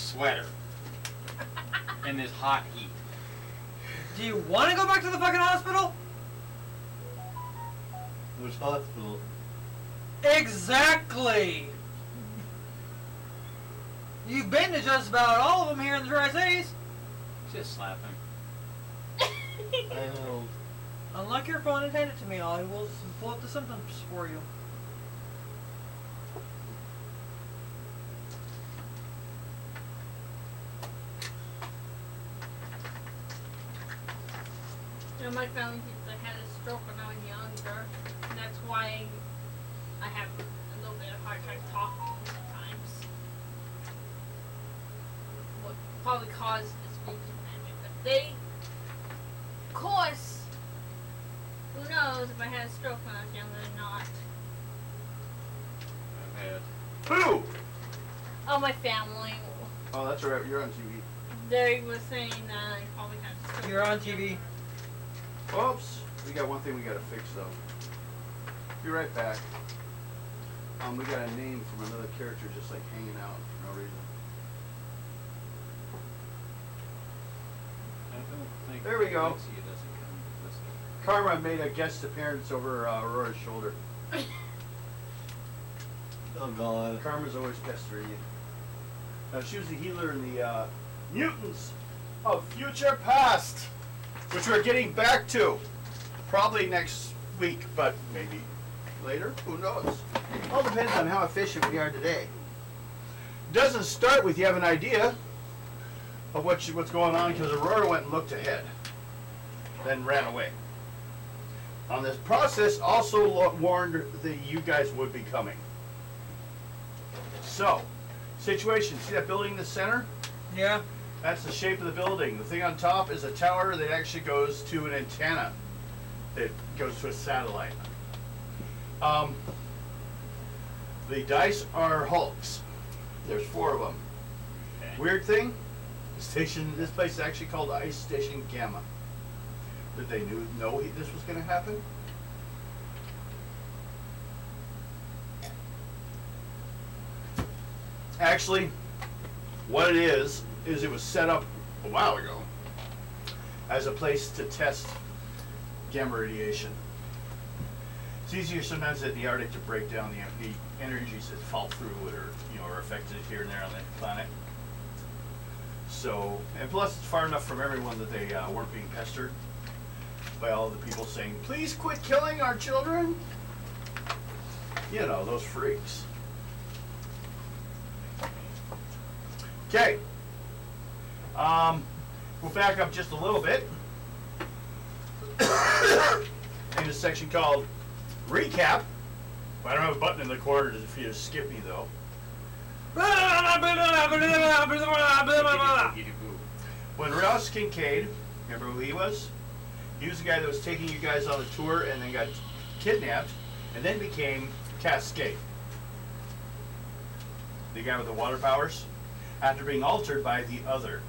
sweater in this hot heat. Do you want to go back to the fucking hospital? Which hospital? Exactly. You've been to just about all of them here in the Tri-Cities. Just slap him. I know. Unlike your phone and hand it to me, I will pull up the symptoms for you. You know, my family thinks I had a stroke when I was younger. And that's why I have a little bit of hard time talking sometimes. What probably caused the speech impediment. But they, of course, who knows if I had a stroke when I was younger or not. I've had. Who? Oh, my family. Oh, that's right. You're on TV. They were saying that I probably had a stroke. You're on was TV. Younger. Oops. We got one thing we gotta fix though. Be right back. Um, we got a name from another character just like hanging out for no reason. I don't think. There we go. Lexia doesn't come listed. Karma made a guest appearance over uh, Aurora's shoulder. Oh god. Karma's always pestering you. Now she was the healer in the uh, Mutants of Future Past, which we're getting back to, probably next week, but maybe later. Who knows? All depends on how efficient we are today. Doesn't start with you have an idea of what you, what's going on because Aurora went and looked ahead, then ran away. On this process, also lo- warned that you guys would be coming. So, situation. See that building in the center? Yeah. That's the shape of the building. The thing on top is a tower that actually goes to an antenna that goes to a satellite. Um, the dice are Hulks. There's four of them. Okay. Weird thing, the station. This place is actually called Ice Station Gamma. Did they knew, know this was going to happen? Actually, what it is is it was set up a while ago as a place to test gamma radiation. It's easier sometimes at the Arctic to break down the, the energies that fall through it or you know are affected here and there on the planet. So, and plus it's far enough from everyone that they uh, weren't being pestered by all the people saying, "Please quit killing our children." You know those freaks. Okay. Um, we'll back up just a little bit. in a section called Recap. I don't have a button in the corner for you to skip me though. When Ross Kincaid, remember who he was? He was the guy that was taking you guys on the tour and then got kidnapped and then became Cascade. The guy with the water powers after being altered by the other.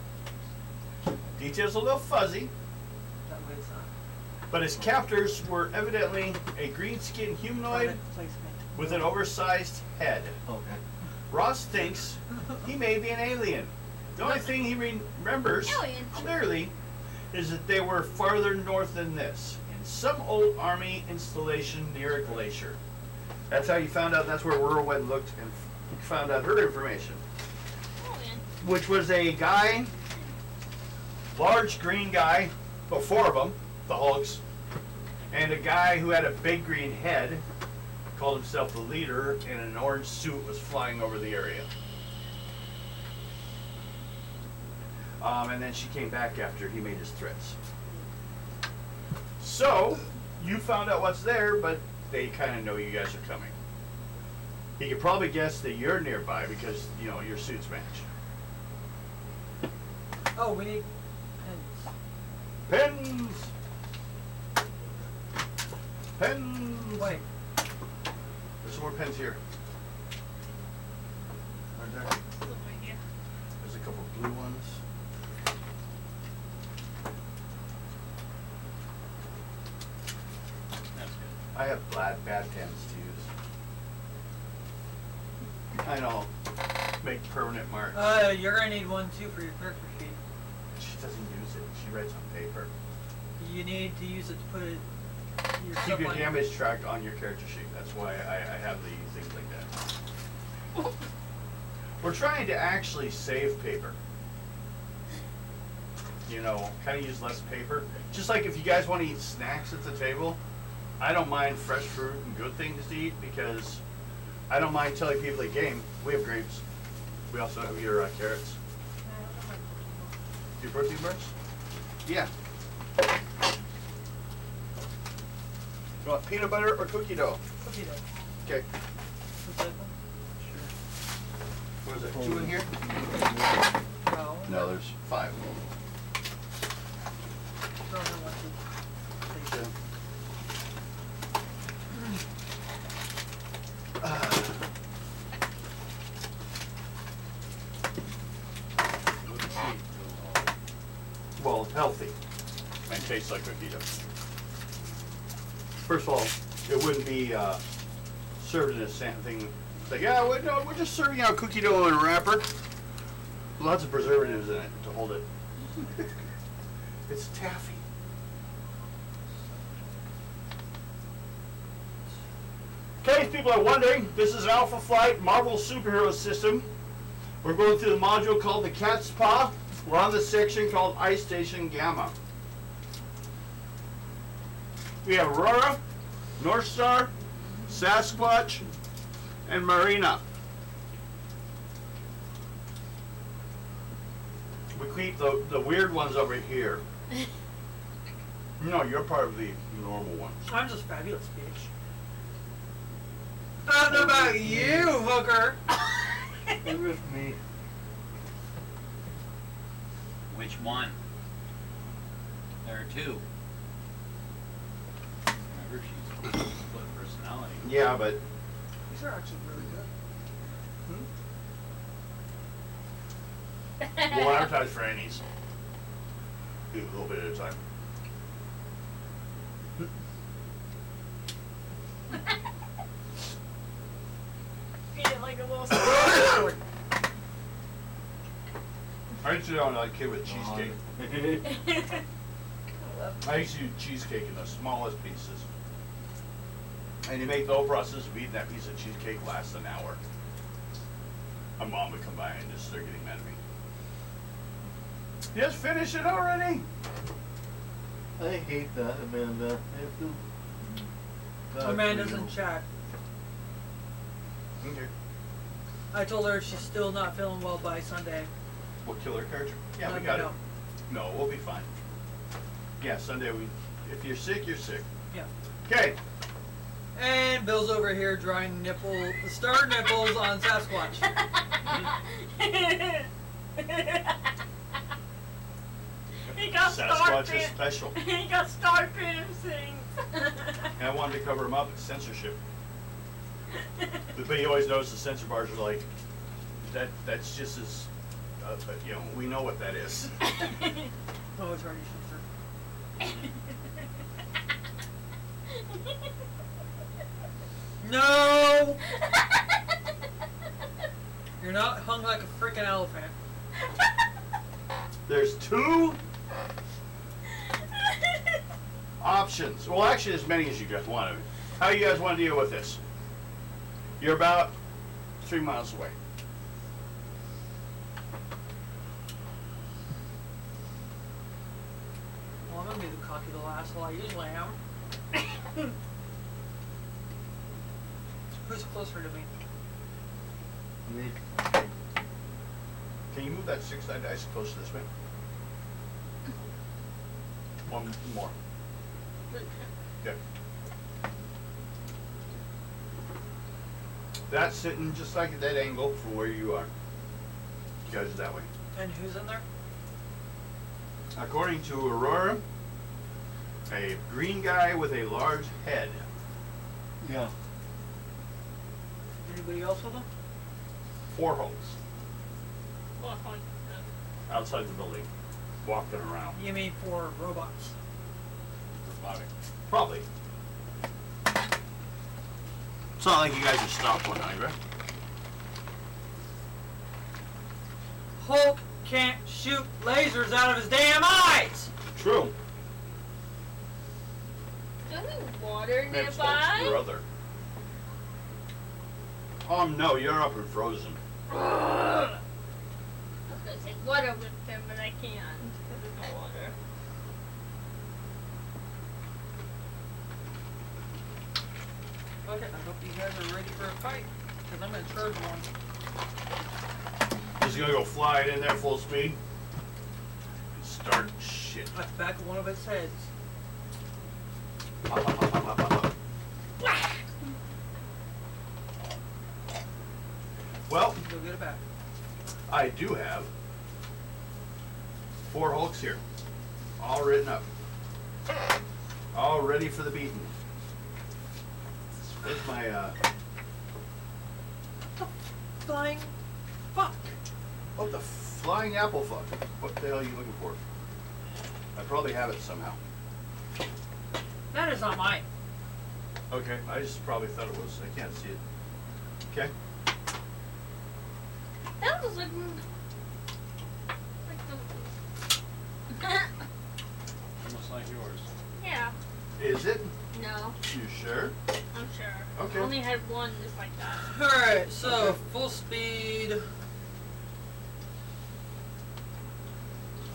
Details a little fuzzy, That way it's not. but his captors were evidently a green-skinned humanoid Product placement. with an oversized head. Okay. Ross thinks he may be an alien. The only thing he re- remembers Alien. clearly is that they were farther north than this, in some old army installation near a glacier. That's how you found out. That's where Aurora went and looked and found out her information, man. which was a guy, large green guy, well, four of them, the Hulks, and a guy who had a big green head, called himself the leader, and an orange suit was flying over the area. Um, and then she came back after he made his threats. So, you found out what's there, but they kind of know you guys are coming. He could probably guess that you're nearby because, you know, your suits match. Oh, we need pens. Pens! Wait. There's some more pens here. Aren't there? Right here. There's a couple blue ones. That's good. I have bad, bad pens to use. I know. make permanent marks. Uh, you're gonna need one too for your character sheet. she doesn't use it. On paper. You need to use it to put it. Your Keep your subline- damage tracked on your character sheet. That's why I, I have the things like that. We're trying to actually save paper. You know, kind of use less paper. Just like if you guys want to eat snacks at the table, I don't mind fresh fruit and good things to eat because I don't mind telling people at game we have grapes. We also have your uh, carrots. Your protein bars? Yeah. You want peanut butter or cookie dough? Cookie dough. Okay. What is it? Two in here? No. No, there's five. No, no, one, two. Yeah. Uh, Well, healthy and tastes like cookie dough. First of all, it wouldn't be uh, served in a thing. It's like, yeah, we're, no, we're just serving out cookie dough in a wrapper. Lots of preservatives in it to hold it. it's taffy. Case people are wondering, this is Alpha Flight Marvel superhero system. We're going through the module called the Cat's Paw. We're on the section called Ice Station Gamma. We have Aurora, North Star, Sasquatch, and Marrina. We keep the, the weird ones over here. No, you're part of the normal ones. I'm just fabulous, bitch. I don't know about you, hooker. with me. Which one? There are two. Remember, she's split personality. Yeah, but These are actually really good. Hmm? we'll advertise for Annie's. Do a little bit at a time. Eat it like a little. I used to do it on like kid with cheesecake. I used to do cheesecake in the smallest pieces. And you make the whole process of eating that piece of cheesecake last an hour. My mom would come by and just start getting mad at me. Just finish it already. I hate that, Amanda. I feel bad for Amanda's you. in chat. Okay. I told her she's still not feeling well by Sunday. We'll kill her character. Yeah, Let we me got it. No, we'll be fine. Yeah, Sunday we. If you're sick, you're sick. Yeah. Okay. And Bill's over here drawing nipple, star nipples on Sasquatch. he got star Sasquatch is special. He got star piercings. And I wanted to cover him up with censorship. But you always notice the censor bars are like, that. That's just as, uh, but, you know, we know what that is. Oh, it's already censored. No! You're not hung like a freaking elephant. There's two options. Well, actually, as many as you guys want. How you guys want to deal with this? You're about three miles away. Well, I'm gonna be the cocky little asshole I usually am. Who's closer to me? Me. Can you move that six-sided dice closer this way? One more. Okay. That's sitting just like at that angle for where you are. Judge that way. And who's in there? According to Aurora, a green guy with a large head. Yeah. Anybody else with them? Four holes oh, Well, fine. outside the building, walking around. You mean for robots? Robotic. Probably. It's not like you guys are stopped one night, right? Hulk can't shoot lasers out of his damn eyes. True. Do you have any water Maybe it's nearby? your brother. Um, no, you're up and frozen. I was gonna say water with him, but I can't because there's no water. Okay, I hope you guys are ready for a fight. Because I'm going to charge one. He's gonna go flying in there full speed. And start shit. At the back of one of its heads. Pop, pop, pop, Well, Go get it back. I do have four Hulks here, all written up, all ready for the beating. There's my uh, Flying fuck. what the flying apple fuck? What the hell are you looking for? I probably have it somehow. That is not mine. Okay, I just probably thought it was. I can't see it. Okay. That was like. like the- Almost like yours. yeah. Is it? No, You sure? I'm sure. Okay. I Only had one just like that. Alright, so Okay. full speed.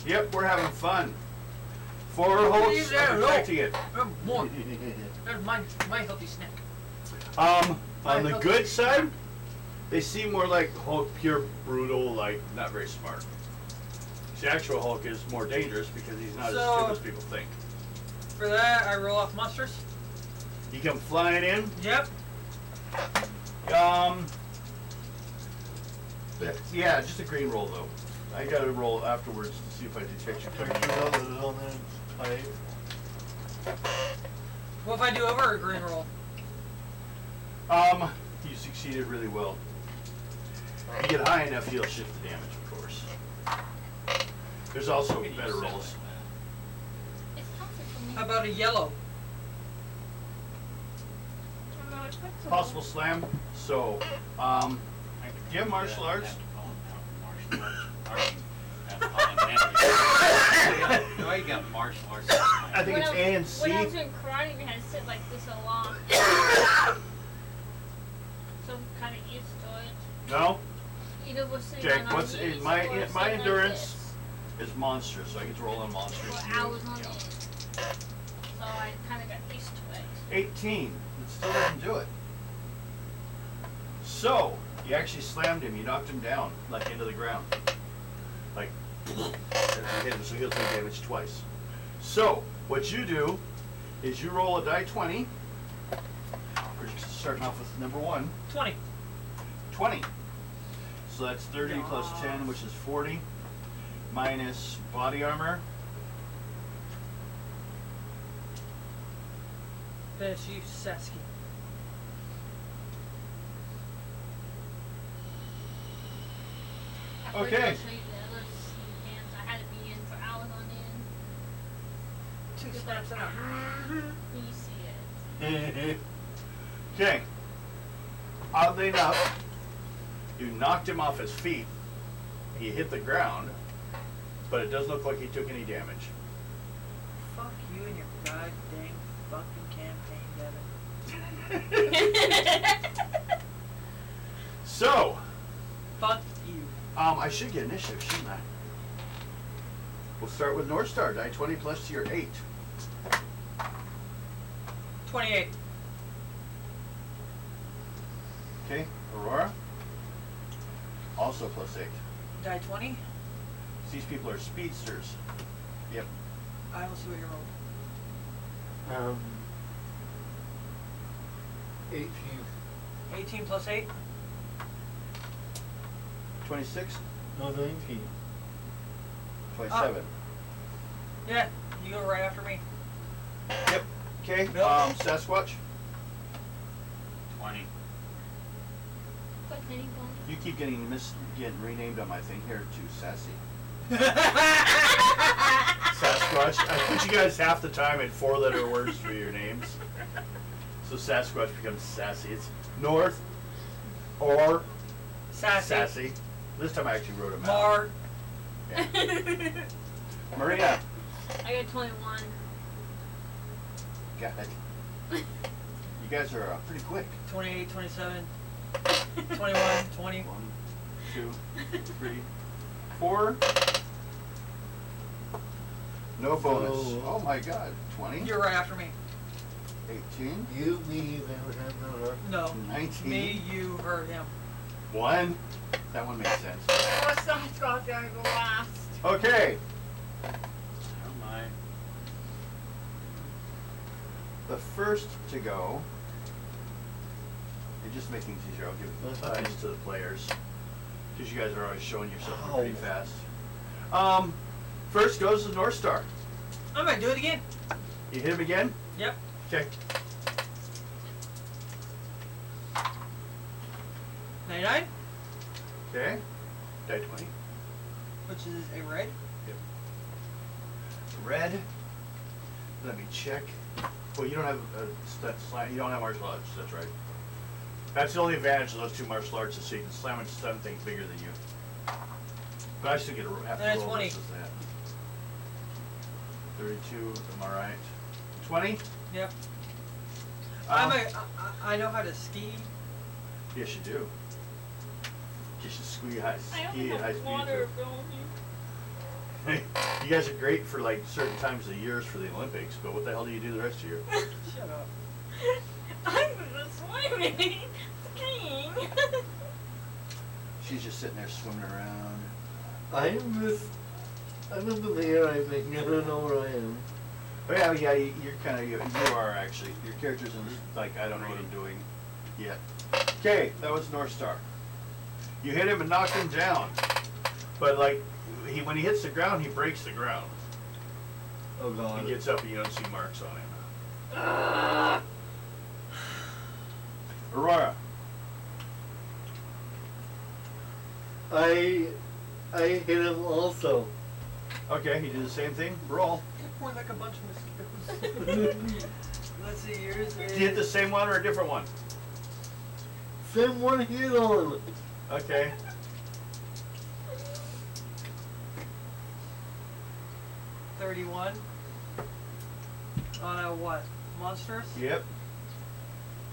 Yep, we're having fun. Four Hulks Yeah, are no. protecting it. More. There's my, my healthy snack. Um, My on the healthy good snack. side, they seem more like Hulk, pure brutal, like not very smart. The actual Hulk is more dangerous because he's not as stupid as people think. For that, I roll off monsters. You come flying in. Yep. Um, yeah, just a green roll though. I gotta roll afterwards to see if I detect you Picture coming. of it on there. What if I do over a green roll? Um, you succeeded really well. You get high enough, you'll shift the damage, of course. There's also better rolls. It's toxic for me. How about a yellow? I don't know, it's toxic. Possible slam. So, um, Do you have martial arts? Have to call him out for martial arts. Have to call him Henry. No, you got martial arts. I think when it's I, A and When I was C. doing karate, we had to sit like this a lot. so I'm kind of used to it. No, Either we're Okay, what's- knees my- or my endurance is monstrous, so I get to roll on monsters. Well, I was on yeah. these. So I kind of got used to it. 18. It still doesn't do it. So, you actually slammed him. You knocked him down, like into the ground. Like, as you hit him, so he'll take damage twice. So, what you do is you roll a die 20. We're just starting off with number one. 20. 20. So that's 30 plus 10, which is 40. Minus body armor. That's you, Sasky. Okay. to show you the other I had to be in for hours on end. Two snaps and a. When you see it. okay. Oddly enough, you knocked him off his feet. He hit the ground, but it doesn't look like he took any damage. Fuck you and your goddamn fucking campaign, Devin. so, Fuck you. um, I should get initiative, shouldn't I? We'll start with North Star. Die 20 plus to your 8. 28. Okay, Aurora. Also plus 8. Die 20. These people are speedsters. Yep. I will see what you roll. Um, 18. 18 plus 8. 26, No, 19. 27. Yeah, you go right after me. Yep. Okay, Bill? um, Sasquatch. 20. Put any bone. You keep getting mis- getting renamed on my thing here to Sassy. Sasquatch. I put you guys half the time in four letter words for your names. So Sasquatch becomes Sassy. It's North or Sassy. Sassy. This time I actually wrote them out. Mar. Maria. I got 21. Got it. You guys are uh, pretty quick. 28, 27, 21, 20. One, two, three, four. No bonus. So- Oh my god. 20, You're right after me. 18, You, me, Abraham, no, her. No. 19. Me, you, her, him. One. That one makes sense. Oh, Sasquatch gotta go last. Okay. Oh my. The first to go. And just make things easier, I'll give That's ties fine. to the players. Because you guys are always showing yourself Ow. pretty fast. Um, first goes the North Star. I might do it again. You hit him again? Yep. Okay. 99, Okay. Die 20. which is a red. Yep. Red. Let me check. Well, you don't have a st- slam. You don't have martial arts. That's right. That's the only advantage of those two martial arts is so you can slam into something bigger than you. But I still get a ro- have roll 20. versus that. Thirty-two. Am I right? Twenty. Yep. Um, I'm a, I, I I know how to ski. yes, you do. You should squeeze high, I ski only at high have speed. water too. filling you guys are great for like certain times of the years for the Olympics, but what the hell do you do the rest of your? Year? Shut up. I'm just swimming. She's just sitting there swimming around. I'm just, I'm up in the air, I think, I don't know where I am. Oh yeah, yeah, you- you're kind of you, you are actually. Your character's in like I don't know what I'm doing yet. Okay, that was North Star. You hit him and knocked him down, but like he when he hits the ground, he breaks the ground. Oh god. He gets up and you don't see marks on him. Aurora. I, I hit him also. Okay, he did the same thing. Roll. More like a bunch of mosquitoes. Let's see, yours is. Did you hit the same one or a different one? Same one hit on. Okay. Thirty-one. On a what? Monstrous. Yep.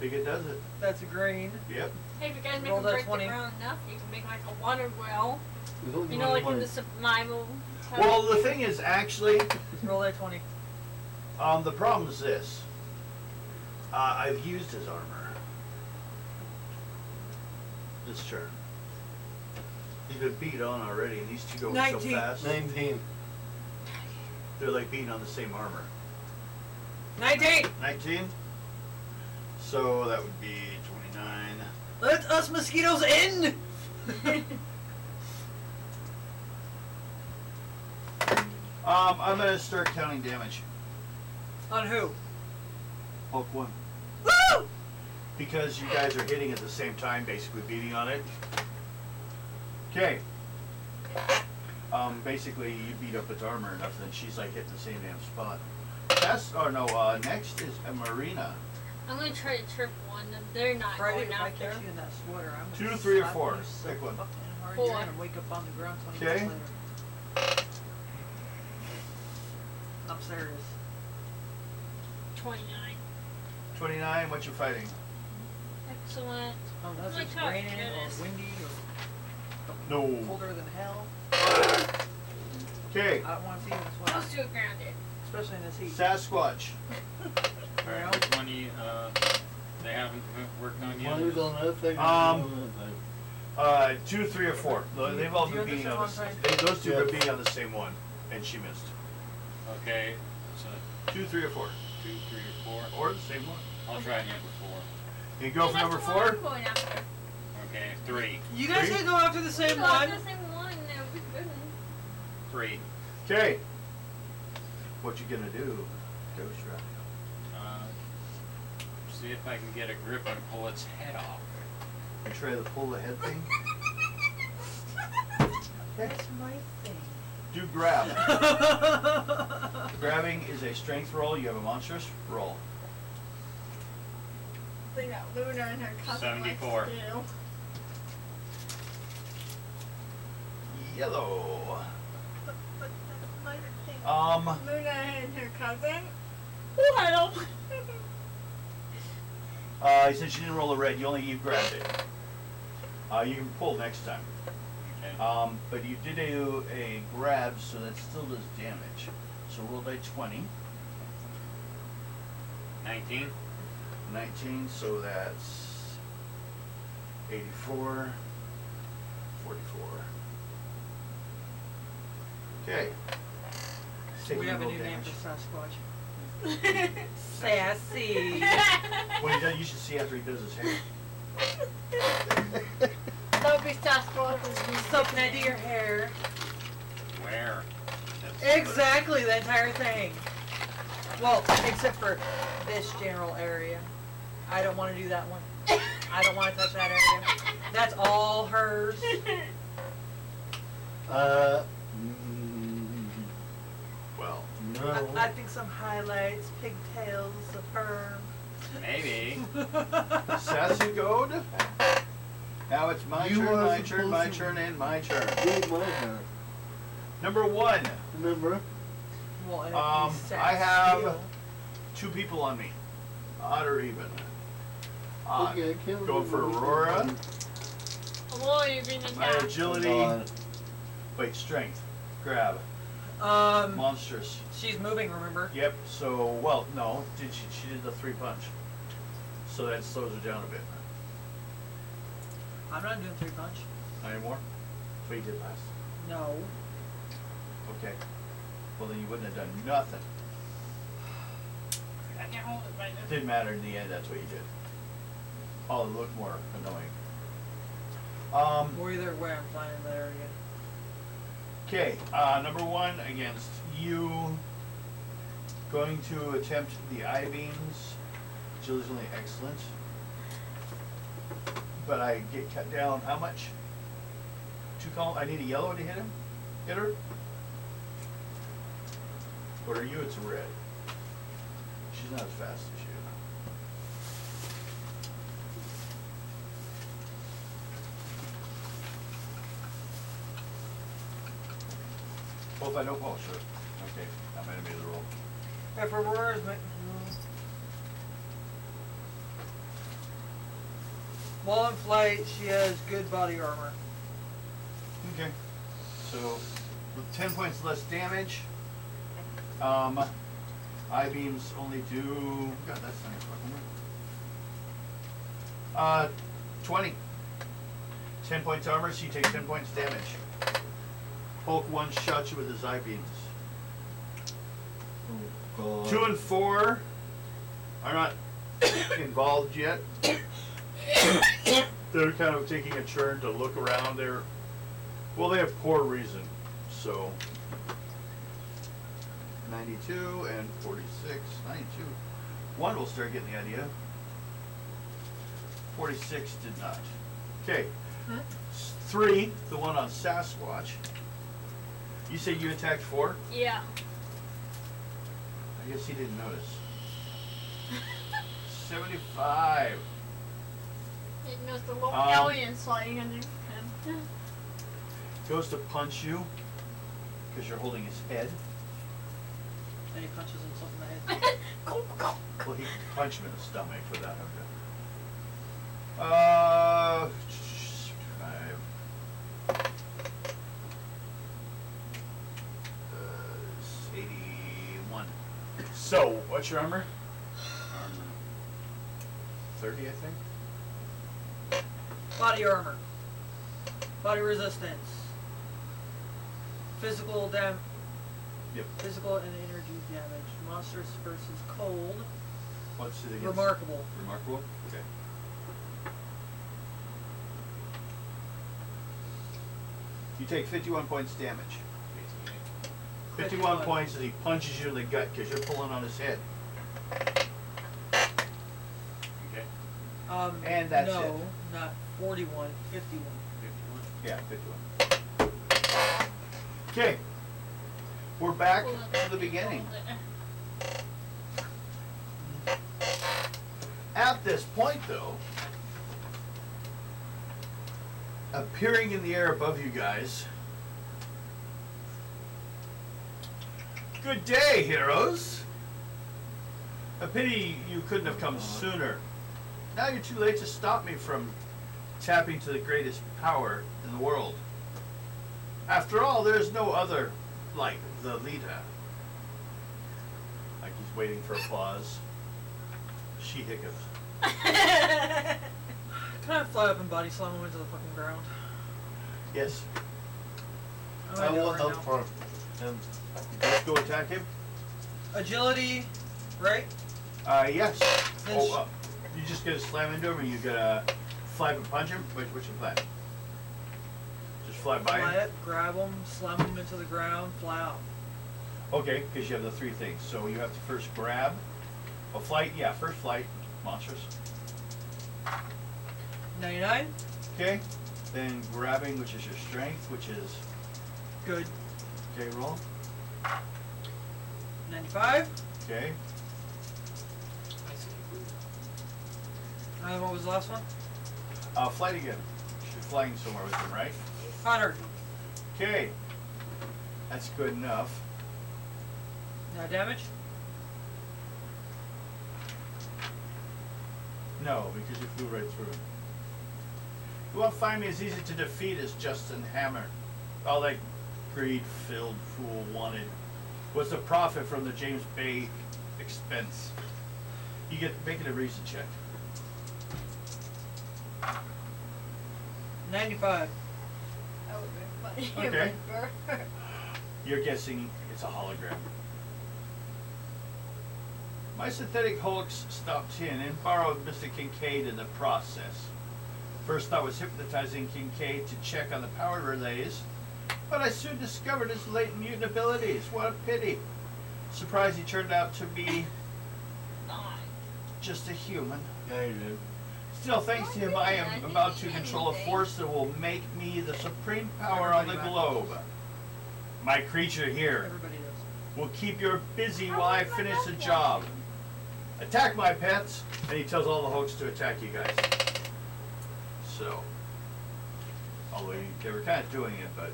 Think it does it. That's a green. Yep. Hey, if you guys make Roll them that break 20. the ground enough, you can make like a water well. You know, like in the survival. type. Well, the thing is, actually, Roll that twenty. um, the problem is this. Uh, I've used his armor. This turn. He's been beat on already, and these two go so 19. fast. Nineteen. They're like being on the same armor. Nineteen. 19. So that would be 29. Let us mosquitoes in. Um, I'm gonna start counting damage. On who? Hulk one. Woo! Because you guys are hitting at the same time, basically beating on it. Okay. Um, basically you beat up its armor enough that she's like hit the same damn spot. That's, oh no, uh, next is a Marrina. I'm gonna try to trip one. They're not Friday, going if I after. catch you in that sweater, I'm Two, gonna three, or slap four? so Pick one. fucking hard, Four. You're gonna wake up on the ground 20 Okay. minutes later. I'm serious. 29. 29, what you fighting? Excellent. Unless my it's God, raining goodness. or windy or No. colder than hell. Okay, I don't want to see you in a I'll sweater, do it grounded. especially in this heat. Sasquatch. Alright, which one you, uh, they haven't worked on yet? Money's on that thing. Um, money's on that thing. Uh, two, three, or four. Do They've all do you been beating understand on the I'm same. trying They, those two are Yes. beating on the same one, and she missed. Okay, so Two, three, or four, two, three, or four. or the same one. I'll try again with four. You go for number four. Going after. Okay, three, You guys Three? can go after the same Go one. after the same one. That would good. three. Okay. What you gonna do, Ghost Rider? Uh, see if I can get a grip and pull its head off. You try to pull the head thing. That's my thing. Do grab. Grabbing is a strength roll. You have a monstrous roll. They got Luna in her cousin 74. likes to do. Yellow. Um, Luna and her cousin. Well. Uh, since you didn't roll a red, you only you grabbed it. Uh, you can pull next time. Okay. Um, but you did do a grab, so that still does damage. So roll die 20. 19. 19, so that's 84, 44. Okay. We have a Taking new roll name damage. for Sasquatch. Sassy. When he does, you should see after he does his hair. Don't be Sasquatch. So can I do your hair? Where? That's- Exactly, the entire thing. Well, except for this general area. I don't want to do that one. I don't want to touch that area. That's all hers. Uh, mm, Well, no. I, I think some highlights, pigtails, a perm. Maybe. Sassy Goad. Now it's my You turn, are my turn, my supposed to- turn, and my turn. Did my hair. Number one, Remember? Well, it'd be Um, sassy I have- still. two people on me. Odd or even. Odd. Okay, I can't Go for remember Aurora. one. Boy, you've been My attacked. agility. God. Wait, strength. Grab. Um, Monstrous. she's moving. Remember? Yep. So, well, no. Did she? She did the three punch. So that slows her down a bit. I'm not doing three punch. Not anymore. What you did last. No. Okay. Well, then you wouldn't have done nothing. I can't hold it right now. didn't matter in the end. That's what you did. Oh, it looked more annoying. Um. Or either way, I'm flying in that area. Okay, uh, number one against you. Going to attempt the I beams. Jill's only excellent. But I get cut down how much? Two column. I need a yellow to hit him. Hit her. What are you? It's red. She's not as fast as you. Well, if I don't, oh, sure. Okay, I might have made the roll. If Aurora's ma- While in flight, she has good body armor. Okay. So, with ten points less damage, um, I beams only do. God, that's not fucking right. Uh, twenty. Ten points armor, so you take ten points damage. Hulk one shot you with his eye beams. Oh, God. Two and four are not involved yet. They're kind of taking a turn to look around. They're well, they have poor reason. So 92 and 46, 92. One will start getting the idea. 46 did not. Okay. S- Three, the one on Sasquatch. You said you attacked four? Yeah. I guess he didn't notice. 75. It knows the little Um, alien sliding under him. Goes to punch you because you're holding his head. And he punches himself in the head. Well, he punched him in the stomach for that. Okay. Uh, five. Uh, 81. So, what's your armor? Armor. Um, 30, I think. Body armor. Body resistance. Physical dam. Yep. Physical and energy damage. Monsters versus cold. What's it against? Remarkable. Remarkable? Okay. You take 51 points damage. 51 51. points as he punches you in the gut because you're pulling on his head. Okay. Um, And that's no, it. not 41, 51. 51. Yeah, 51. Okay. We're back Hold to the beginning. At this point, though, appearing in the air above you guys Good day, heroes. A pity you couldn't have come sooner. Now you're too late to stop me from tapping to the greatest power in the world. After all, there's no other like the leader. Like he's waiting for applause. She hiccups. Can I fly up and body slam him into the fucking ground? Yes. I'm I gonna do it want right help now. for him. Let's go attack him. Agility, right? Uh, yes. Then Oh, uh, you just gonna slam into him, or you gonna fly up and punch him? Which, what's your plan? Just fly by Fly him? it, grab him, slam him into the ground, fly out. Okay, because you have the three things. So you have to first grab. Well, flight, yeah, first flight, monstrous. 99, Okay. Then grabbing, which is your strength, which is good. Okay. Roll. 95, Okay. and what was the last one? Uh, flight again. You're flying somewhere with him, right? 100. Okay. That's good enough. Now damage? No, because you flew right through. You won't find me as easy to defeat as Justin Hammer. All that greed-filled fool wanted was the profit from the James Bay expense. You get making a reason check. 95. That would be funny. Okay. You're guessing it's a hologram. My synthetic Hulks stopped in and borrowed Mr. Kincaid in the process. First I was hypnotizing Kincaid to check on the power relays, but I soon discovered his latent mutant abilities. What a pity. Surprised he turned out to be just a human. Yeah, you did. Still, thanks to him, I am about to control a force that will make me the supreme power on the globe. My creature here will keep you busy while I finish the job. Attack my pets! And he tells all the Hulks to attack you guys. So, although you- they were kind of doing it, but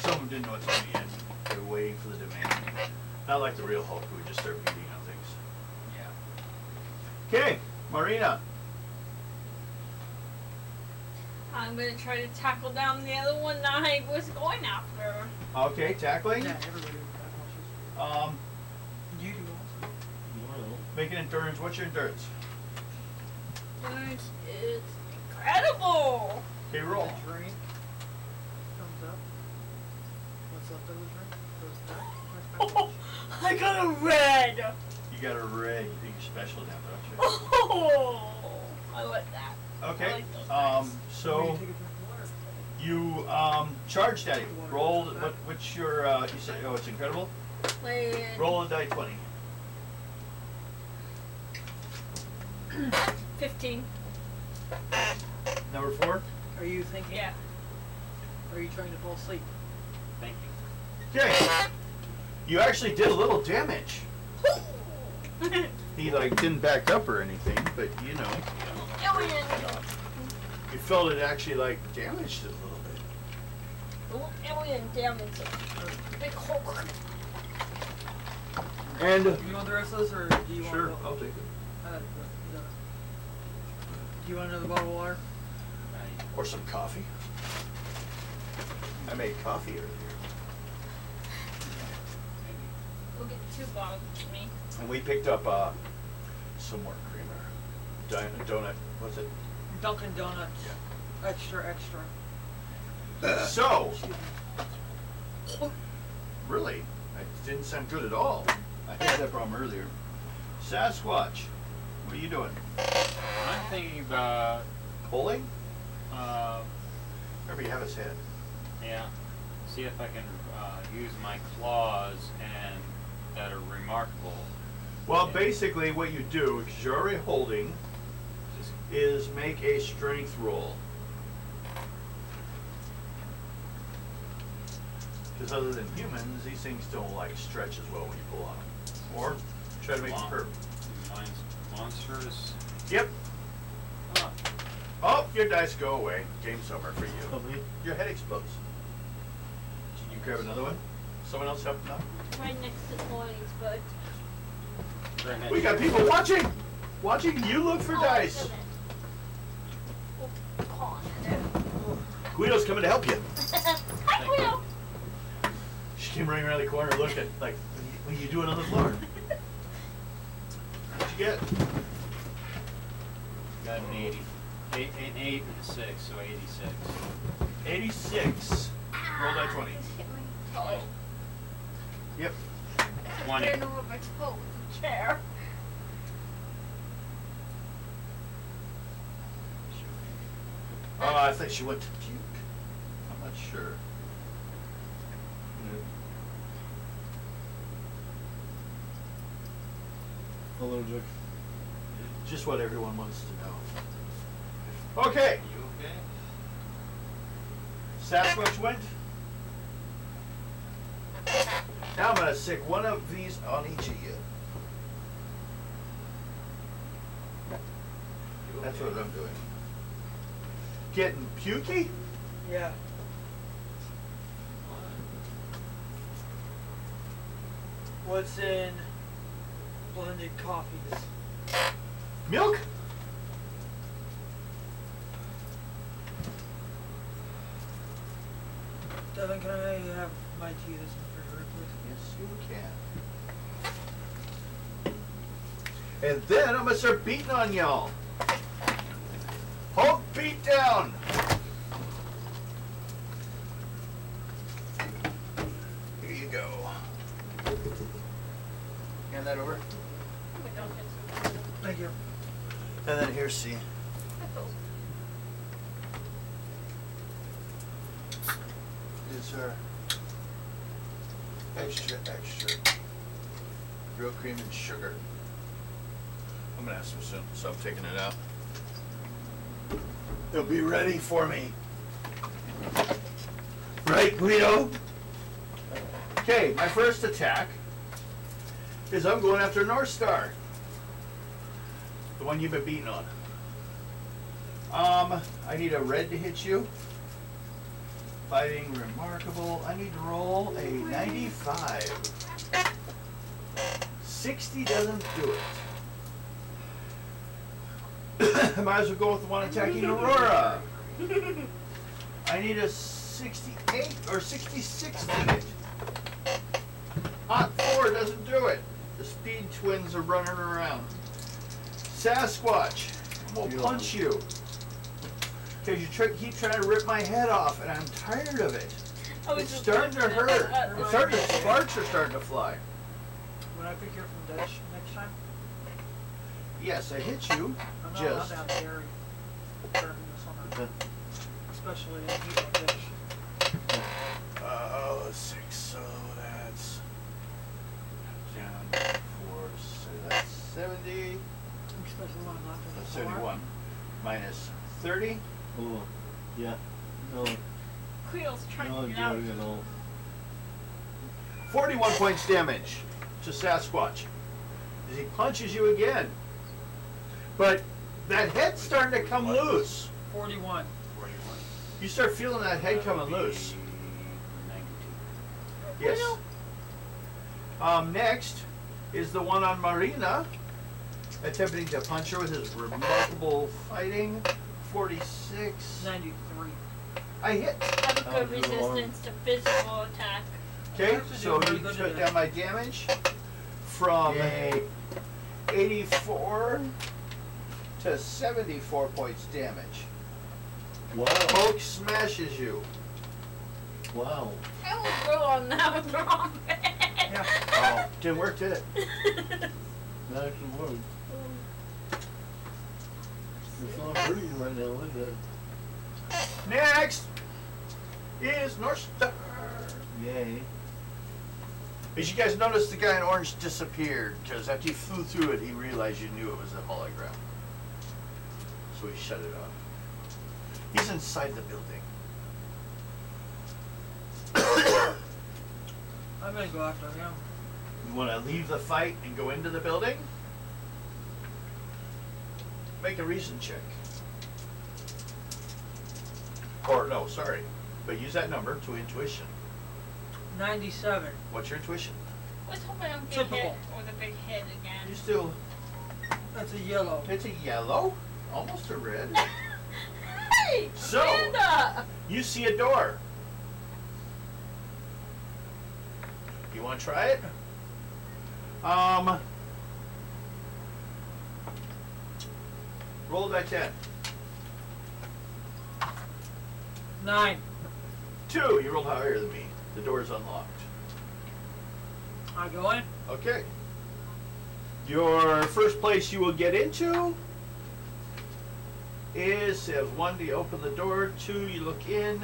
some of them didn't know what to do yet. They were waiting for the demand. Not like the real Hulk who would just start beating on things. Yeah. Okay, Marrina. I'm gonna try to tackle down the other one that I was going after. Okay, tackling. Yeah, everybody does. Um, You do also. Make an endurance. What's your endurance? Which is incredible. Okay, roll. Drink comes up. What's left of the drink goes back. Goes back. I got a red. You got a red. You think you're special now, don't you? Oh, I like that. you? I Okay. like those Um, dice. so. Maybe take a drink of water. You um, charged at it. Roll. What, what's your? Uh, you said. Oh, it's incredible. Played Roll a die twenty. 15. Number four. Are you thinking? Yeah. Or are you trying to fall asleep? Thank you. Okay. You actually did a little damage. He like didn't back up or anything, but you know, Alien. you felt it actually like damaged it a little bit. Little alien damage. Big Hulk. And Do you want the rest of this, or do you want sure, want? I'll take it. Uh, no, no. Do you want another bottle of water? Or some coffee. I made coffee earlier. We'll get for me. And we picked up uh, some more creamer. Di- donut. What's it? Dunkin' Donuts. Extra, extra. So, really, it didn't sound good at all. I had that problem earlier. Sasquatch, what are you doing? I'm thinking about, Pulling? uh, Wherever you have his head. yeah, see if I can uh, use my claws and that are remarkable. Well, Yeah. basically, what you do, because you're already holding, is make a strength roll. Because other than humans, these things don't like stretch as well when you pull on them. Or try to make them Mon- curve. Mine's monstrous. Yep. Oh, Oh, your dice go away. Game's over for you. Your head explodes. Can you grab another one? Someone else helping out? Right next to toys, but. We got people watching, watching you look for Oh, dice. goodness. Oh, come on. Guido's coming to help you. Hi, Will. She came running around the corner, looked at like, what are you, what are doing on the floor? What'd you get? Got an eighty. Eight, an eight and a six, so eighty-six. Eighty-six. Roll that twenty. Just hit my toe. Yep. Twenty. Turn over my toe with the chair. Oh, I think she went to Duke. I'm not sure. Allergic. Just what everyone wants to know. Okay, You okay? Sasquatch went. Now I'm gonna stick one of these on each of you. That's what I'm doing. Getting pukey? Yeah. What's in blended coffees? Milk? Devin, can I have my tea this refrigerator, please? Can. And then I'm gonna start beating on y'all. Hulk beat down. Here you go. Hand that over. My dog gets some. Thank you. And then here, see. Is our extra, extra real cream and sugar. I'm gonna have some soon, so I'm taking it out. It'll be ready for me. Right, Guido? Okay, my first attack is I'm going after North Star. The one you've been beating on. Um, I need a red to hit you. Fighting remarkable. I need to roll a 95. 60 doesn't do it. Might as well go with the one attacking Aurora. I need a 68 or 66 to hit. Hot 4 doesn't do it. The speed twins are running around. Sasquatch I'm gonna punch you. Because you try, keep trying to rip my head off, and I'm tired of it. I was It's just starting to looking at hurt. that. It's starting to, sparks are starting to fly. When I pick you up from Dutch next time, Yes, I hit you. I'm not allowed Just. to have dairy during the summer, especially in heat like this. Uh, six, so that's down four, so that's 70. Especially when I'm not in the That's car. 71. Minus 30. Oh, yeah. No, Creel's trying no to get out. at all. 41 points damage to Sasquatch. As he punches you again. But that head's starting to come What? loose. Forty-one. Forty-one. You start feeling that head That coming be loose. Ninety-two. Yes. Um, next is the one on Marrina, attempting to punch her with his remarkable fighting. 46. Ninety-three. I hit. Have a Oh, good good resistance to physical attack. Okay, Actually so doing he good took today. down my damage from Yay. 84 to 74 points damage. Wow. Poke smashes you. Wow. I will throw on that with the wrong Yeah. Oh, didn't work, did it? That actually worked. It's not hurting right now, is it? Next is North Star. Yay. As you guys notice, the guy in orange disappeared because after you flew through it, he realized you knew it was a hologram. So he shut it off. He's inside the building. I'm gonna go after him. You want to leave the fight and go into the building? Make a reason check. Or no, sorry, but use that number to intuition. Ninety-seven. What's your intuition? Let's hope I don't get Typical. hit with a big head again. You still. That's a yellow. It's a yellow, almost a red. hey! So- Amanda! You see a door. You want to try it? Um. Roll that ten. Nine. Two. You rolled higher than me. The door is unlocked. I go in. Okay. Your first place you will get into is as one, you open the door, two, you look in.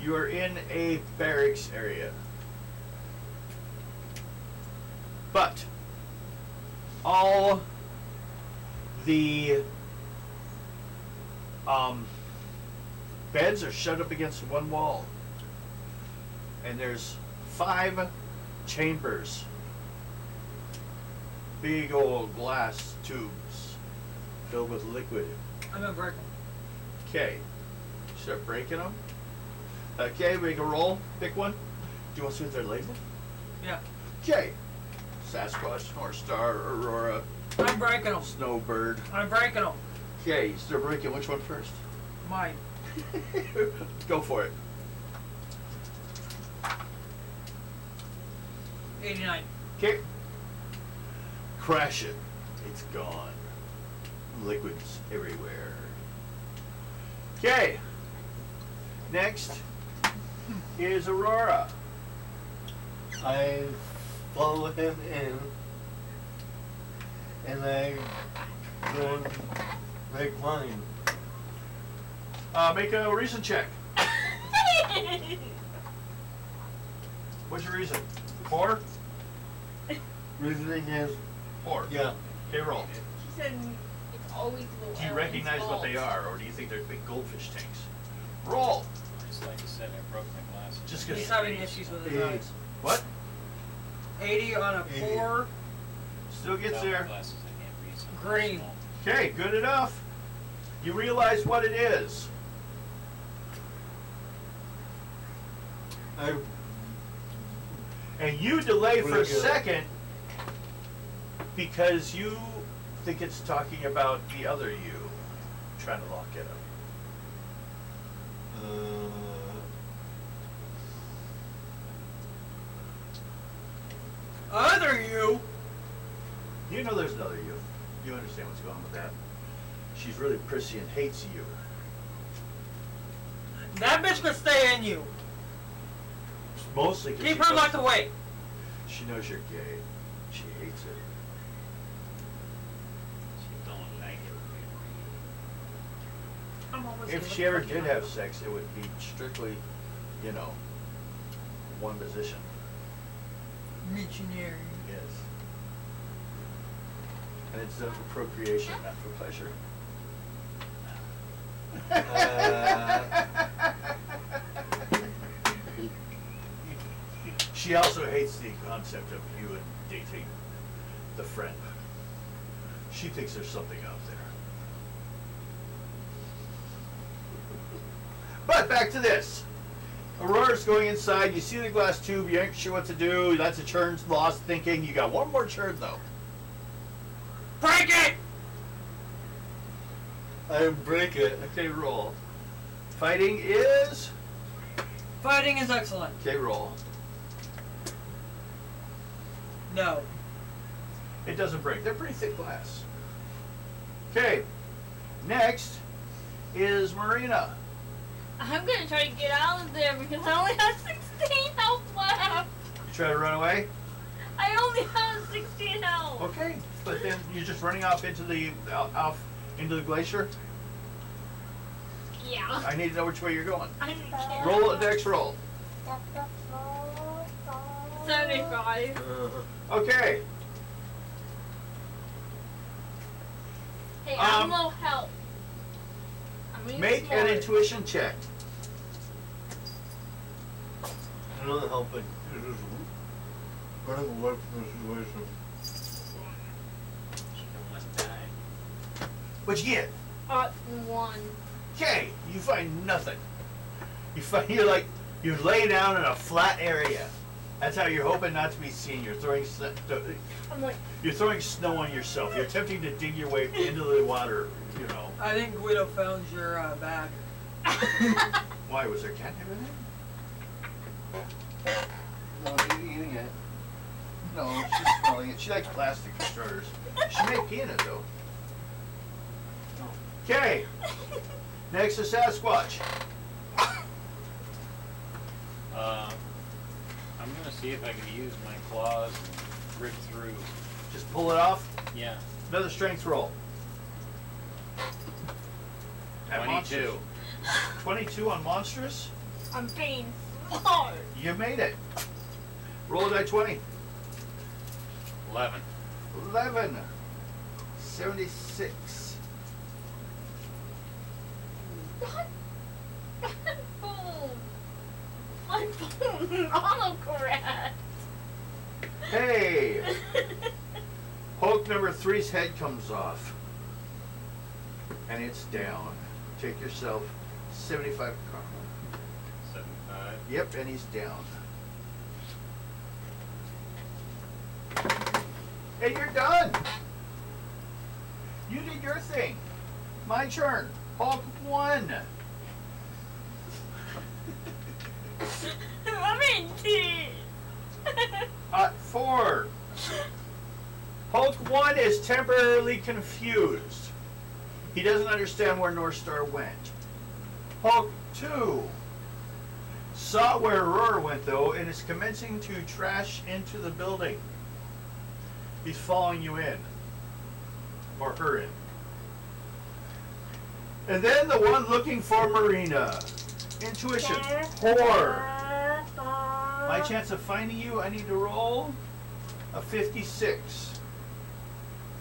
You are in a barracks area. But all the um, beds are shut up against one wall. And there's five chambers. Big old glass tubes filled with liquid. I'm gonna break 'em. Okay. Start breaking them. Okay, make a roll. Pick one. Do you want to see what they're labeled? Yeah. Okay. Sasquatch, North Star, Aurora, I'm breaking them. Snowbird. I'm breaking them. Okay, breaking. Which one first? Mine. Go for it. Eighty-nine. Okay. Crash it. It's gone. Liquids everywhere. Okay. Next is Aurora. I follow him in, and I go make mine. Uh, make a reason check. What's your reason? Four? Reasoning is, Four. yeah, Okay, roll. She said it's always little Do you recognize what they are, or do you think they're big goldfish tanks? Roll. Just like you said, I broke my glasses. Just 'cause- He's having issues with his Eight. eyes. What? Eighty on a Eighty. four. Still gets Without there. Glasses, I can't read something Green. Small. Okay, good enough. You realize what it is. I And you delay for a good. second because you think it's talking about the other you trying to lock it up. uh, Other you. You know there's another you. You understand what's going on with that. She's really prissy and hates you. That bitch could stay in you. Mostly 'cause Keep she her knows- locked away. She knows you're gay. She hates it. She don't like it. I'm almost If gonna she ever fucking did lie. have sex, it would be strictly, you know, one position. missionary. Done for procreation, not for pleasure. She also hates the concept of you and dating the friend. She thinks there's something out there. But back to this. Aurora's going inside. You see the glass tube. You ain't sure what to do. That's a churn's lost thinking. You got one more churn though. Break it. I break it. Okay, roll. Fighting is. Fighting is excellent. Okay, roll. No. It doesn't break. They're pretty thick glass. Okay. Next is Marrina. I'm gonna try to get out of there because I only have 16 health left. You try to run away? I only have 16 health. Okay. But then you're just running off into the out, off into the glacier. Yeah. I need to know which way you're going. I can't. Roll a dex roll. 75. Uh, Okay. Hey, I'm Um, low health. I'm really Make smart. an intuition check. I don't know how, but it is running away from the situation. She don't want to die. What'd you get? Uh, one. Okay. You find nothing. You find you're like you lay down in a flat area. That's how you're hoping not to be seen. You're throwing sn- th- I'm like, you're throwing snow on yourself. You're attempting to dig your way into the water. You know I think Guido found your uh, bag. why was there catnip in it? No, she's eating it. No, she's smelling it. She likes plastic for starters. She may pee in it though. Okay. Next is Sasquatch. Uh, I'm gonna see if I can use my claws and rip through. Just pull it off. Yeah, Another strength roll. At monstrous. 22. 22 on monstrous. I'm being smart. You made it. Roll a die 20. 11. 11. 76. Boom. My phone autocorrect. Hey! Hulk number three's head comes off. And it's down. Take yourself 75 karma. 75. Yep, and he's down. And you're done. You did your thing. My turn. Hulk one. I'm in tears. Four. Hulk one is temporarily confused. He doesn't understand where North Star went. Hulk two saw where Aurora went though and is commencing to trash into the building. He's following you in. Or her in. And then the one looking for Marina. Intuition. Four. My chance of finding you, I need to roll a 56.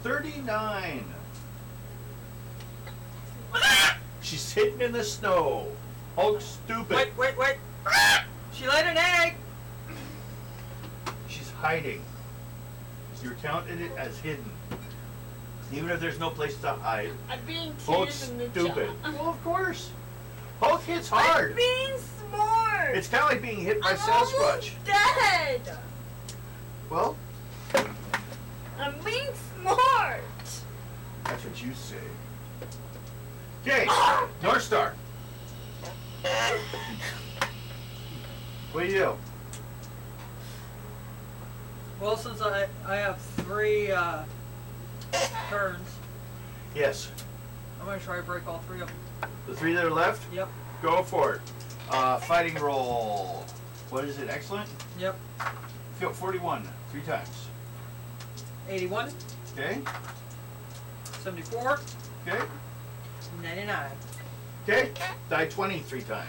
39. She's hidden in the snow. Hulk stupid. Wait, wait, wait. She laid an egg. She's hiding. You're counting it as hidden. Even if there's no place to hide. I'm being Hulk's tears in the stupid. jaw. Well, of course. Hulk hits hard. I'm hard. being smart. It's kind of like being hit by I'm Sasquatch. almost dead. Well, I'm being smart. that's what you say. Okay, North Star. What do you do? Well, since I I have three uh, turns, Yes. I'm gonna try to break all three of them. The three that are left, Yep, go for it. Uh, fighting roll. What is it? Excellent. yep. Feel 41 three times. 81, Okay. 74, Okay. 99. Okay. Die 20 three times.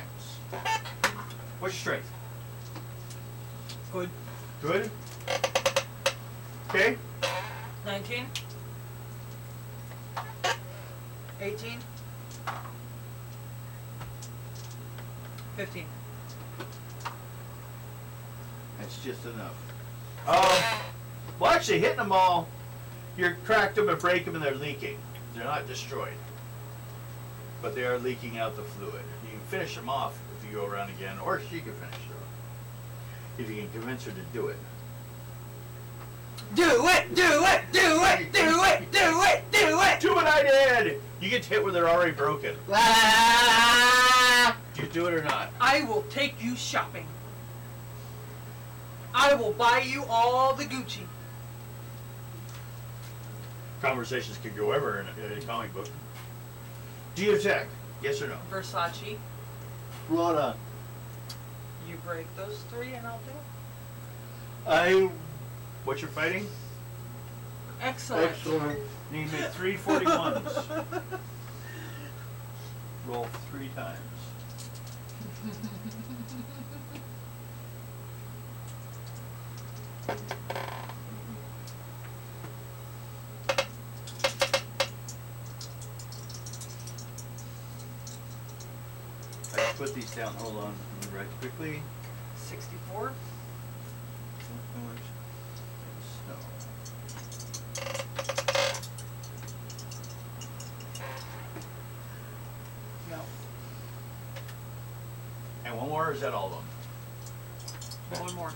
What's your strength? Good. Good. Okay. 19, 18, 15. That's just enough. Um, well, actually, hitting them all, you're cracked them and break them, and they're leaking. They're not destroyed, but they are leaking out the fluid. You can finish them off if you go around again, or she can finish them off if you can convince her to do it. Do it! Do it! Do it! Do it! Do it! Do it! Do what I did. You get hit when they're already broken. Ah! Do you do it or not? I will take you shopping. I will buy you all the Gucci. Conversations could go ever in a, in a comic book. Do you attack? Yes or no? Versace. Rhoda, You break those three and I'll do it. I. What you're fighting? Excellent. excellent. Need me three 41s. Roll three times. I can put these down. Hold on. Let me write quickly. 64. or is that all of them? One more.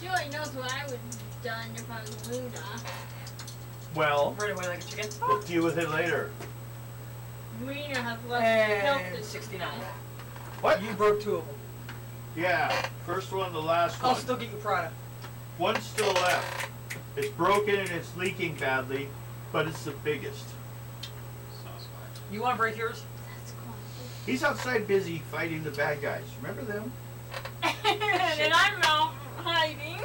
She only knows what I would have done if I was Luna. Well, Right away like a chicken. we'll deal with it later. Rena has left And help 69. What? You broke two of them. Yeah, first one, the last I'll one. still get you Prada. One's still left. It's broken and it's leaking badly, but it's the biggest. Sasquatch. You want to break yours? That's cool. He's outside busy fighting the bad guys. Remember them? and I'm out hiding.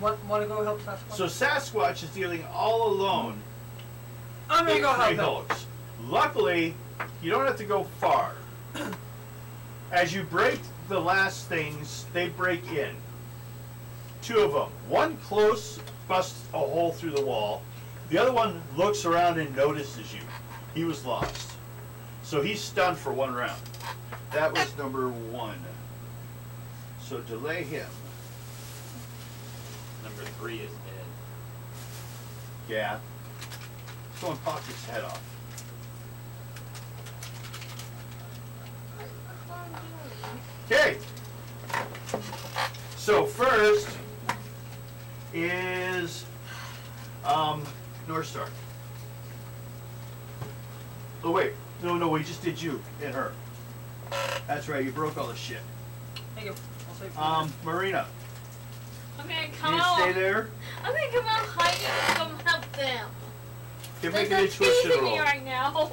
Want, want to go help Sasquatch? So Sasquatch is dealing all alone I'm gonna with go three help him. hulks. Luckily, you don't have to go far. As you break the last things, they break in. Two of them. One close busts a hole through the wall. The other one looks around and notices you. He was lost. So he's stunned for one round. That was number one. So delay him. Number three is dead. Yeah. Someone popped his head off. Okay. So first is um, North Star. Oh wait, no, no, we just did you and her. That's right, you broke all the shit. Thank you. I'll save you. Um, Marrina, I'm gonna come you out. stay there? I'm gonna come out hiding and come help them. Give There's me an no intuition teasing roll. me right now.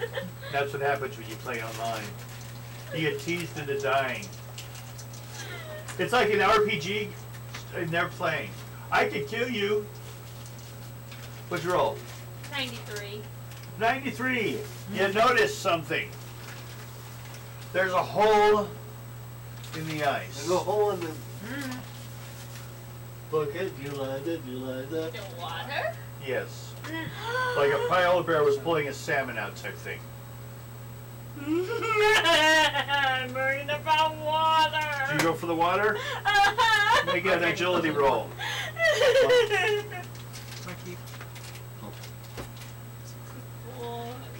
That's what happens when you play online. You get teased into dying. It's like an RPG and they're playing. I could kill you. What's your roll? 93. 93. You notice something. There's a hole in the ice. There's a hole in the mm-hmm. bucket. Do you like that? Do you like that? The water? Yes. Like a pile bear was pulling a salmon out type thing. I'm worried about water. Do you go for the water? Make an agility roll. My keep.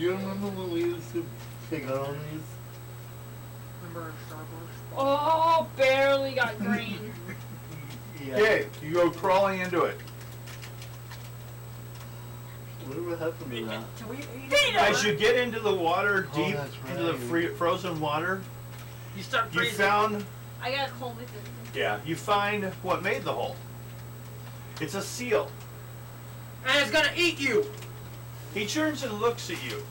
Do you remember when we used to pick out on these? Remember Starburst? oh, barely got green. Yeah. Okay, you go crawling into it. Whatever happened to that? Can we eat Peter! As you get into the water, Oh, deep that's into the right. free, frozen water, You start you freezing. found, I got a cold with this. yeah, you find what made the hole. It's a seal. and it's gonna eat you. He turns and looks at you.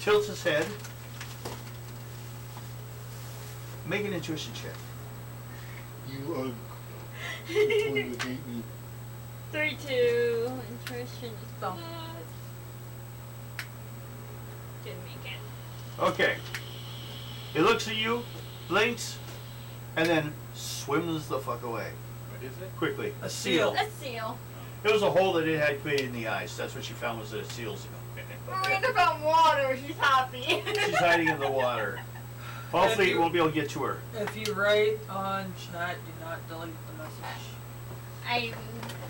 Tilts his head. Make an intuition check. You are going to hate me. Three, two. Intuition is Go. good. Didn't make it. Okay. He looks at you, blinks, and then swims the fuck away What is it? quickly. A seal. A seal. It was a hole that it had created in the ice. That's what she found was a seal seal. Worried about water. She's happy. She's hiding in the water. Hopefully, you won't be able to get to her. If you write on chat, do not delete the message. I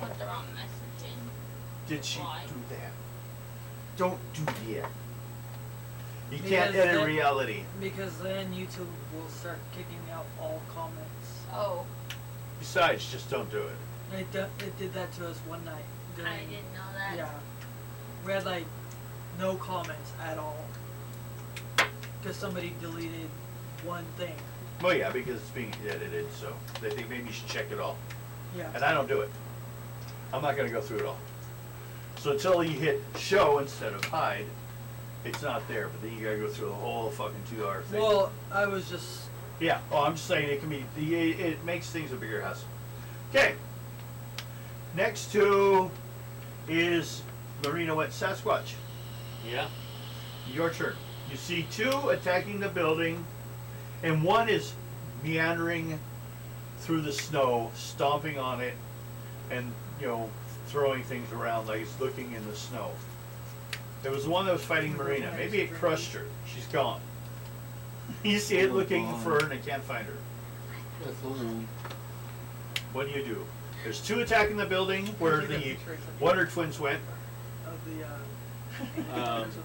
put the wrong message in. Did she Why? do that? Don't do that. You Because can't edit then- reality. Because then YouTube will start kicking out all comments. Oh, Besides, just don't do it. It, do, it did that to us one night. During, I didn't know that. Yeah. We had like no comments at all. Because somebody deleted one thing. Well, yeah, because it's being edited, so they think maybe you should check it all. Yeah. And I don't do it. I'm not gonna go through it all. So until you hit show instead of hide, it's not there. But then you gotta go through the whole fucking two-hour thing. Well, I was just. Yeah, well, I'm just saying it can be, the- it, it makes things a bigger hassle. Okay. Next to is Marrina Wet Sasquatch. Yeah. Your turn. You see two attacking the building, and one is meandering through the snow, stomping on it, and, you know, throwing things around like it's looking in the snow. There was the one that was fighting Marrina. Maybe it crushed her. She's gone. You see it looking for her and it can't find her. What do you do? There's two attacking the building where the Wonder Twins went. Of the, uh. Um, pictures of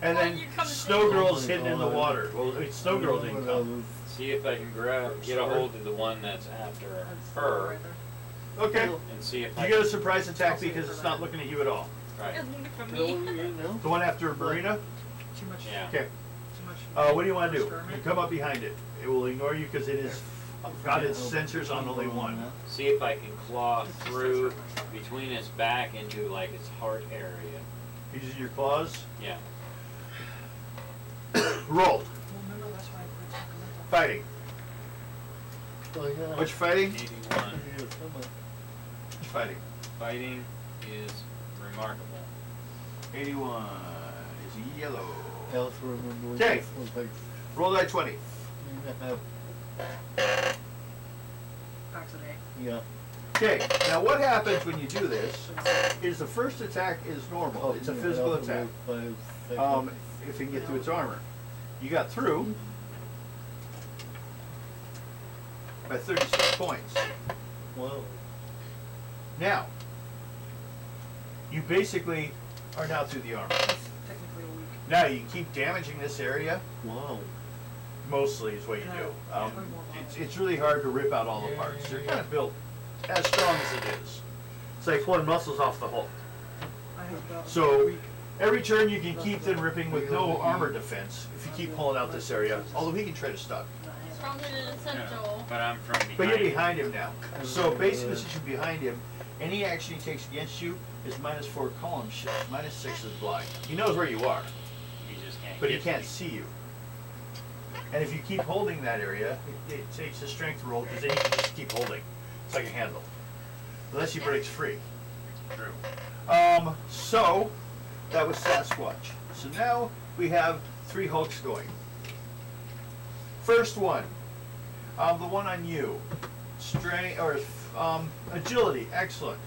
the And then you come Snow Girl's hidden in the water. Well, it's Snow Girl didn't come. See if I can grab, get a hold of the one that's after her, right there. Okay. and see if I You can. get a surprise attack because it's not looking at you at all. Right. It's for me. The one after Marrina? Too much. Yeah. Okay. Too much. Uh, what do you want to do? You come up behind it. It will ignore you because it is got its sensors on only one. See if I can claw through between its back into like its heart area. Using your claws. Yeah. Roll. Well, remember, that's why I put supplemental. Fighting. Oh, What you fighting? 81. What you fighting? Fighting is remarkable. 81 is yellow. Health remember. Okay. Roll die 20. You have, Packs of eight. yeah. Okay, now what happens when you do this is the first attack is normal. It's a physical attack. was five seconds. Um, if you can get through its armor. You got through by 36 points. Whoa. Now, you basically are now through the armor. That's technically a week. Now you keep damaging this area, Wow. Mostly is what you do. Um, it's, it's really hard to rip out all the parts. They're kind of built as strong as it is. It's like pulling muscles off the Hulk. I have about So- Every turn you can keep them ripping with no armor defense if you keep pulling out this area, although he can try to stop. Stronger than Yeah, essential. But I'm from behind. But you're behind him now. So basically, since you're behind him, any action he takes against you is minus four column shift, minus six is blind. He knows where you are, He just can't. but he get can't me. see you. And if you keep holding that area, it, it takes a strength roll because then you can just keep holding. It's like a handle, unless he breaks free. True. Um, so that was Sasquatch. So now we have three Hulks going. First one, um, the one on you, strength or um, agility, excellent.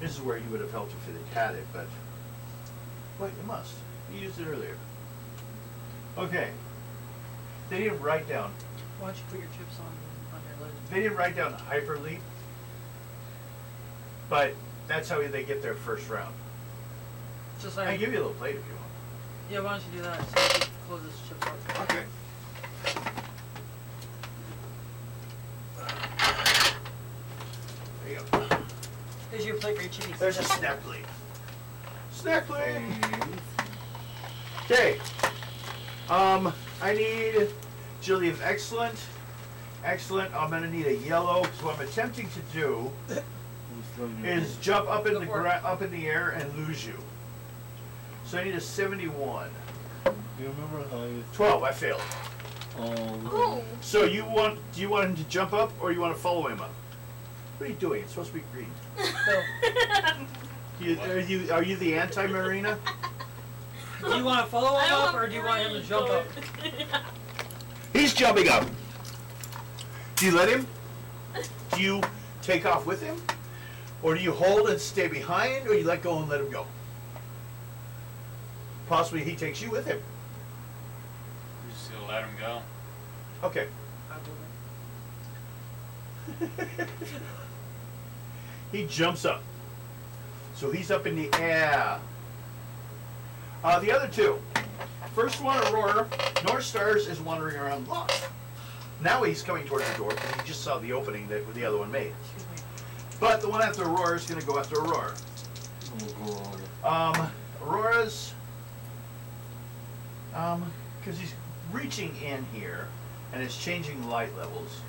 This is where you would have helped if it had it, but wait, it must. You used it earlier. Okay. They didn't write down. Why don't you put your chips on, on your lid? They didn't write down hyperleap, but that's how they get their first round. It's just I like, can give you a little plate if you want. yeah, why don't you do that so you can close this chips off? Okay. There you go. There's your plate for your chilies. There's a snack plate. Snack plate. Okay. Um, I need Jilly of excellent. Excellent. I'm gonna need a yellow. So what I'm attempting to do is jump up in the gra- up in the air and lose you. So I need a 71. You remember how you 12. I failed. oh So you want? Do you want him to jump up, or you want to follow him up? What are you doing? It's supposed to be green. You, are you are you the anti-marina? Do you want to follow him up or do you want him to jump up? but- He's jumping up. Do you let him? Do you take off with him, or do you hold and stay behind, or you let go and let him go? Possibly he takes you with him. We're just gonna let him go. Okay. He jumps up. So he's up in the air. Uh, the other two. First one, Aurora. North Stars is wandering around lost. Now he's coming towards the door because he just saw the opening that the other one made. But the one after Aurora is going to go after Aurora. Um, Aurora's, um, because he's reaching in here and it's changing light levels.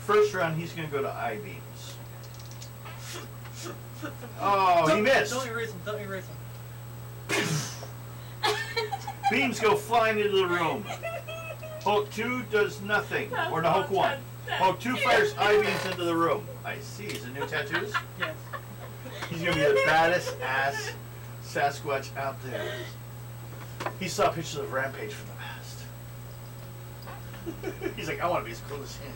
First round, he's going to go to eye beams. Oh, he missed. Don't erase him. Don't erase him. Beams go flying into the room. Hulk 2 does nothing. Or no, Hulk 1. Hulk 2 fires eye beams into the room. I see. Is it new tattoos? Yes. He's gonna be the baddest ass Sasquatch out there. He saw pictures of Rampage from the past. He's like, I want to be as cool as him.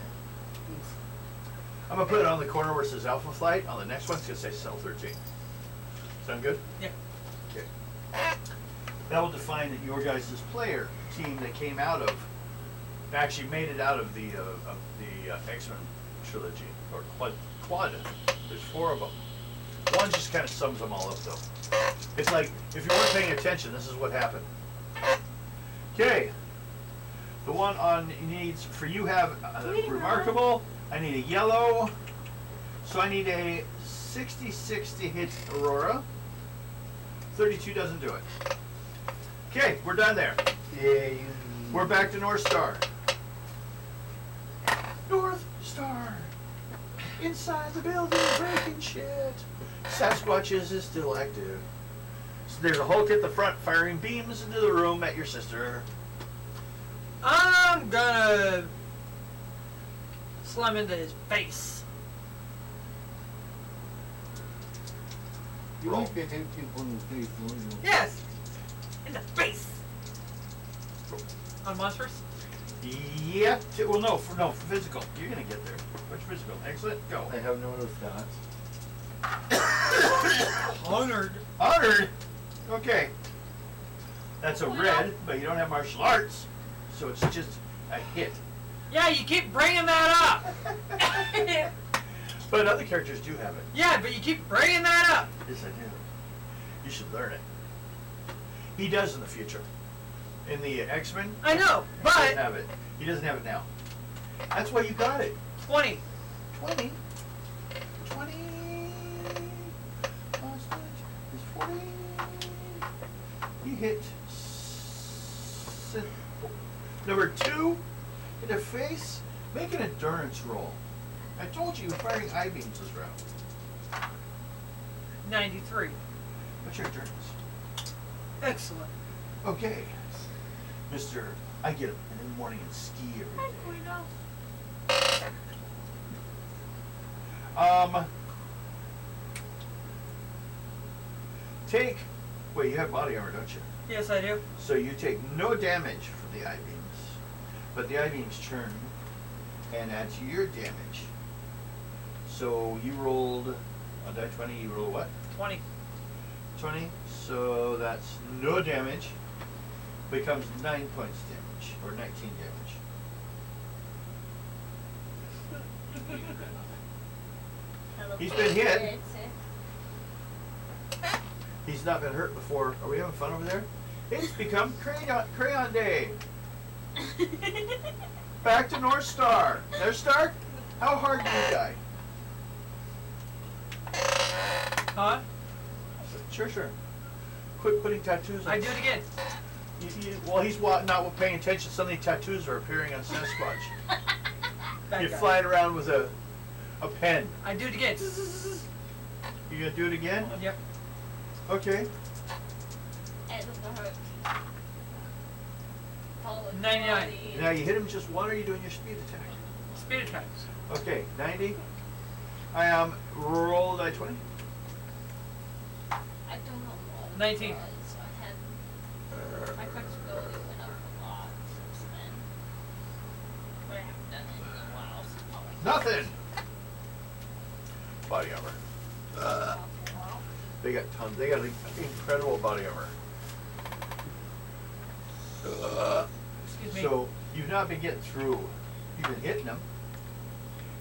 I'm gonna put it on the corner where it says Alpha Flight. On the next one, it's gonna say Cell 13. Sound good? Yeah. Okay. That will define that your guys' player team that came out of, actually made it out of the uh, of the uh, X-Men trilogy or quad. Quad. There's four of them. One just kind of sums them all up though. It's like, if you weren't paying attention, this is what happened. Okay. The one on needs, for you have uh, remarkable, I need a yellow. So I need a 66 to hit Aurora. 32 doesn't do it. Okay, we're done there. Yay. We're back to North Star. North Star. Inside the building, breaking shit. Sasquatches is still active. So there's a Hulk at the front firing beams into the room at your sister. I'm gonna slam into his face. You like to hit people in the face, don't you? Yes, in the face. On monsters? Yep. t- Well, no, for, no, for physical. You're gonna get there. Which physical? Excellent. Go. I have no other stats. Honored. Honored. Okay. That's a red, but you don't have martial arts, so it's just a hit. Yeah, you keep bringing that up. But other characters do have it. Yeah, but you keep bringing that up. Yes, I do. You should learn it. He does in the future. In the X Men, I know, he but doesn't have it. He doesn't have it now. That's why you got it. 20. 20. 20. plus that is 40. He hit. s- Number two in the face. Make an endurance roll. I told you firing eye beams this round. 93. What's your endurance? Excellent. Okay. Mister, I get up in the morning and ski every day. Um. Take. Wait, you have body armor, don't you? Yes, I do. So you take no damage from the eye beams, but the eye beams turn and add to your damage. So you rolled on die twenty. You roll what? 20. Twenty. So that's no damage. Becomes nine points damage or nineteen damage. He's been hit. He's not been hurt before. Are we having fun over there? It's become crayon, crayon day. Back to North Star. There's Stark. How hard did you die? Huh? Sure, sure. Quit putting tattoos on. I do it again. You, you, well, he's wa- not paying attention. Suddenly, tattoos are appearing on Sasquatch. Bad You're guy. flying around with a a pen. I do it again. You gonna do it again? Yep. Okay. It doesn't hurt. 99. Now you hit him just one, or are you doing your speed attack? Speed attacks. Okay, 90. I am roll die 20. I don't know what 19. it. I had my flexibility went up a lot since then. But I haven't done it in a while, so probably Nothing. Body armor. Uh, they got tons. They got an incredible body armor. Uh, Excuse me. so you've not been getting through. You've been hitting them,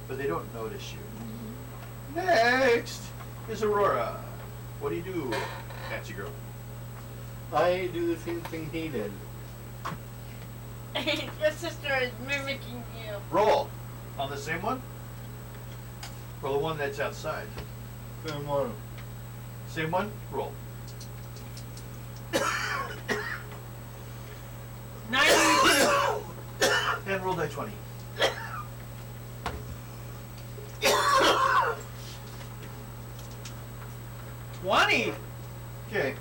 but they don't notice you. Next is Aurora. What do you do, Nancy girl? I do the same thing he did. Your sister is mimicking you. Roll on the same one, or the one that's outside. Same one. Same one. Roll. 90. And roll die 20. Twenty. Okay.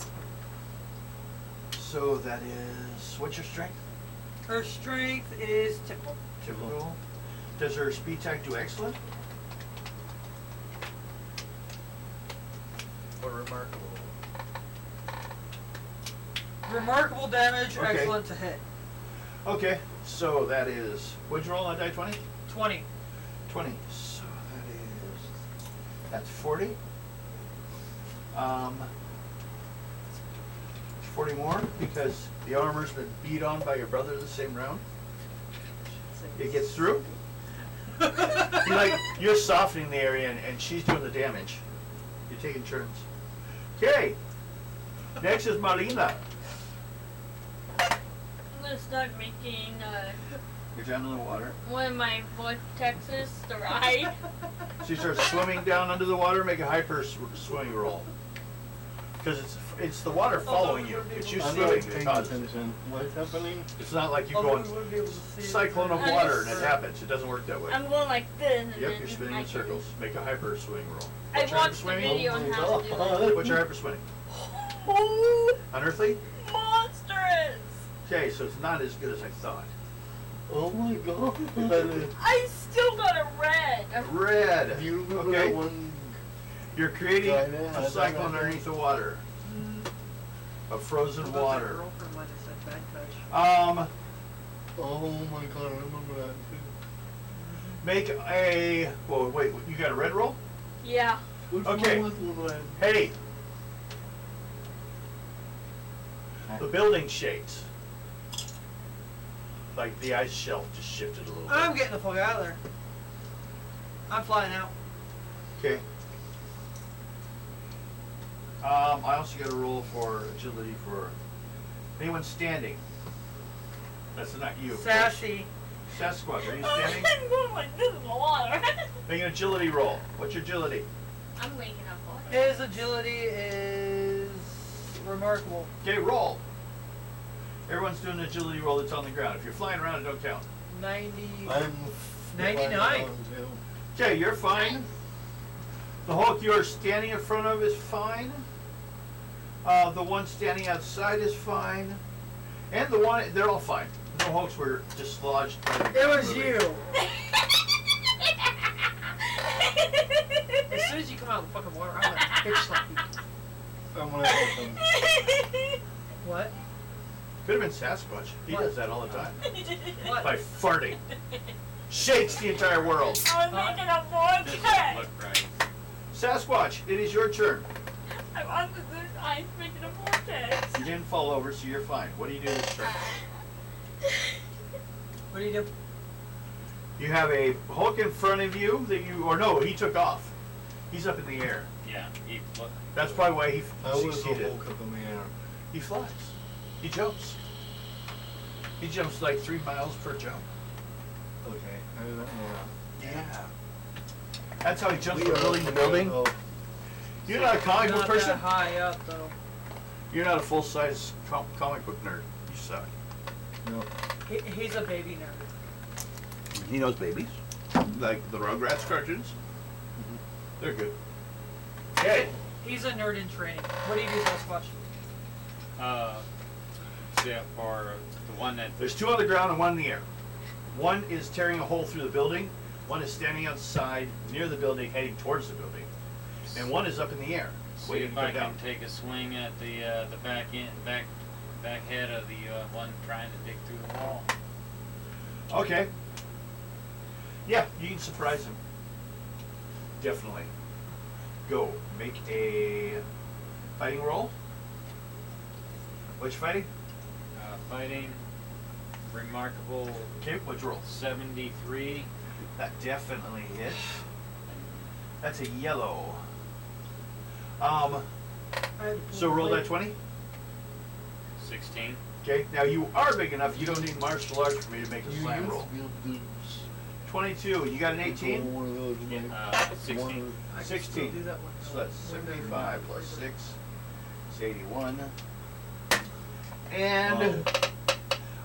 So that is what's your strength? Her strength is typical. Typical. Does her speed tag do excellent? Or remarkable. Remarkable damage, Okay. excellent to hit. Okay. So that is what'd you roll on die 20? 20. 20. So that is that's 40. Um 40 more because the armor's been beat on by your brother the same round. It gets through. You like you're softening the area and, and she's doing the damage. You're taking turns. Okay. Next is Marrina. I'm gonna start making uh, You're down in the water. one of my vortexes to ride. She starts swimming down under the water, make a hyper s- swimming roll. Because it's it's the water following you. It's you I'm swimming not that causes it. What's happening? It's not like you Although go we in wouldn't be able to see it. cyclone of water and it happens. It doesn't work that way. I'm going like this. And Yep, then you're spinning I in can- circles. Make a hyper swing roll. I What's your hyper watched the swinging? video on how to oh, do Oh it. What's your hyper swing? Oh, Unearthly? monstrous! Okay, so it's not as good as I thought. Oh my god. I still got a red. Red. Do you remember Okay. that one? You're creating Try a that. cyclone underneath the water. Of frozen How about water. girlfriend when it said bad touch? Um, Oh my god, I remember that too. make a. Whoa, wait, you got a red roll? Yeah. Which Okay. one was the red? Hey! The building shakes. Like the ice shelf just shifted a little bit. I'm getting the fuck out of there. I'm flying out. Okay. Um, I also got a roll for agility for anyone standing. That's not you. of course. Sassy. Sasquatch, are you standing? I'm going like this in the water. Make an agility roll. What's your agility? I'm waking up water. His agility is remarkable. Okay, roll. Everyone's doing an agility roll that's on the ground. If you're flying around, it don't count. 90. I'm 99. Okay, you're fine. The Hulk you're standing in front of is fine. Uh, the one standing outside is fine. And the one, they're all fine. No Hulks were dislodged. by the- It was by the- you. As soon as you come out of the fucking water, I'm gonna bitch slap you. I'm gonna help him. What? Could have been Sasquatch. He What? does that all the time. What? By farting. Shakes the entire world. I'm Huh? making a Doesn't vortex. look right. Sasquatch, it is your turn. I want to do I'm making a vortex. You didn't fall over, so you're fine. What do you do this turn? What do you do? You have a Hulk in front of you that you, or no, he took off. He's up in the air. Yeah, he look. That's probably why he I was a succeeded. Hulk up in the air. He flies. He jumps. He jumps like three miles per jump. Okay. I don't know. Yeah. That's how he jumps We from are building to building. Oh, You're not a comic book Not person. that high up though. You're not a full size com- comic book nerd. You suck. no. He, he's a baby nerd. He knows babies, like the Rugrats cartoons. Mm-hmm. They're good. Okay. He's a nerd in training. What do you do, Sasquatch? Uh, see how far the one that There's two on the ground and one in the air. One is tearing a hole through the building. One is standing outside near the building, heading towards the building, and one is up in the air, see waiting if to I can down. take a swing at the uh, the back end, back back head of the uh, one trying to dig through the wall. Okay. Yeah, you can surprise him. Definitely. Go. Make a fighting roll. Which fighting? Uh, fighting remarkable Okay, which roll? 73. That definitely hits. That's a yellow. Um, so roll that 20. 16. Okay, now you are big enough, you don't need martial arts for me to make a slam roll. to be able to do 22, you got an 18? One of those, Yeah, uh, 16. I can still 16. do that one. So that's 75 plus 6 is 81. And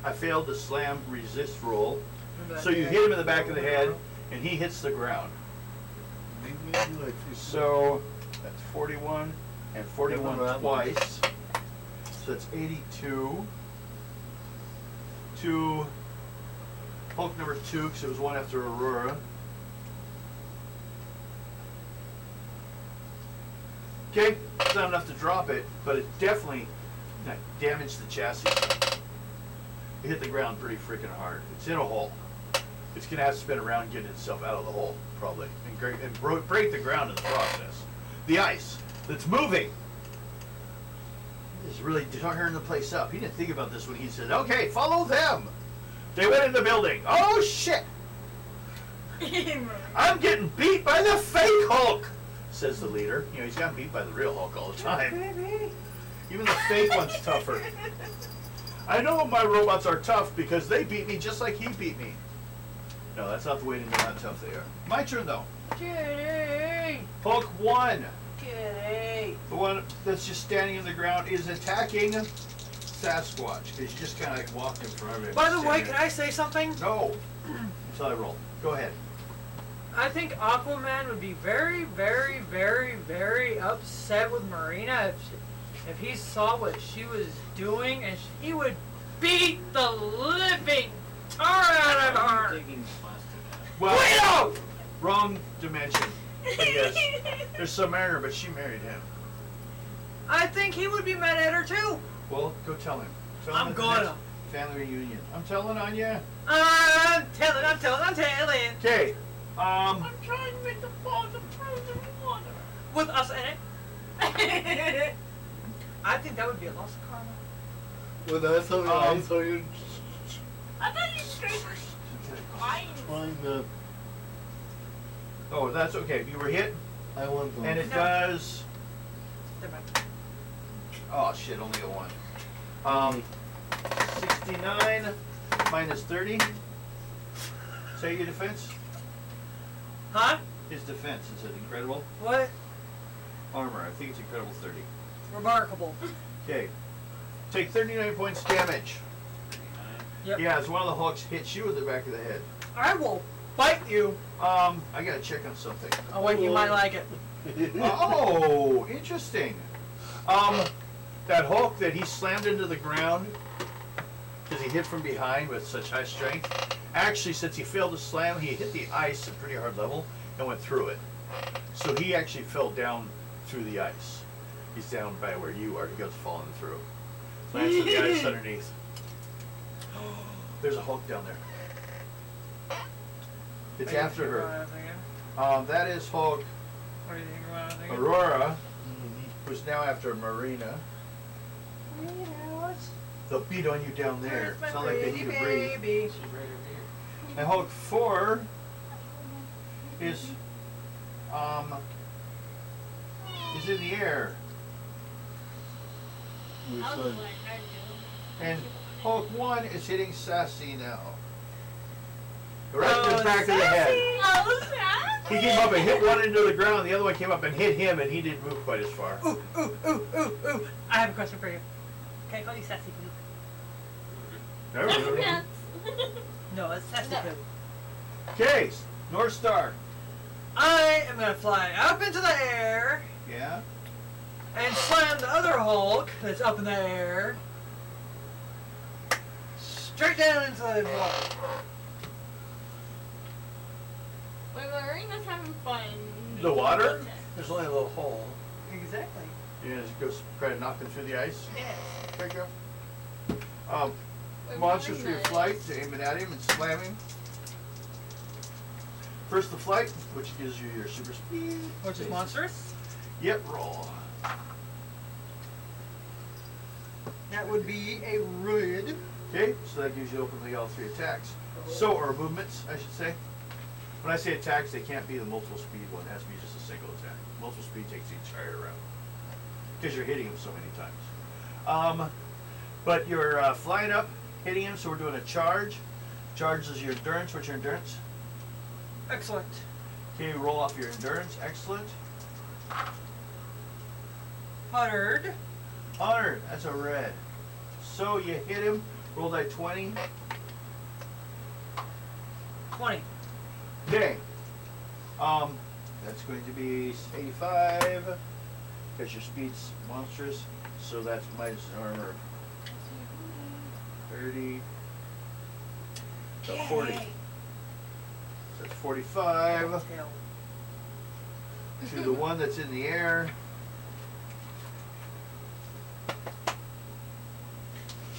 I failed the slam resist roll. So you hit him in the back of the head, and he hits the ground. of- Leave me be like this. So that's 41 and 41 Never mind. twice. So that's 82. To Hulk number two, because it was one after Aurora. Okay, it's not enough to drop it, but it definitely not damaged the chassis. It hit the ground pretty freaking hard. It's in a hole. It's gonna have to spin around getting itself out of the hole, probably, and, and break the ground in the process. The ice that's moving This is really tearing the place up. He didn't think about this when he said, "Okay, follow them." They went in the building. Oh shit! I'm getting beat by the fake Hulk, says the leader. You know, he's gotten beat by the real Hulk all the time. Even the fake one's tougher. I know my robots are tough because they beat me just like he beat me. No, that's not the way to know how tough they are. My turn though. Kitty! Hulk one, Kitty! the one that's just standing in the ground, is attacking Sasquatch because you just kind of like walked in front of him. By the way, standing can I say something? No. Until I roll. Go ahead. I think Aquaman would be very, very, very, very upset with Marrina if she, if he saw what she was doing, and she, he would beat the living tar out of I'm her. taking plastic out. Well, Guido! wrong dimension. But yes, there's some Submariner, but she married him. I think he would be mad at her too. Well, go tell him. Tell him I'm at the gonna. next Family reunion. I'm telling on you. I'm telling, I'm telling, I'm telling. Okay. Um. I'm trying to make the balls of frozen water. With us in it. I think that would be a loss of karma. Well, that's how Um, that's how you I thought you straight fine. find the. Oh, that's okay. You were hit, I want them. and it No. does. Oh shit! Only a one. Um. 69 minus 30. Say your defense. Huh? His defense is it incredible What? armor? I think it's incredible 30. Remarkable. Okay. Take 39 points damage. 39. Yep. Yeah, as one of the Hulks hits you in the back of the head. I will bite you. Um, I gotta check on something. Oh wait, you might like it. oh, interesting. Um, that Hulk that he slammed into the ground because he hit from behind with such high strength. Actually, since he failed to slam, he hit the ice at a pretty hard level and went through it. So he actually fell down through the ice. He's down by where you are. He goes falling through. Lands on the ice underneath. There's a Hulk down there. It's What after her. about it, thinking? Um, that is Hulk What do you think about it. Aurora, who's now after Marrina. They'll beat on you down there. Where's my It's not like they pretty need to breathe. baby? She's right over here. And Hulk 4 is um is in the air. We said- like, I do. And Hulk 1 is hitting Sassy now. Right in Oh, the back of the head. Oh, sad. He came up and hit one into the ground, the other one came up and hit him and he didn't move quite as far. Ooh, ooh, ooh, ooh, ooh. I have a question for you. Can I call you Sassy Poo? Yes. No, it's Sassy No. Poo. Okay, North Star. I am gonna fly up into the air Yeah. and slam the other Hulk that's up in the air straight down into the water. When Marrina's having fun. The water? There's only a little hole. Exactly. You just go s- try to knock him through the ice. Yes. There you go. Um, launches for your flight to aim it at him and slam him. First the flight, which gives you your super speed. Which is monstrous. Yep, roll. That would be a red. Okay, so that gives you openly all three attacks. So, or movements, I should say. When I say attacks, they can't be the multiple speed one. It has to be just a single attack. Multiple speed takes the entire round because you're hitting him so many times. Um, but you're uh, flying up, hitting him. So we're doing a charge. Charge is your endurance. What's your endurance? Excellent. Okay, roll off your endurance. Excellent. 100. 100. That's a red. So you hit him. Roll that 20. 20 day. Um, that's going to be 85 because your speed's monstrous, so that's minus armor. 30, so 40. So that's 45 to the one that's in the air.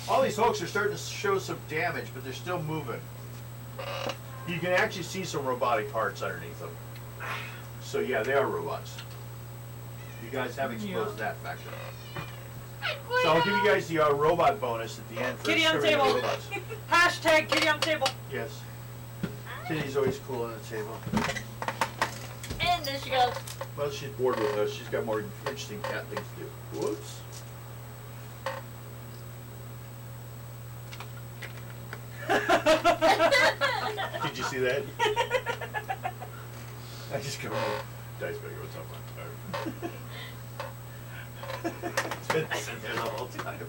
All these folks are starting to show some damage, but they're still moving. You can actually see some robotic parts underneath them. So yeah, they are robots. You guys have exposed that factor. So I'll give you guys the uh, robot bonus at the end for Kitty on table. robots. Hashtag kitty on table. Yes. Kitty's always cool on the table. And there she goes. Well, she's bored with us. She's got more interesting cat things to do. Whoops. Did you see that? I just go, Dice Baker, what's up, man? It's been sitting there the whole time.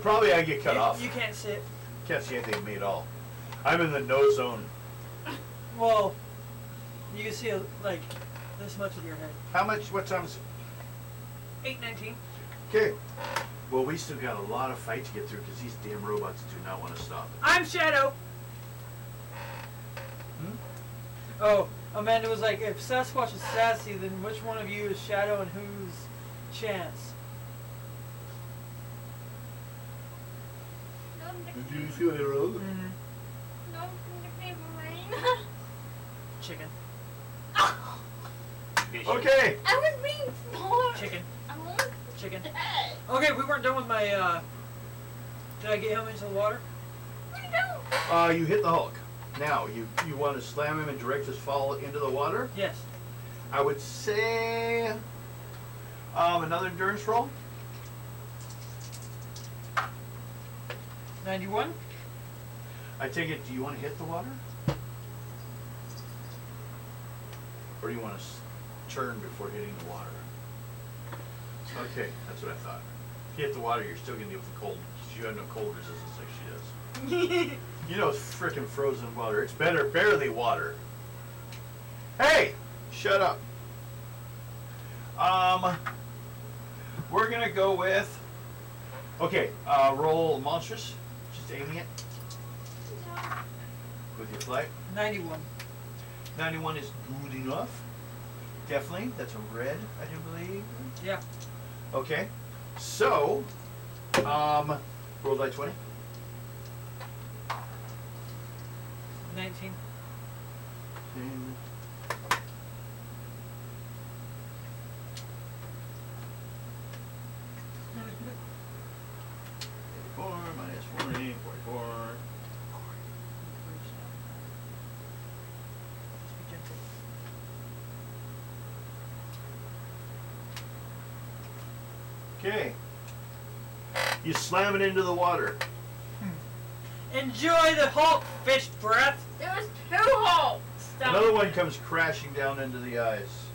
Probably I get cut you, off. You can't sit. Can't see anything of me at all. I'm in the no zone. Well, you can see uh, like this much of your head. How much, what time is it? Eight nineteen. Okay. Well, we still got a lot of fight to get through because these damn robots do not want to stop. I'm Shadow. Hmm? Oh, Amanda was like, if Sasquatch is sassy, then which one of you is Shadow and who's Chance? Did you feel it roll? Mm, No, the Marrina. chicken. Okay. I was being smart. Chicken. I want Chicken. that. Okay, we weren't done with my. uh... Did I get him into the water? What do Uh, you hit the Hulk. Now, you, you want to slam him and direct his fall into the water? Yes. I would say um, another endurance roll. Ninety-one. I take it, do you want to hit the water? Or do you want to turn before hitting the water? Okay, that's what I thought. If you hit the water, you're still going to deal with the cold. You have no cold resistance like she does. You know it's frickin' frozen water. It's better, barely water. Hey, shut up. Um, we're gonna go with. Okay, uh, roll monstrous. Just aiming it with your flight. Ninety-one. 91 is good enough. Definitely, that's a red, I do believe. Yeah. Okay, so, um, roll die 20. Nineteen. And Four minus 40, 44. Just be gentle. Okay. You slam it into the water. Enjoy the Hulk fish breath. There was two holes. Stop. Another one comes crashing down into the ice.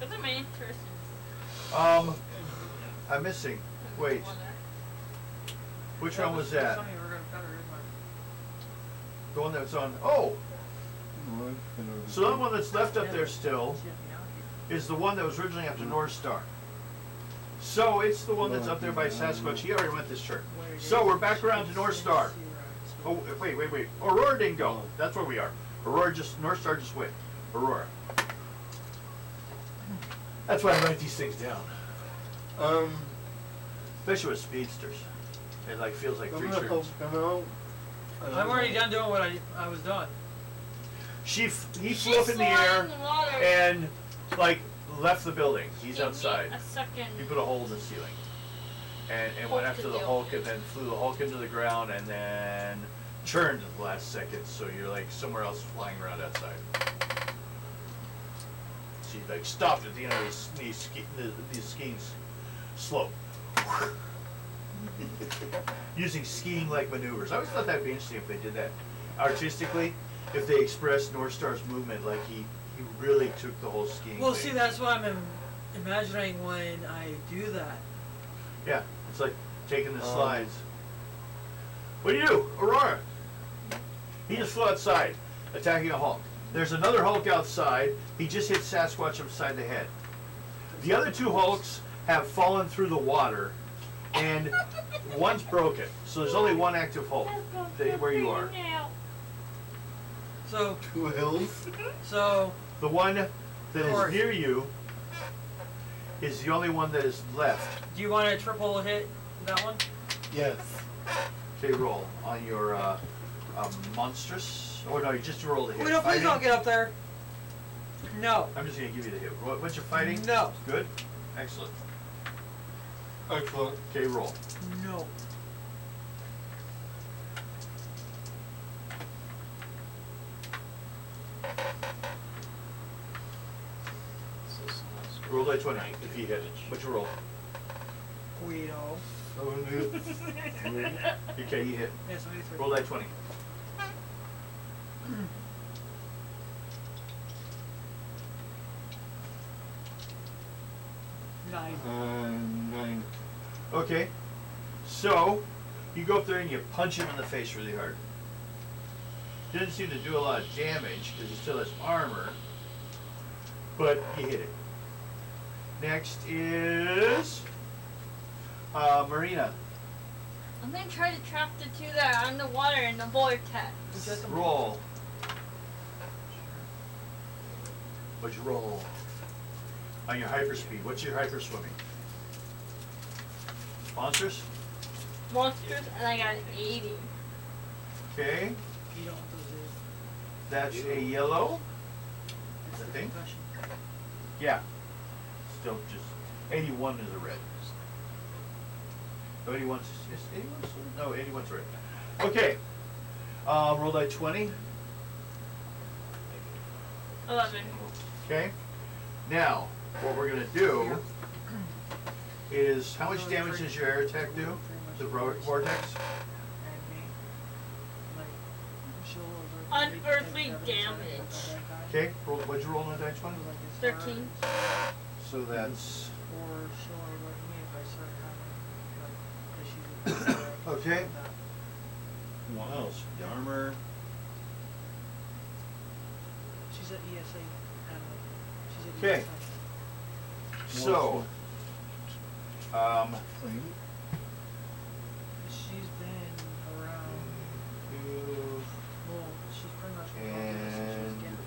Those are my interests. Um, I'm missing. Wait, which one was that? Some of you were gonna better, isn't? The one that was on. Oh, so that one that's left up there still is the one that was originally after North Star. So it's the one that's up there by Sasquatch. He already went this turn. Where it So we're back around to North Star. Oh, wait, wait, wait. Aurora didn't go. That's where we are. Aurora just, North Star just went. Aurora. That's why I write these things down. Um, Especially with speedsters. It like feels like I'm three gonna help turns. him out. I'm already done doing what I, I was doing. She, f- he flew up in the air in the water. and like left the building. He's Give me outside. A second. He put a hole in the ceiling. And, and went after the. Hulk and then flew the Hulk into the ground and then churned at the last second so you're like somewhere else flying around outside. She like stopped at the end of the, s- the, ski, the, the skiing s- slope. Using skiing like maneuvers. I always thought that'd be interesting if they did that artistically. If they expressed North Star's movement like he, he really took the whole skiing Well, thing. see, that's what I'm im- imagining when I do that. Yeah, it's like taking the Um, slides. What do you do, Aurora? He just flew outside, attacking a Hulk. There's another Hulk outside. He just hit Sasquatch upside the head. The other two Hulks have fallen through the water, and one's broken. So there's only one active Hulk that, where you are. So, Two hills. so The one that is Corey. near you is the only one that is left. do you want to triple hit that one? Yes. Okay, roll on your uh, uh, monstrous. Or no, you just roll the hit. Wait, no, please Fighting? don't get up there. No. I'm just gonna give you the hit. What, what's your fighting? No. Good. Excellent. Excellent. Okay, roll. No. Roll die twenty if you hit. What's your roll? Guido. Okay, you hit. Yeah, so 83. Roll that twenty. Nine. Uh, nine. Okay, so you go up there and you punch him in the face really hard. Didn't seem to do a lot of damage because he still has armor, but you hit it. Next is uh, Marrina. I'm gonna try to trap the two that are underwater in the vortex. Would you like to- Roll. What'd you roll? On your hyperspeed, what's your hyper swimming? Monsters? Monsters, and I got an 80. Okay, You don't want those is. that's a yellow. It's I the think. Yeah. Still just, eighty-one is a red. No, eighty-one's, is eighty-one, still- no, eighty-one's red. Okay, um, roll that twenty, 11. okay? Now, what we're gonna do is, how much damage does your air attack do? The ro- vortex? And me. Like, she'll over- Unearthly damage. Okay, roll, what'd you roll on that twenty? Like, as hard 13. as- So that's, Or she'll alert me if I start having, like, issues. Okay. That. What else? The armor. She's at ESA. and She's at Okay. ESA. so, um, She's been around, two, well, she's pretty much been around ever since she was And- getting.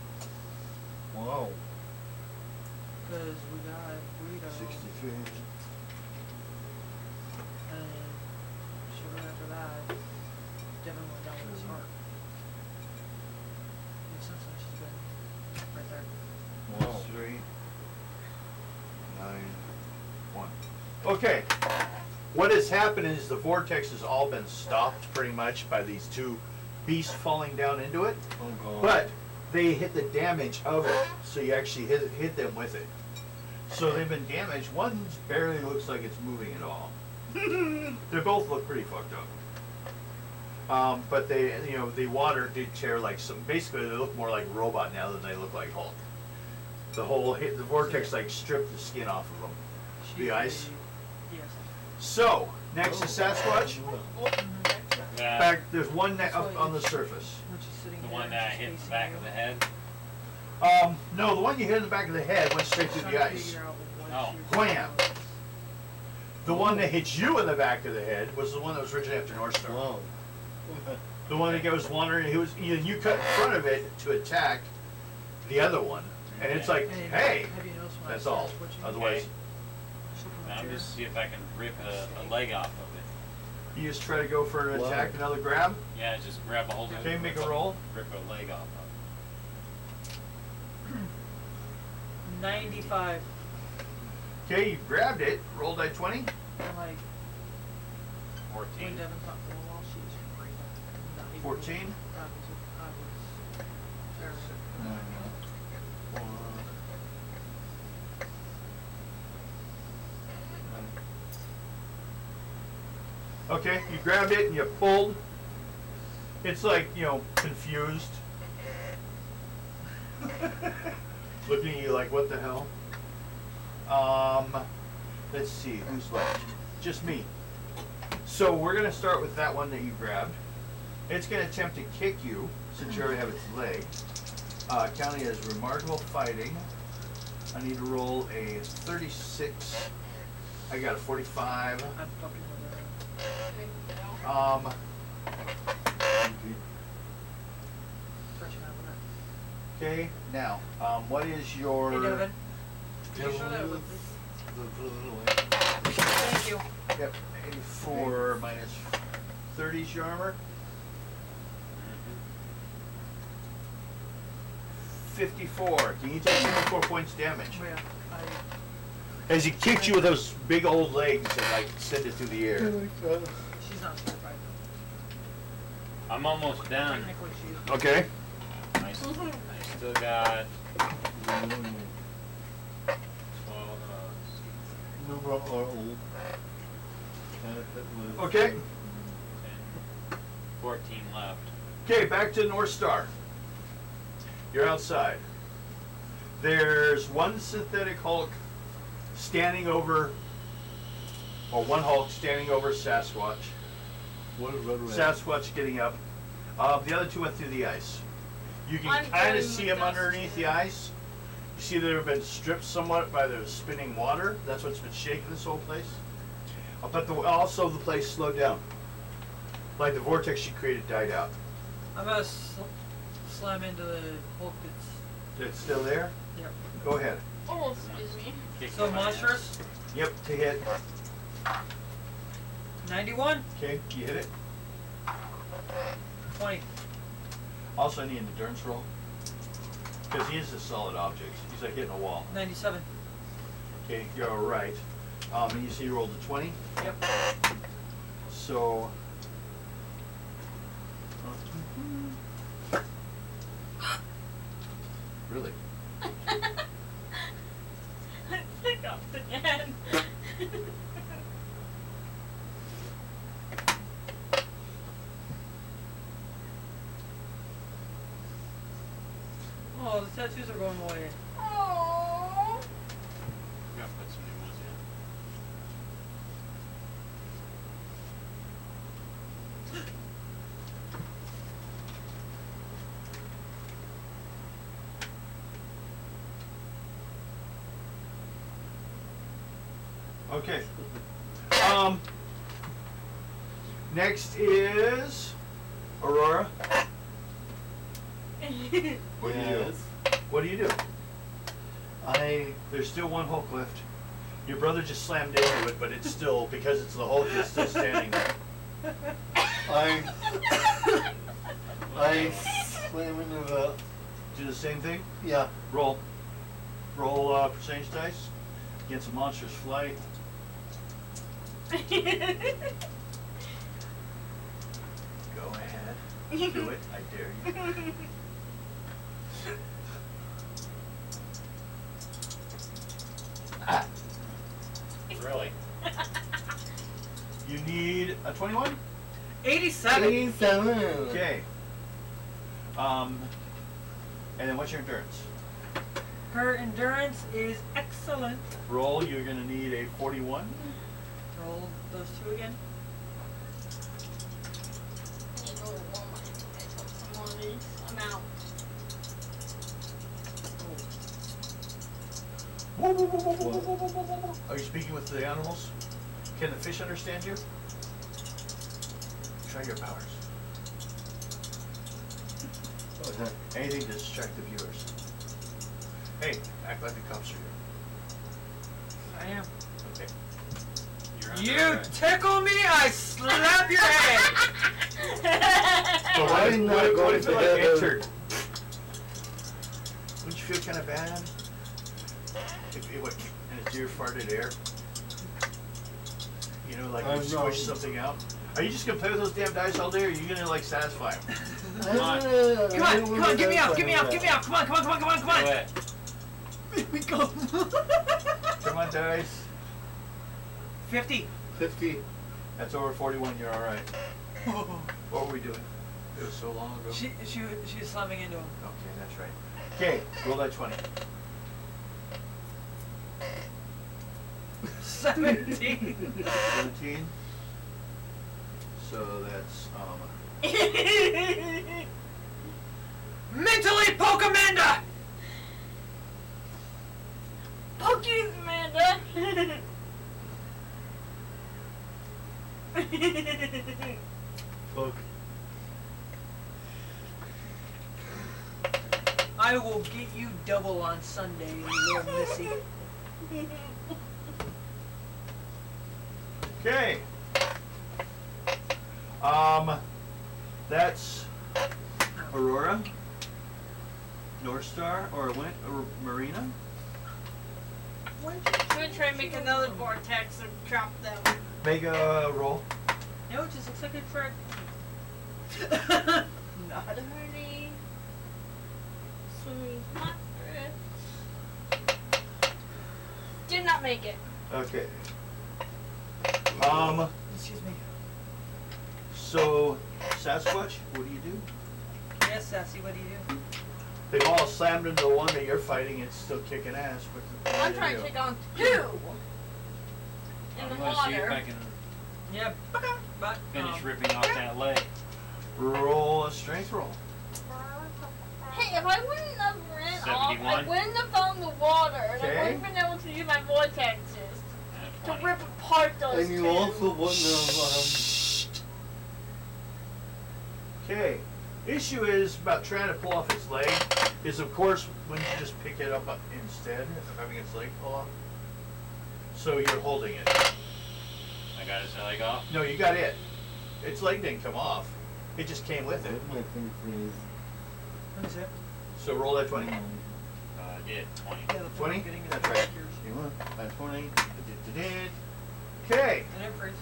Wow. Cause we got Guido. sixty-three. And shortly after that, Devin went down with his heart. And since then, she's been right there. Wow. Three, nine, one. Okay, what has happened is the vortex has all been stopped pretty much by these two beasts falling down into it, Oh god. but they hit the damage of it, so you actually hit, hit them with it. So they've been damaged, one barely looks like it's moving at all. They both look pretty fucked up. Um, but they, you know, the water did tear like some, basically they look more like robot now than they look like Hulk. The whole hit, the vortex like stripped the skin off of them. The ice? Yes. So, next is Sasquatch. That, Back, there's one ne- up on the surface. When she's the one that hit the back of the head. Um, no, the one you hit in the back of the head went straight through the ice. figure Oh. Wham! The one that hit you in the back of the head was the one that was originally after North Star. Wow. The one that goes wandering, he was, you, you cut in front of it to attack the other one, and it's like, hey, have you noticed when I that's all. what you- Otherwise, she'll Now I'm just see if I can rip a, a leg off of it. you just try to go for an Wow. attack, another grab. Yeah, just grab a hold of it. Okay, make rip a roll. Rip a leg off of it. Ninety-five. Okay, you grabbed it, rolled that 20. I'm like, it. when Fourteen. Devin's not feeling well, she's free. Not even- 14? Okay, you grabbed it and you pulled. It's like, you know, confused. Looking at you like, what the hell? Um, let's see, who's left? Just me. So we're going to start with that one that you grabbed. It's going to attempt to kick you, since you already have its leg. Uh, counting remarkable fighting. I need to roll a 36. I got a 45. Um, Stretching okay, now, um, what is your? her. Hey Devin, can you show that with me? Thank you. Yep, eighty-four minus thirty is your armor. Fifty-four, can you take fifty-four points damage? Oh yeah, I, As he kicked you with those big old legs and like send it through the air. she's not certified though. I'm almost done. Technically she is. Okay. I, s- I still got twelve. Uh, Remember our old Kind of. Okay. And 14 left. Okay, back to North Star. You're outside. There's one synthetic Hulk standing over, or one Hulk standing over Sasquatch. What, what, what? Sasquatch getting up. Uh, the other two went through the ice. You can I'm kind going of see them us, underneath too. the ice. You see they've been stripped somewhat by the spinning water. That's what's been shaking this whole place. Uh, but the, also the place slowed down. Like the vortex she created died out. I'm gonna sl- slam into the Hulk that's. It's still there? Yep. Go ahead. Oh, excuse me. Kick So my ass. monstrous. Yep, to hit. 91, Okay, you hit it. 20. Also, I need an endurance roll. Because he is a solid object. He's like hitting a wall. 97. Okay, you're all right. Um, and you see you rolled a 20. Yep. So. Really? Oh, the tattoos are going away. Oh. We gotta put some new ones in. Okay. Um. Next is Aurora. What do you do? Yes. What do you do? I There's still one Hulk left. Your brother just slammed into it, but it's still because it's the Hulk. It's still standing there. I I slam into the Do the same thing. yeah. Roll. Roll uh, percentage dice against a monster's flight. Go ahead. Do it. I dare you. Ah, Really? you need a 21? 87. Eighty-seven. Okay. Um, and then what's your endurance? Her endurance is excellent. Roll, you're going to need a 41. Roll those two again. I need to go to Walmart and pick up some more of these. I'm out. Are you speaking with the animals? Can the fish understand you? Try your powers. Anything to distract the viewers. Hey, act like the cops are I am. You tickle me, I slap your head. So I'm not what if, what going to you like heaven. entered? Wouldn't you feel kind of bad? If it went and it's your farted air? You know, like you I'm squish something out? Are you just gonna play with those damn dice all day or are you gonna like satisfy them? Come uh, on. Come on, come on, get me out, get me out, get me out. Come on, come on, come on, come on, come Do on. it. Here we go. Come on, dice. 50. Fifty. That's over 41, you're alright. What were we doing? It was so long ago. She, she, she was slamming into him. Okay, that's right. Okay, roll that 20. 17. 17. So that's, um, Mentally poke Amanda. Pokies, Amanda. Look. I will get you double on Sunday, you little missy. Okay. Um, that's Aurora, North Star, or went or Marrina. I'm gonna try and make another vortex and trap them. Make a roll. No, it just looks like a track. Not. Dirty. Swimming monstrous. Did not make it. Okay. Um, Excuse me. So, Sasquatch, what do you do? Yes, Sassy, what do you do? They've all slammed into the one that you're fighting. It's still kicking ass. What the I'm what trying do to you take on two in I'm the gonna see if I water. can Yeah, but finish um, ripping off that leg. Roll a strength roll. Hey, if I wouldn't have ran off, I 71. wouldn't have found the water, and I Okay. wouldn't have been able to use my vortexes to 20. rip apart those And you two. also wouldn't have, um, Okay. Issue is about trying to pull off its leg. Is of course when you just pick it up instead of having its leg pull off. So you're holding it. I got his leg off. No, you got it. Its leg didn't come off. It just came with it. my thing freeze. what is it? So roll that twenty. Uh, I did 20. Yeah, 20? That's right. You want? At twenty? Okay. And it freeze.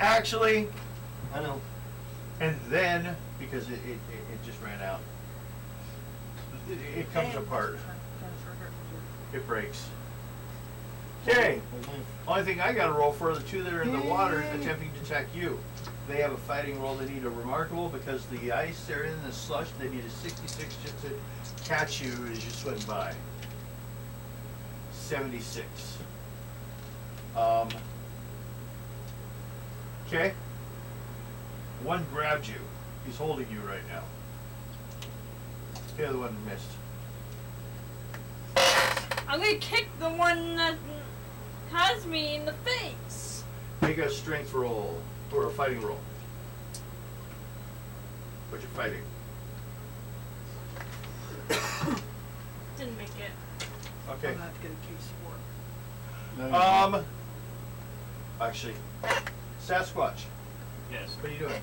Actually, I know. And then because it, it, it, it just ran out. It, it comes apart. turn- turn the trigger. It breaks. Okay. Only thing I gotta roll for are the two that are in the water attempting to attack you. They have a fighting roll. They need a remarkable because the ice they're in the slush. They need a 66 just to catch you as you swim by. 76. Um. Okay. One grabbed you. He's holding you right now. The other one missed. I'm gonna kick the one that has me in the face. Make a strength roll or a fighting roll. What you fighting? Didn't make it. Okay. I'm gonna have to get a case for it. Um. Actually, Sasquatch. Yes. What are you doing?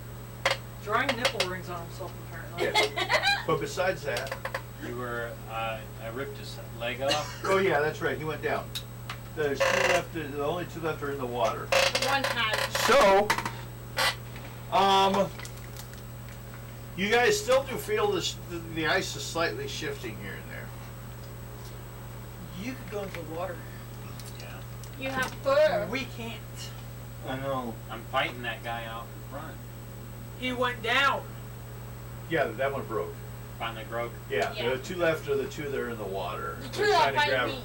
Drawing nipple rings on himself apparently. But besides that, You were. Uh, I ripped his leg off. oh yeah, that's right. He went down. There's two left. The only two left are in the water. One has. So, um, you guys still do feel this, the, the ice is slightly shifting here and there. You could go into the water. Yeah. You have fur. We can't. I know. I'm fighting that guy out in front. He went down. Yeah, that one broke. Finally broke. Yeah, Yeah. the two left are the two that are in the water. The They're two that trying to fight grab- me.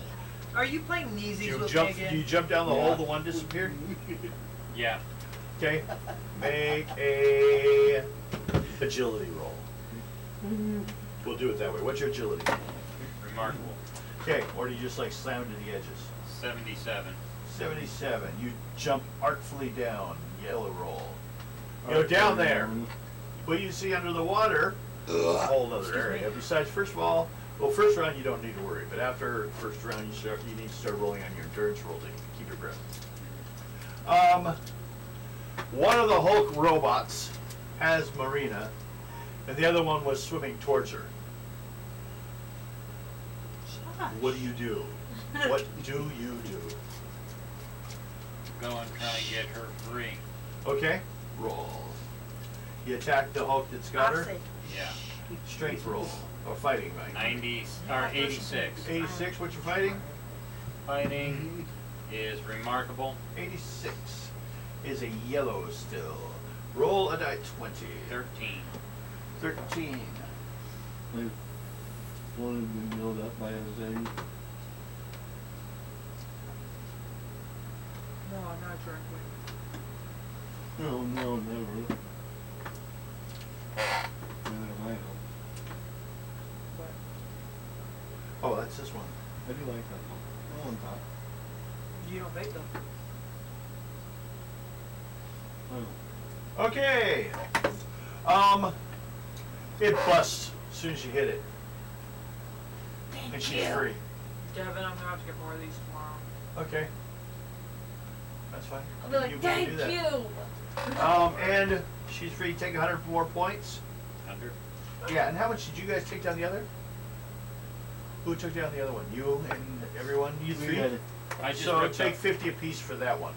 Are you playing Kneesies You with jump. me again? You jump down the Yeah. hole. The one disappeared. Yeah. Okay. Make a agility roll. Mm-hmm. We'll do it that way. What's your agility? Remarkable. Okay. Or do you just like slam to the edges? 77. Seventy-seven. You jump artfully down. Yellow roll. Go down there. What you see under the water, a whole other area. Besides, first of all, well, first round you don't need to worry, but after first round you start, you need to start rolling on your endurance roll to keep your breath. Um, one of the Hulk robots has Marrina, and the other one was swimming towards her. What do you do? What do you do? Go and try and get her free. Okay, roll. You attack the Hulk that's got her. Yeah. Strength roll or fighting, Mike. 90 or 86. 86. What you're fighting? Fighting is remarkable. 86 is a yellow still. Roll a die 20. 13. 13. I've wanted to be yelled at by a Zane. No, I'm not drunk. Wait. No, no, never. Neither am I, though. But Oh, that's this one. I do like that one. I want that. you don't vape them. Oh. Okay. Um, it busts as soon as you hit it, and she's free. Devin, I'm gonna have to get more of these tomorrow. Okay. That's fine. I'll be like, You can thank do that. you. Um, and she's free to take 100 more points. Under. Yeah, and how much did you guys take down the other? Who took down the other one? You and everyone? You three? got. I just So ripped take up. 50 apiece for that one.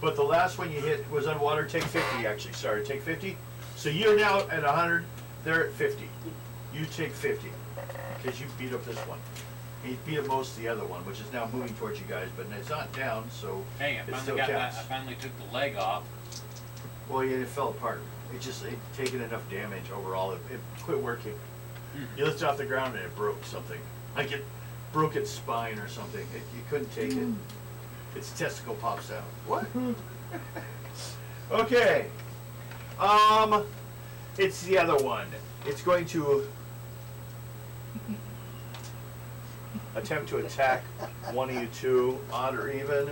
But the last one you hit was underwater, take 50 actually, sorry, take 50. So you're now at 100, they're at 50. You take 50, because you beat up this one. He beat up most of the other one, which is now moving towards you guys, but it's not down, so Hey, I it still finally got that. counts. I finally took the leg off. Well, yeah, it fell apart. It just it taken enough damage overall. It, it quit working. You lift it off the ground and it broke something. Like it broke its spine or something. It, you couldn't take it. Its testicle pops out. What? okay. Um, it's the other one. It's going to attempt to attack one of you two, odd or even.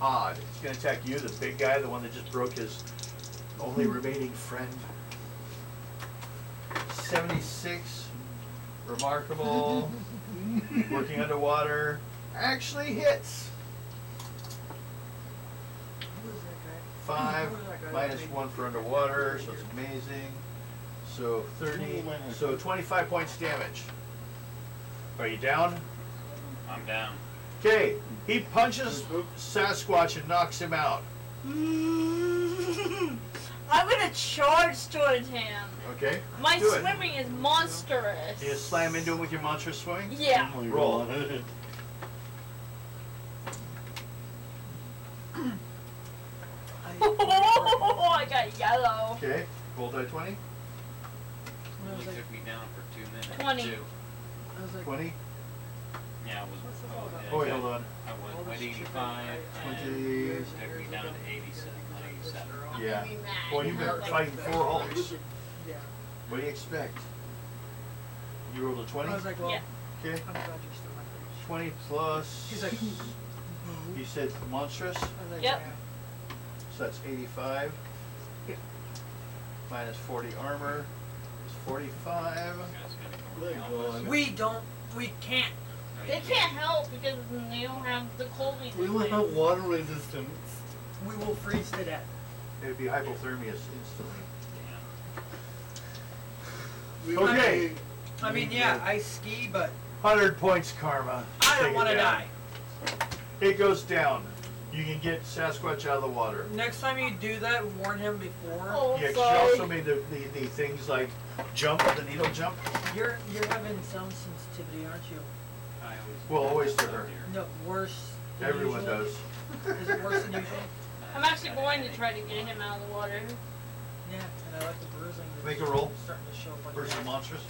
Odd. It's going to attack you, the big guy, the one that just broke his only hmm. remaining friend. 76. Remarkable. Working underwater. Actually hits. Who is that guy? Five Who is that guy? minus one for underwater, so it's amazing. So 30, so 25 points damage. Are you down? I'm down. Okay, he punches Sasquatch and knocks him out. Mm-hmm. I'm gonna charge towards him. Okay, My Do it. swimming is monstrous. you slam into him with your monstrous swing. Yeah. Oh my Roll. God. Oh, I got yellow. Okay, roll die 20. I Only took me down for two minutes. 20. Two. I was like, 20. Yeah, it was. Oh, yeah, Oh wait, hold on. I All went, went this chicken, 85 and Twenty. took me down to 87. 87. Yeah. gonna be mad. Boy, you've been fighting four hulks. yeah. What do you expect? You rolled a 20? I was like, well, Yeah. Okay, I'm glad you're still my coach. 20 plus. He's like, You said monstrous, I was like, Yep. yeah. so that's 85. Minus 40 armor is 45. You guys gotta go My help us. God. We don't, we can't. No, They can't help because they don't have the cold We will have water resistance. We will freeze to death. It would be hypothermia instantly. Yeah. We will Okay. be- I mean, yeah, I ski, but 100 points karma. I Take don't it want to down. die. It goes down. You can get Sasquatch out of the water. Next time you do that, warn him before. Oh, Yeah, 'cause sorry. you also made the, the, the things like jump, the needle jump. You're you're having sound sensitivity, aren't you? I always. Well, always to her. No, worse. Than Everyone usual? does. Is it worse than usual? I'm actually going to try to get him out of the water. Yeah, and I like the bruising. that's Make a roll. Starting to show up on Versus your- monstrous.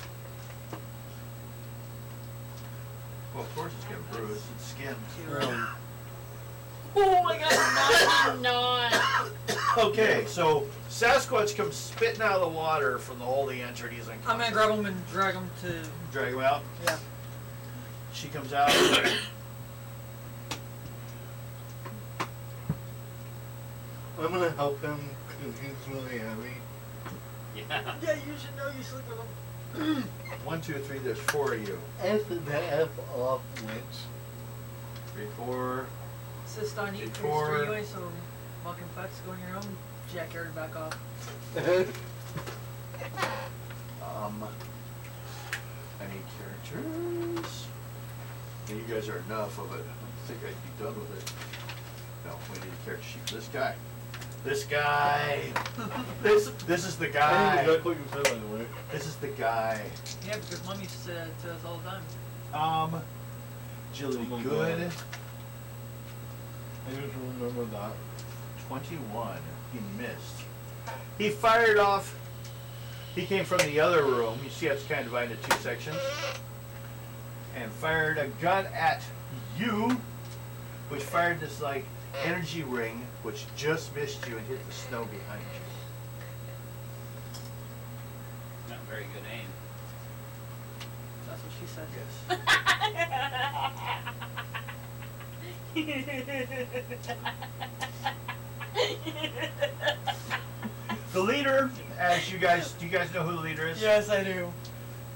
Well, of course it's getting bruised bruise. It's skin. Um, Oh my god, 99. Okay, so Sasquatch comes spitting out of the water from the hole he entered. He's like, I'm gonna grab him and drag him to. Drag him out. Yeah. She comes out. I'm gonna help him because he's really heavy. Yeah. Yeah, you should know you sleep with him. One, two, three. There's four of you. F the F off witch. Three, four. Insist on you Before- for anyway, so fucking fucks go on your own. Jack Harry back off. Um. I need characters. And you guys are enough of it. I think I'd be done with it. No, we need a character sheet this guy. This guy. this this is the I guy. knew exactly what you said, by the way. This is the guy. Yeah, because mommy said to us all the time. Um. Agility Oh my good. God. I just remember that. 21. He missed. He fired off. He came from the other room. You see, it's kind of divided into two sections. And fired a gun at you, which fired this like energy ring, which just missed you and hit the snow behind you. Not very good aim. That's what she said. Yes. The leader, as you guys, do you guys know who the leader is? Yes, I do.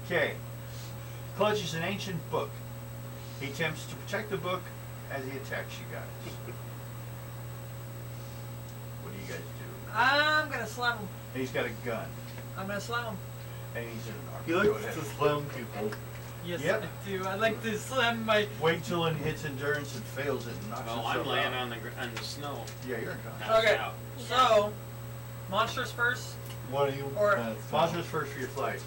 Okay. Clutches an ancient book. He attempts to protect the book as he attacks you guys. What do you guys do? I'm gonna slam him. And he's got a gun. I'm gonna slam him. And he's in an arc. He Go likes ahead. to slam people. Yes, Yep. I do. I like to slam my. Wait till it hits endurance and fails it and knocks Well, itself I'm laying out. on the gr- on the snow. Yeah, you're unconscious. Passed Okay. out. So, monsters first. What are you? Or- uh, Monsters first for your flight.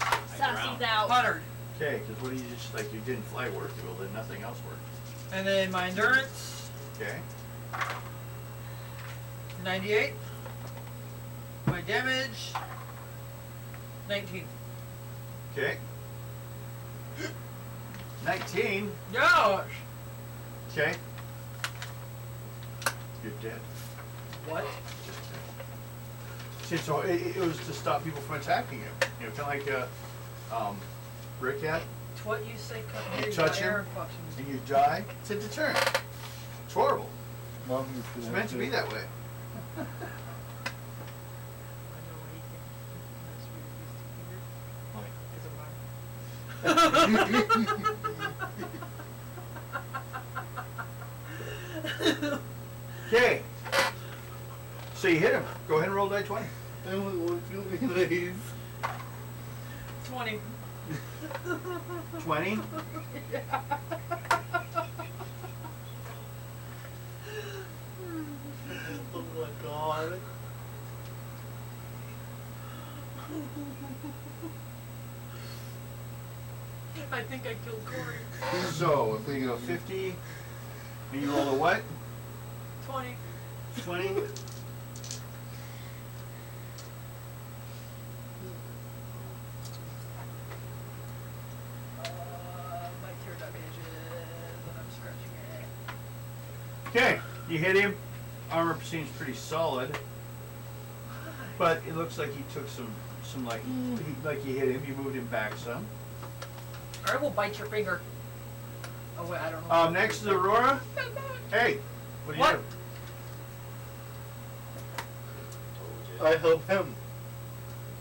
I Sassy's drowned. out. Puttered. Okay, because what do you just like? You didn't fly work, well then nothing else worked. And then my endurance, Okay. 98. My damage. 19. Okay. 19. Gosh! Okay. You're dead. What? Just dead. See, so it, it was to stop people from attacking you. You know, kind of like uh, um, Rick had. It's what you say, cut You you touch got him? air infections. And you die. It's a deterrent. It's horrible. Mom used to It's that meant to be that way. I know what he can. That's what he used to hear. Like, a mark. Okay. So you hit him. Go ahead and roll die 20. and what would you believe? 20. 20. Oh my god. I think I killed Corey. So if we go 50, and you roll a what? 20. 20. Uh, my tear damage is, and I'm scratching it. Okay, you hit him. Armor seems pretty solid, but it looks like he took some, some like, he, like you hit him. You moved him back some. I will bite your finger. Oh wait, I don't know. Um, next is Aurora. Hey, what do you What? do? I help him.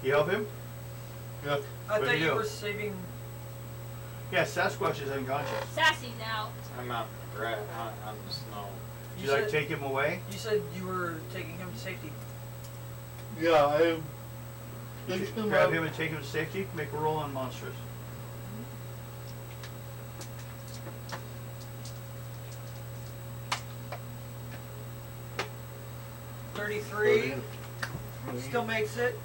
You help him? Yeah. I what do thought you you do? were saving. Yeah, Sasquatch is unconscious. Sassy's out. I'm out in the gra- on, on the snow. Do You you like said- take him away? You said you were taking him to safety. Yeah, I picked him Grab up. him and take him to safety. Make a roll on monstrous. Thirty-three. Still makes it.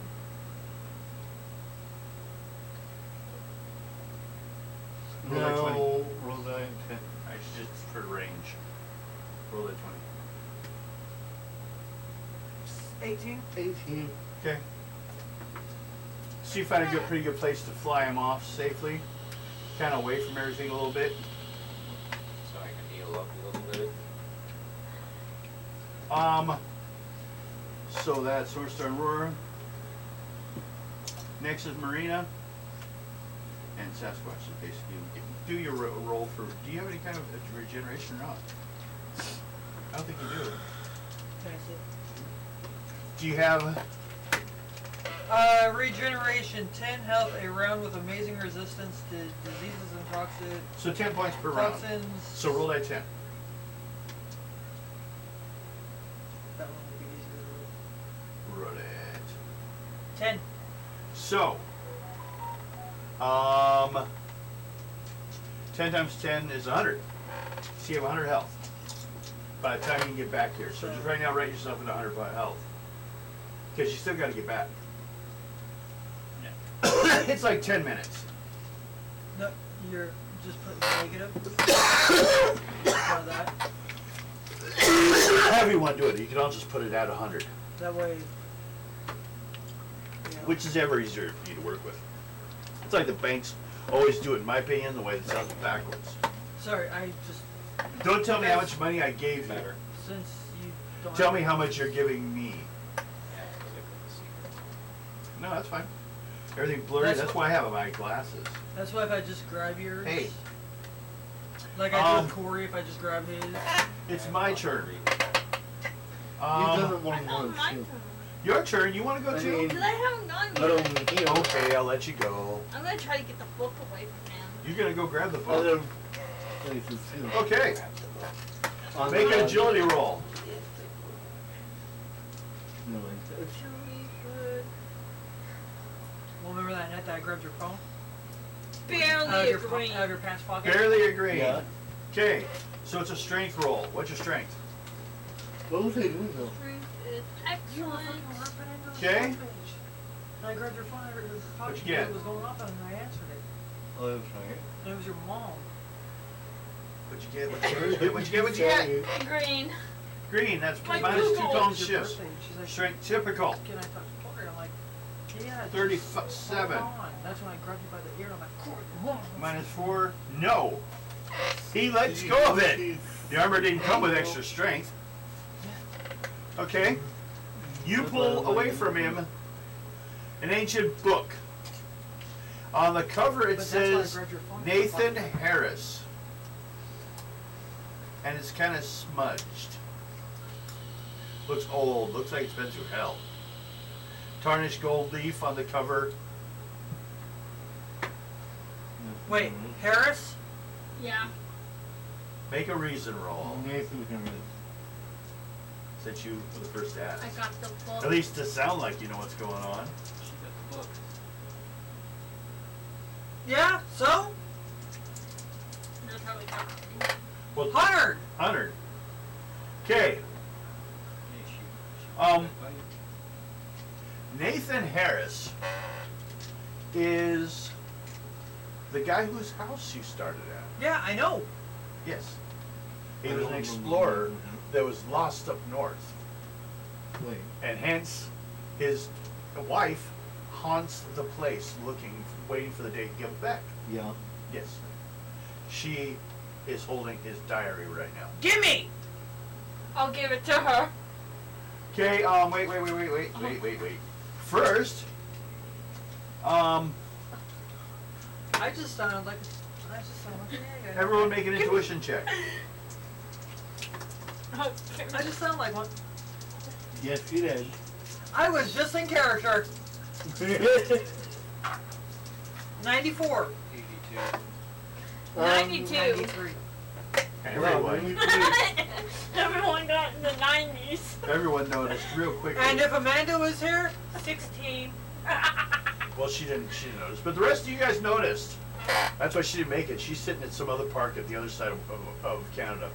Roll No, roll that ten. It's just for range. Roll that 20. Eighteen. Eighteen. Okay. So you find a good, pretty good place to fly him off safely, kind of away from everything a little bit. So I can heal up a little bit. Um. So that's Sorstar and Roar. Next is Marrina. And Sasquatch is basically do your ro- roll for. Do you have any kind of regeneration or not? I don't think you do. Can I see? Do you have? Uh, regeneration, 10 health, a round with amazing resistance to diseases and toxins. So ten points per round. Toxins. So roll that ten. That one would be easier to roll. Roll it. 10. So, um, 10 times 10 is 100. So you have 100 health by the time you get back here. So just right now, rate yourself at 100 by health. Because you still got to get back. it's like 10 minutes. No, you're just putting negative. By that. However you want to do it, you can all just put it at 100, That way. you know. which is ever easier for you to work with. It's like the banks always do it, in my opinion, the way it sounds backwards. Sorry, I just. Don't tell me how much money I gave you. Better. Since you don't. Tell me how much you're giving me. Yeah, 'cause I put the secret. No, that's fine. Everything blurry. That's That's, why I have my glasses. That's why if I just grab yours. Hey. Like I did with Um, Corey, if I just grab his. It's my turn. You've done Um, it more I than thought once. too. your turn. You want to go I too? mean- Because I haven't gone I yet. don't, you know. Okay, I'll let you go. I'm gonna try to get the book away from him. You're gonna go grab the Other book. Places too. Okay. On Make an the- agility roll. No, like that. Well, remember that night that I grabbed your phone? Barely out, of your, po- agree. out of your pants pocket? Barely agree. Yeah. Okay. So it's a strength roll. What's your strength? What was I doing though? Truth is You were excellent. ripping into the Okay. front. And I grabbed your phone, I was What'd you talking get? what was going off, and I answered it. Oh, that was right. And it was your mom. What'd you get? What'd you get? What'd you get? What'd you get? Green. Green. That's My minus two Google. tone It was your shifts. She's like, Strength typical. can I touch Yeah. just 37. hold on. That's when I grabbed you by the ear. I'm like, "Hold on." Minus four. No. He lets go of it. The armor didn't come with extra strength. Okay. You pull away from him an ancient book. On the cover it that's why I says grabbed your phone. Nathan Harris. And it's kind of smudged. Looks old. Looks like it's been through hell. Tarnished gold leaf on the cover. Wait, mm-hmm. Harris? Yeah. Make a reason roll. Nathan Harris. Since you were the first to ask. I got the book. At least to sound like you know what's going on. She got the book. Yeah, so? That's how we got it. Well, Hundred! Hundred. Okay. Yeah, she, she Um. Nathan Harris is the guy whose house you started at. Yeah, I know. Yes. He was an explorer that was lost up north. Wait. And hence, his wife haunts the place looking, waiting for the day to give back. Yeah. Yes. She is holding his diary right now. Gimme! I'll give it to her. Okay, um, wait, wait, wait, wait, wait, wait, wait, wait. First, um, I just sounded like. I just sounded like. Yeah, yeah. everyone make an intuition check. I just sound like one. Yes, you did. I was just in character. 94. 82. Um, 92. 93. Everyone, Everyone got in the 90s. everyone noticed real quickly. And if Amanda was here, 16. Well, she didn't. She didn't notice, but the rest of you guys noticed. That's why she didn't make it. She's sitting at some other park at the other side of, of, of Canada.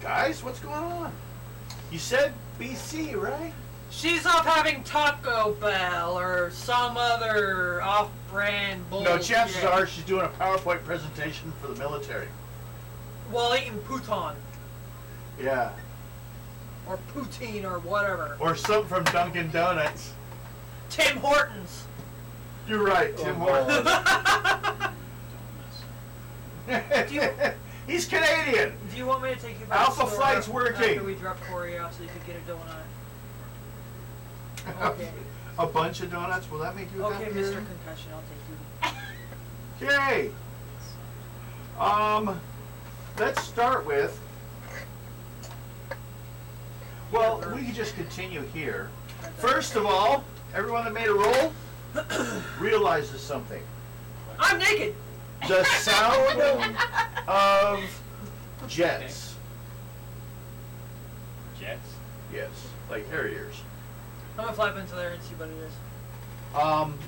Guys, what's going on? You said BC, right? she's off having Taco Bell or some other off-brand bullshit. No, chances are she's doing a PowerPoint presentation for the military. While eating Pouton Yeah, or poutine or whatever. or something from Dunkin' Donuts. Tim Hortons. You're right, Tim Oh, Hortons. You- He's Canadian. Do you want me to take you back Alpha to the store flight's working. After we drop Corey off so you can get a donut. Okay. A bunch of donuts. Will that make you Okay, happier? Mr. Concussion, I'll take you. Okay. Um, let's start with. Well, we can just continue here. First of all, everyone that made a roll realizes something. I'm naked. The sound of jets. Jets. Yes, like Harriers. I'm gonna fly up into there and see what it is. Um,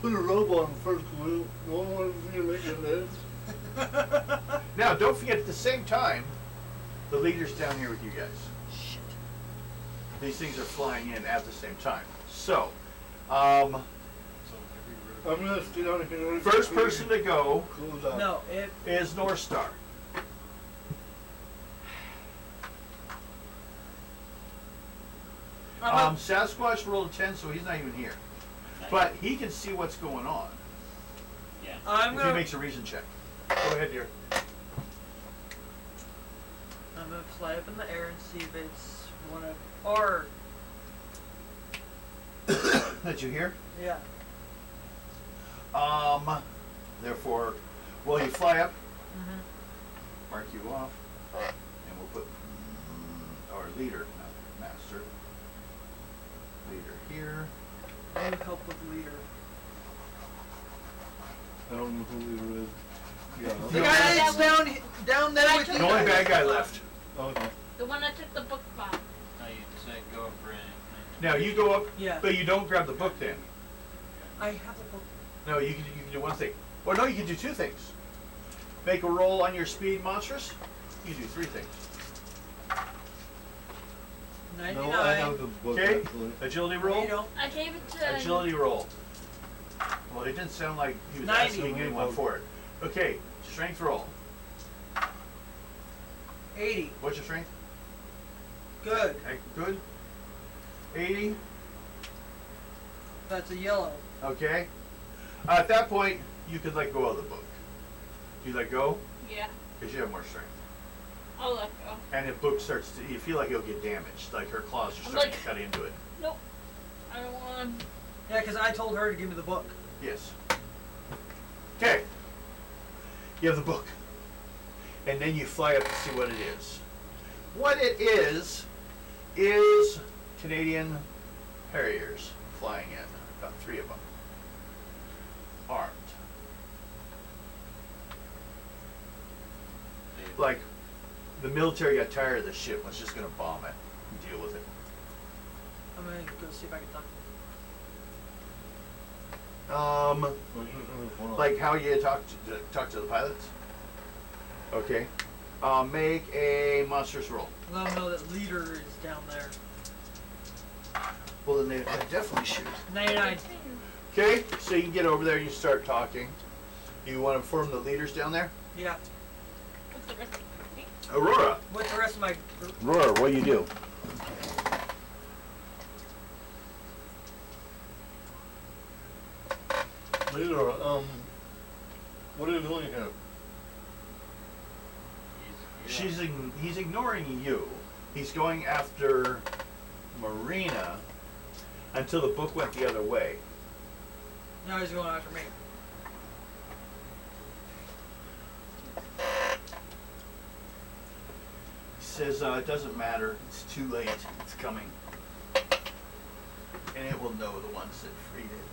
Put a robe on first, Lou. No one wants to see you making this. now, don't forget at the same time, the leader's down here with you guys. Shit. These things are flying in at the same time. So, um, I'm gonna stay down here. and first person to go Close up. No, it. is North Star. I'm Um, Sasquatch rolled a 10, so he's not even here. But he can see what's going on yeah. I'm if he gonna. makes a reason check. Go ahead, dear. I'm gonna fly up in the air and see if it's one of our. That you hear? Yeah. Um, therefore, well, you fly up, Mm-hmm. mark you off, and we'll put mm, our leader, not master. Leader here. I need help with leader. I don't know who he is. Yeah. The No. guy that's down down there with The only bad guys. guy left. Oh, okay. The one that took the book from. Now you said go for it. Now you go up, Yeah. but you don't grab the book then. I have the book. No, you can, you can do one thing. Or no, you can do two things. Make a roll on your speed monstrous. You do three things. Ninety-nine. No, I have the book Okay. actually. Agility roll. you don't. I gave it to. Agility roll. Well, it didn't sound like he was 90. asking anyone for it. Okay, strength roll. Eighty. What's your strength? Good. Okay, good. 80. That's a yellow. Okay? Uh, at that point, you could let go of the book. Do you let go? Yeah. Because you have more strength. I'll let go. And if book starts to, you feel like it'll get damaged, like her claws are I'm starting like- to cut into it. Nope. I don't want. Yeah, because I told her to give me the book. Yes. Okay. You have the book. And then you fly up to see what it is. What it is, is Canadian Harriers flying in. About three of them. Armed. Like, the military got tired of this shit was just gonna bomb it and deal with it. I'm gonna go see if I can talk. Um, Well, you don't really wanna- like how you talk to, talk to the pilots? Okay. Uh, make a monstrous roll. Let them know that leader is down there. Well, then they, they definitely shoot. 99. Okay, so you get over there, you start talking. You want to inform the leaders down there? Yeah. What's the rest of it? Aurora. With the rest of my group. Aurora, what do you do? Leader, um, what are you doing here? He's, She's ign- he's ignoring you. He's going after Marrina until the book went the other way. No, he's going after me. He says uh, it doesn't matter. It's too late. It's coming, and it will know the ones that freed it.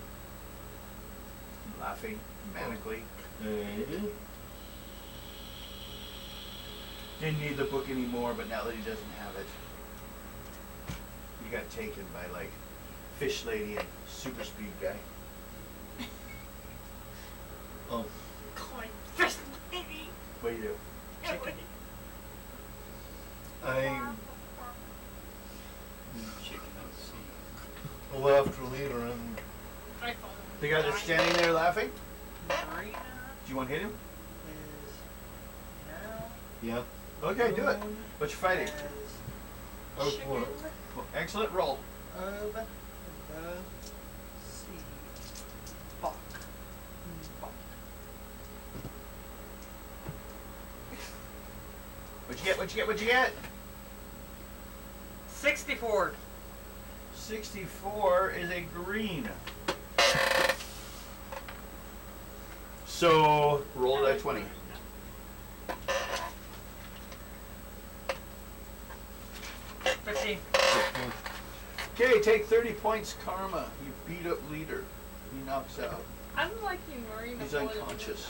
Laughing manically. Eh? Didn't need the book anymore, but now that he doesn't have it, he got taken by like Fish Lady and Super Speed Guy. Oh, Coin first lady. What do you do? Chicken. I chicken of the sea. go after leader and iPhone. The guy that's standing there laughing. Marrina Do you want to hit him? is now yeah, Okay, do it. known What you fighting? as go for it. Well, excellent roll. of the sea. Bok. Bok. What you get? What'd you get? What'd you get? 64. 64 is a green. So roll that 20. Fifteen. Okay, take 30 points karma. You beat up leader. He knocks out. I'm liking Marrina. He's more than unconscious.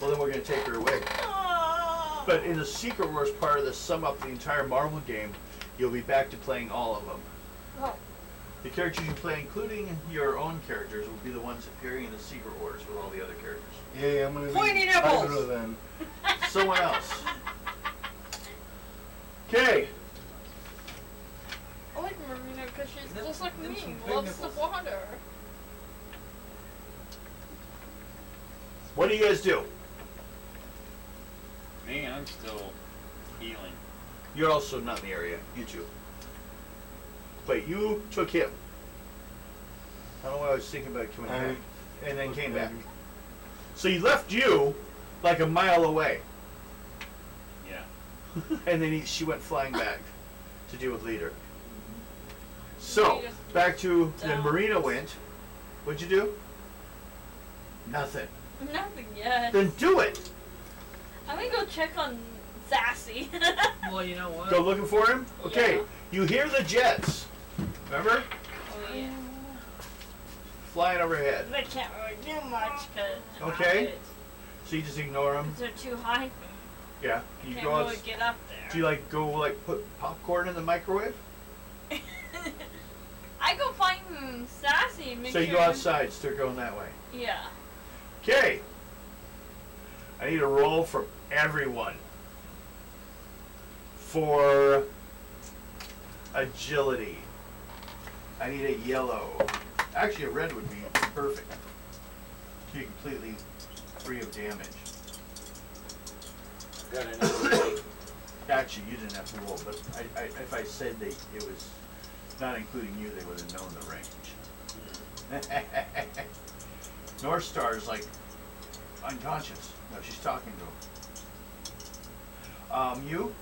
Well, then we're going to take her away. Oh. But in the Secret Wars part of the sum up the entire Marvel game, you'll be back to playing all of them. Oh. The characters you play, including your own characters, will be the ones appearing in the Secret Wars with all the other characters. Yeah, I'm gonna Pointy be nipples! Hydra then. Someone else. Okay. I like Marrina because she's Them- just like them me. some big Loves the nipples. water. What do you guys do? Me, I'm still healing. You're also not in the area. You two. Wait, you took him. I don't know why I was thinking about coming I- back. And then came back. So he left you like a mile away. Yeah. and then he, she went flying back to deal with leader. So back to then Marrina went. What'd you do? Nothing. Nothing yet. Then do it. I'm gonna go check on Sassy. Well, you know what? Go looking for him. Okay. Yeah. You hear the jets. Remember? oh yeah. Flying overhead. But I can't really do much because Okay. So you just ignore them. they're too high. Yeah. I You can't go really get up there. Do you like go like put popcorn in the microwave? I go find Sassy So you sure. go outside, start going that way. Yeah. Okay. I need a roll from everyone for agility. I need a yellow. Actually, a red would be perfect. To be completely free of damage. Got another Actually, you didn't have to roll, but I, I, if I said they, it was not including you, they would have known the range. North Star is like unconscious. No, she's talking to him. Um, you?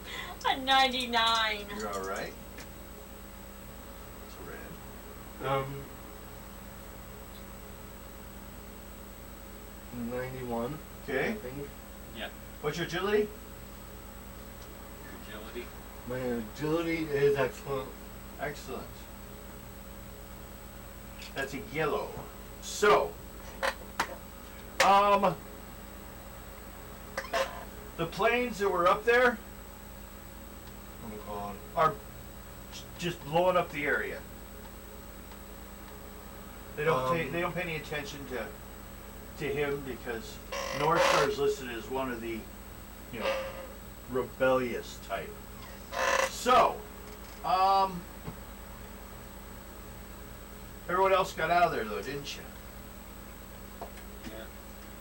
A 99. You're all right. It's red. Um. Ninety-one. Okay. I think. What's your agility? Agility. My agility is excellent. Excellent. That's a yellow. So, um, the planes that were up there Oh God. are just blowing up the area. They don't Um, pay, they don't pay any attention to to him because North Star is listed as one of the you know rebellious type. So, um, everyone else got out of there though, didn't you? Yeah.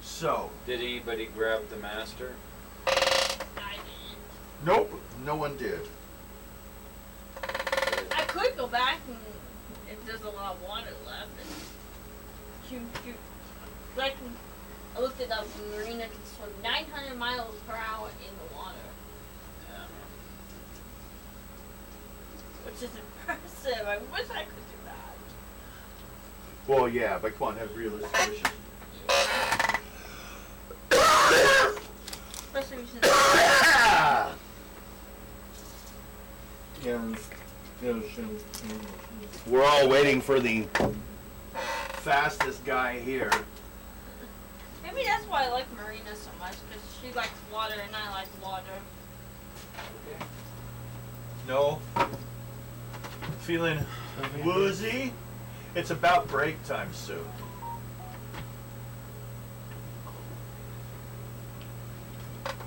So, Did anybody grab the master? I nope, no one did. I could go back and if there's a lot of water left and shoot, shoot. But I, can, I looked it up. The Marrina can swim 900 miles per hour in the water, Yeah. which is impressive. I wish I could do that. Well, yeah, but come on, have realistic wishes. Especially since Ah! Yeah. Yeah. Same. same. We're all waiting for the. Fastest guy here. maybe that's why I like Marrina so much because she likes water and I like water. No. Feeling woozy? It's about break time soon.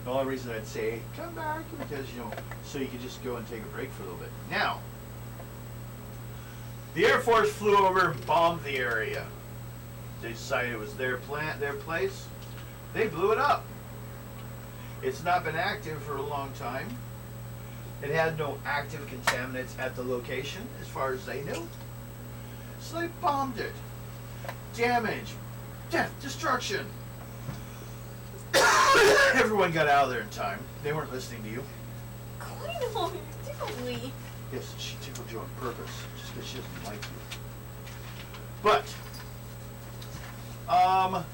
The only reason I'd say come back because you know, so you could just go and take a break for a little bit. Now, the Air Force flew over and bombed the area. They decided it was their plant, their place. They blew it up. It's not been active for a long time. It had no active contaminants at the location, as far as they knew. So they bombed it. Damage, death, destruction. Everyone got out of there in time. They weren't listening to you. I know, you me. Yes, she tickled you on purpose, just because she doesn't like you. But, um,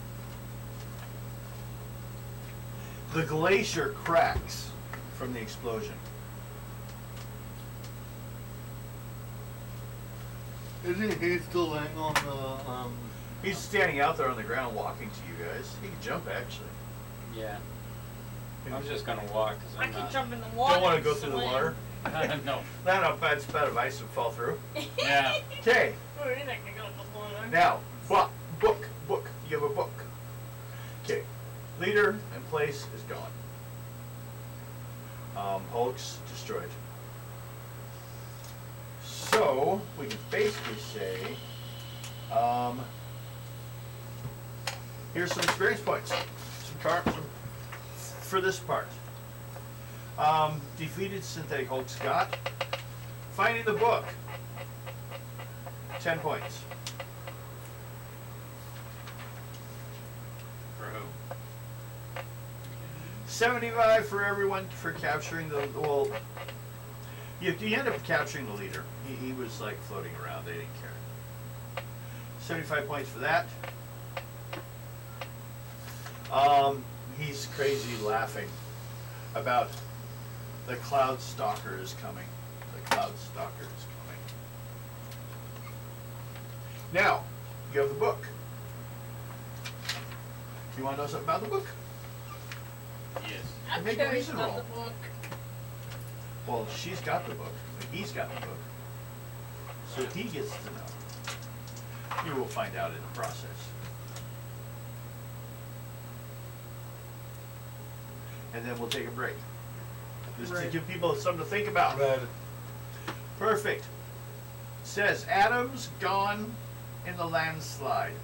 the glacier cracks from the explosion. Isn't he still laying on the um? He's standing out there on the ground walking to you guys. He can jump actually. Yeah. I'm just gonna walk because I I'm can not. jump in the water. Don't want to and go through the swim. water. no. Not a bad spot of ice and fall through. Yeah. Okay, Marrina can go in the water. now, book, book, book. You have a book. Okay, leader in place is gone. Um, Hulk's destroyed. So, we can basically say, um, here's some experience points. Some car, some, for this part. Um, defeated synthetic Hulk Scott. Finding the book. Ten points. For who? 75 for everyone for capturing the well you, you end up capturing the leader he, he was like floating around they didn't care 75 points for that um, he's crazy laughing about the cloud stalker is coming the cloud stalker is coming now you have the book Do you want to know something about the book Yes. I'm Make a curious reason about roll. the book. Well, she's got the book. He's got the book. So he gets to know. You will find out in the process. And then we'll take a break. Just to Right. give people something to think about. Red. Perfect. Says Adams gone in the landslide.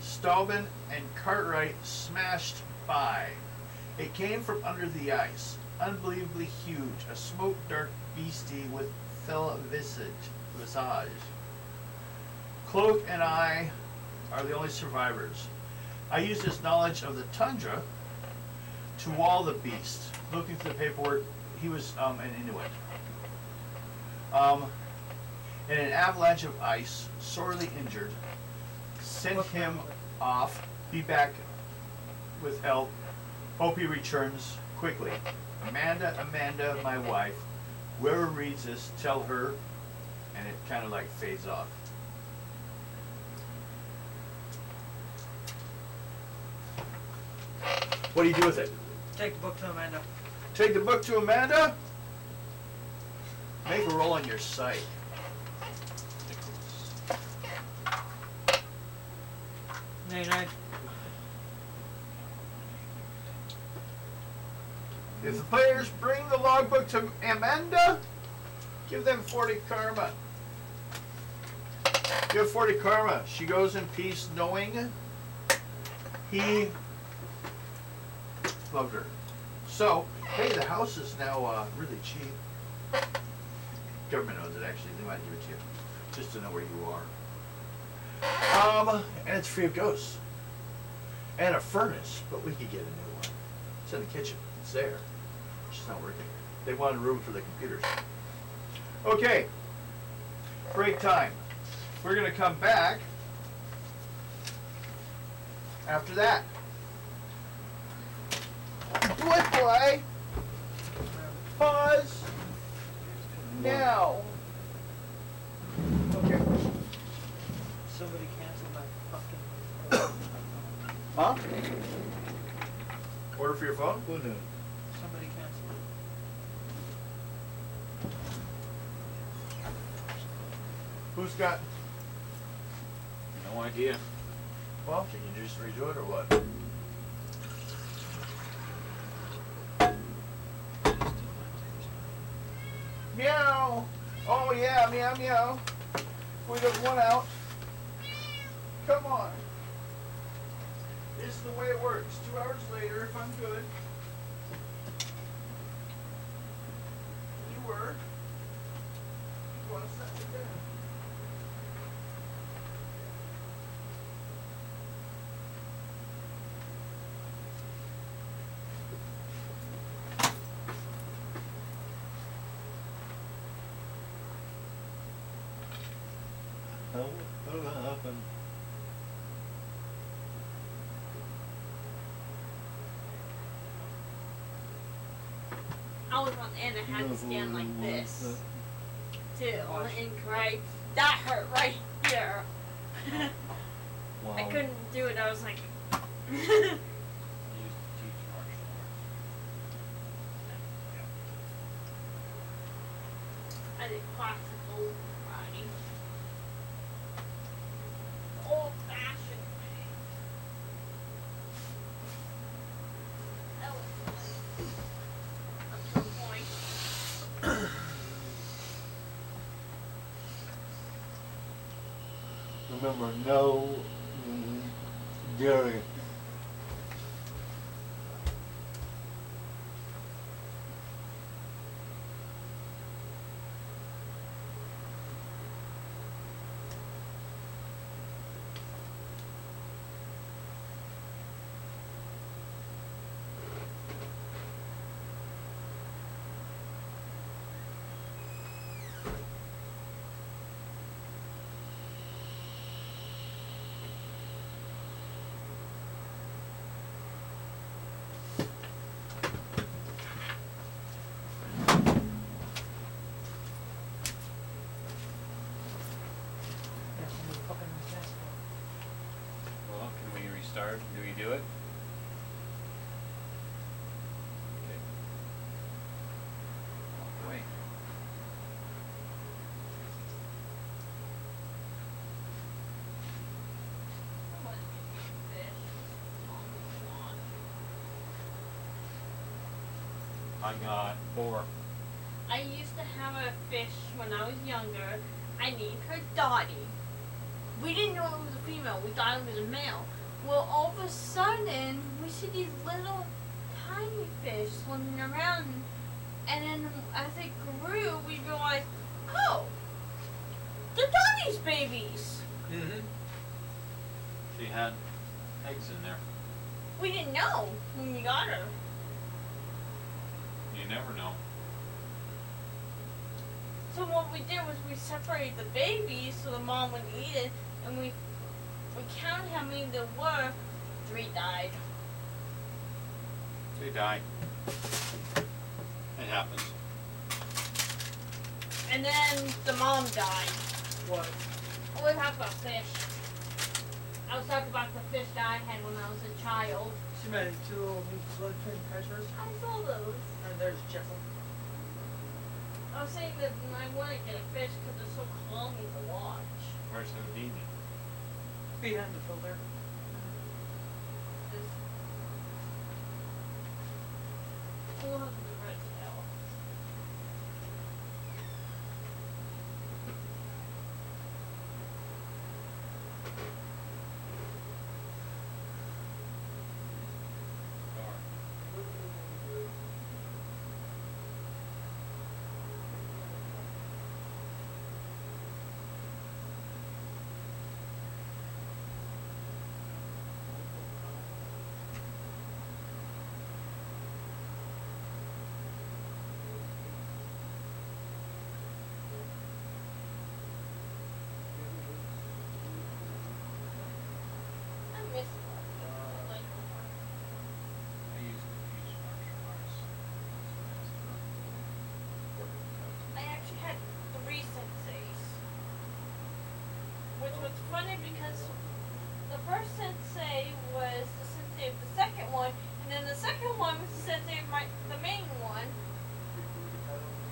Staubin and Cartwright smashed by. It came from under the ice, unbelievably huge, a smoke dark beastie with fell visage, visage. Cloak and I are the only survivors. I use this knowledge of the tundra to wall the beast. Looking through the paperwork, he was um, an Inuit. Um, in an avalanche of ice, sorely injured, sent him off. Be back with help. Hope he returns quickly. Amanda, Amanda, my wife. Whoever reads this, tell her, and it kind of like fades off. What do you do with it? Take the book to Amanda. Take the book to Amanda. Make a roll on your sight. Nay. If the players bring the logbook to Amanda, give them 40 karma. Give 40 karma. She goes in peace knowing he loved her. So, hey, the house is now uh, really cheap. Government owns it actually. They might give it to you just to know where you are. Um, and it's free of ghosts. And a furnace, but we could get a new one. It's in the kitchen. It's there. It's just not working. They wanted room for the computers. Okay. Break time. We're gonna come back after that. What boy? Now. Okay. Somebody canceled my fucking. Huh? Order for your phone? Who knew? Somebody canceled it. Who's got? No idea. Well, can you just redo it or what? Yeah, meow meow. We got one out. Come on. This is the way it works. Two hours later, if I'm good. You were. You want to set me down? How, how that happen? I was on the and I had to stand like this too on the incline. That hurt right here. Wow. I couldn't do it. I was like. I used to teach martial arts. I did classical karate. Old fashioned way. That was nice. Up to a point. Remember, no mm, dairy. Yeah, somebody fucking canceled Well, can we restart? Do we do it? Okay. Walk away. I wanted to eat fish on the lawn. I got four. I used to have a fish when I was younger. I named her Dottie. We didn't know it was a female. We thought it was a male. Well, all of a sudden, we see these little tiny fish swimming around. And then as it grew, we realized, oh, they're Dottie's babies. Mm-hmm. She had eggs in there. We didn't know when we got her. You never know. So what we did was we separated the babies so the mom wouldn't eat it, and we we counted how many there were. Three died. They die. It happens. And then the mom died. What? Oh, we talked about fish. I was talking about the fish that I had when I was a child. She made two little new bloodfin catchers. I saw those. And there's Jeffel. I was saying that I want to get a fish because they're so calming to watch. Where's Houdini? Behind the filter. This. Who has the red tail? I miss it. Like, I used to teach martial arts. I actually had three senseis. Which was funny because the first sensei was the sensei of the second one, and then the second one was the sensei of my the main one.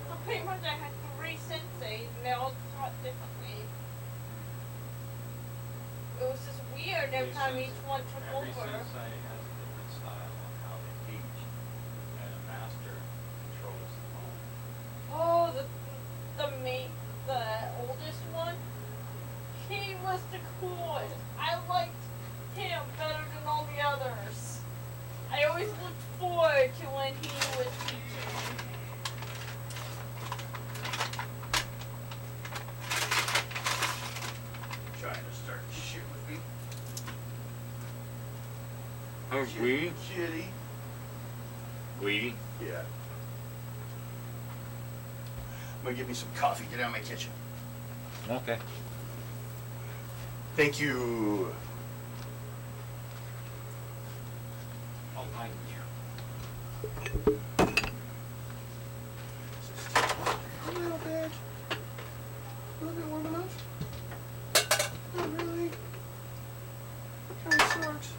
So pretty much I had three senseis and they all taught differently. It was just weird every time each one took Every over. sensei has a different style on how they teach, and a master controls them all. Oh, the the main, the oldest one. He was the coolest. I liked him better than all the others. I always looked forward to when he was teaching. Trying to start shit with me. Oh, Shit- Shitty. Greedy? Yeah. I'm gonna get me some coffee. Get out of my kitchen. Okay. Thank you. I'll find you. A little bit. A little bit warm enough. Not really. Kind of sucks.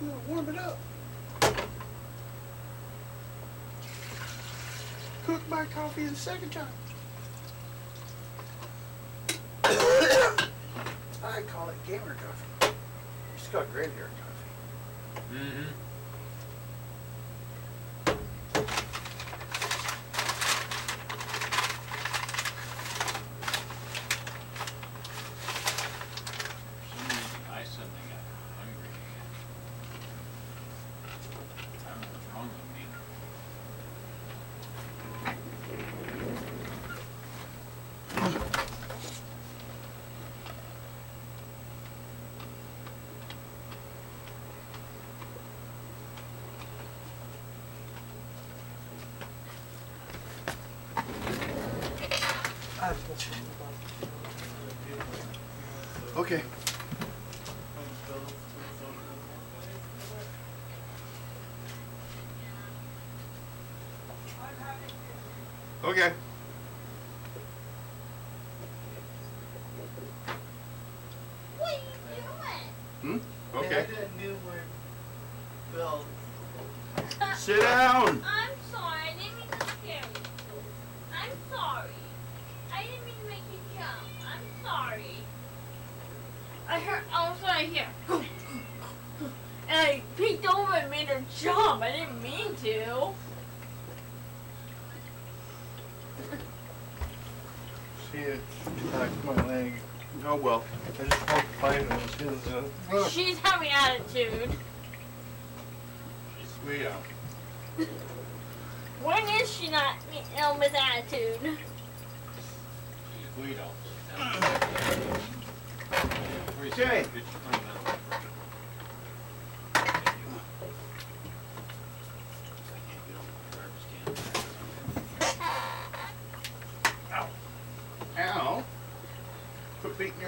I'm gonna warm it up. Cook the second time. I call it gamer coffee. It's called graveyard coffee. Mm-hmm.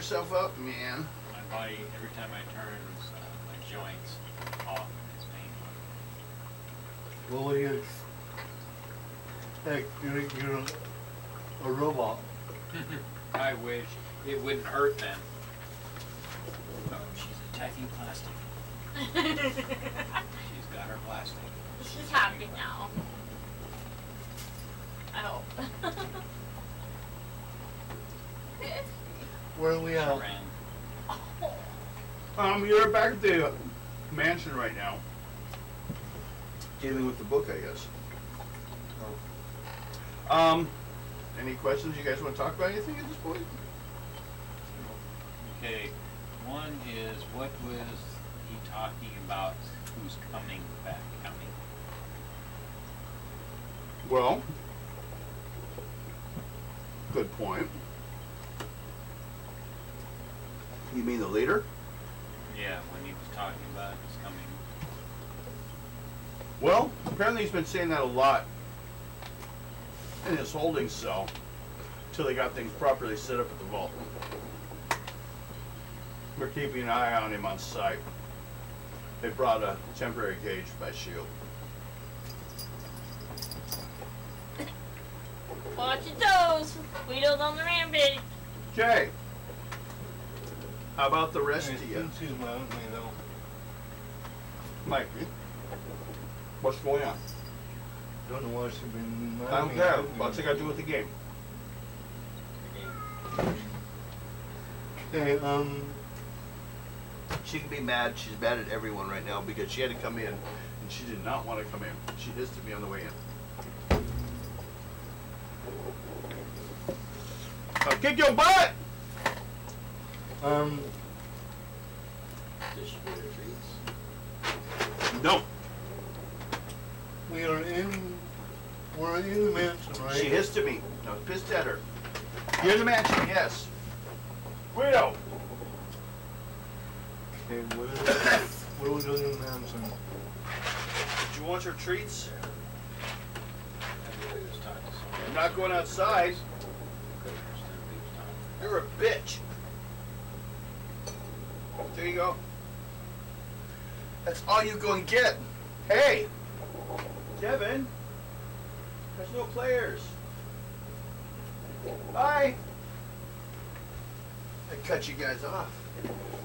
Yourself up, man. My body, every time I turn, uh, my joints off. It's painful. Well, you, heck, you're, you're a, a robot. I wish it wouldn't hurt then. Oh, she's attacking plastic. She's got her plastic. She's happy now. I hope. Where are we at? Ran. Um, you're back at the mansion right now. Dealing with the book, I guess. Um, any questions? You guys want to talk about anything at this point? Okay, one is what was he talking about? Who's coming back? Coming? Well, good point. You mean the leader? Yeah, when he was talking about who's coming. Well, apparently he's been saying that a lot in his holding cell until they got things properly set up at the vault. We're keeping an eye on him on site. They brought a temporary cage by shield. Watch your toes. Guido's on the rampage. Okay. How about the rest Hey, of you? She's mad at me though. Mike, what's going on? Don't know why she's been mad I at don't me. care. What's it got to do with the game? Okay, um, She can be mad. She's mad at everyone right now because she had to come in and she did not want to come in. She hissed at me on the way in. I'll kick your butt! um, No. we are in, we're in the mansion, right? She is to me. I was pissed at her. You're the mansion, yes. Guido! Okay, what is, what are we doing in the mansion? Did you want your treats? Everybody was talking to somebody. I'm not going outside. Couldn't understand what he was talking You're a bitch. There you go. That's all you're gonna get. Hey, Kevin. There's no players. Bye. I cut you guys off.